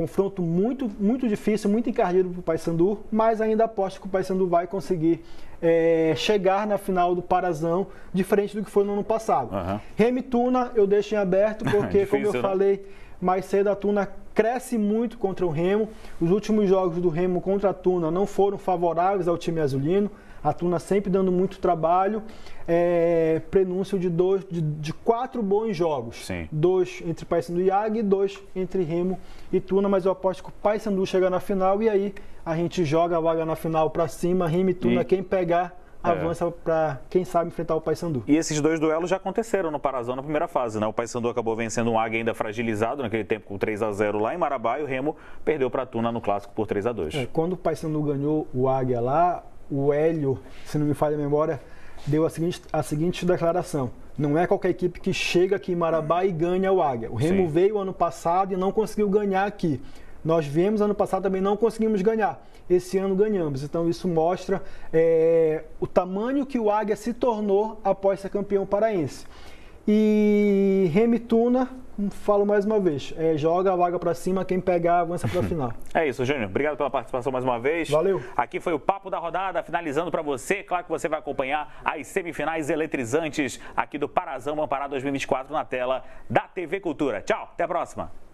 Confronto muito, muito difícil, muito encardido para o Paysandu, mas ainda aposto que o Paysandu vai conseguir é, chegar na final do Parazão, diferente do que foi no ano passado. Uhum. Remy Tuna eu deixo em aberto, porque, difícil, como eu né? falei mais cedo, a Tuna cresce muito contra o Remo. Os últimos jogos do Remo contra a Tuna não foram favoráveis ao time azulino. A Tuna sempre dando muito trabalho. É, prenúncio de, dois, de, de, quatro bons jogos. Sim. Dois entre Paysandu e Águia e dois entre Remo e Tuna, mas eu aposto que o Paysandu chega na final e aí a gente joga a vaga na final para cima, Remo e Tuna, e... quem pegar é. avança é. para, quem sabe, enfrentar o Paysandu. E esses dois duelos já aconteceram no Parazão na primeira fase, né? O Paysandu acabou vencendo um Águia ainda fragilizado naquele tempo com 3 a 0 lá em Marabá e o Remo perdeu para Tuna no clássico por 3 a 2. É, quando o Paysandu ganhou o Águia lá, o Hélio, se não me falha a memória, deu a seguinte, a seguinte declaração. Não é qualquer equipe que chega aqui em Marabá e ganha o Águia. O Remo Sim. veio ano passado e não conseguiu ganhar aqui. Nós viemos ano passado também não conseguimos ganhar. Esse ano ganhamos. Então isso mostra é, o tamanho que o Águia se tornou após ser campeão paraense. E Remituna, falo mais uma vez, é, joga a vaga para cima, quem pegar avança para a final. É isso, Júnior. Obrigado pela participação mais uma vez. Valeu. Aqui foi o Papo da Rodada, finalizando para você. Claro que você vai acompanhar as semifinais eletrizantes aqui do Parazão Ampará 2024 na tela da TV Cultura. Tchau, até a próxima.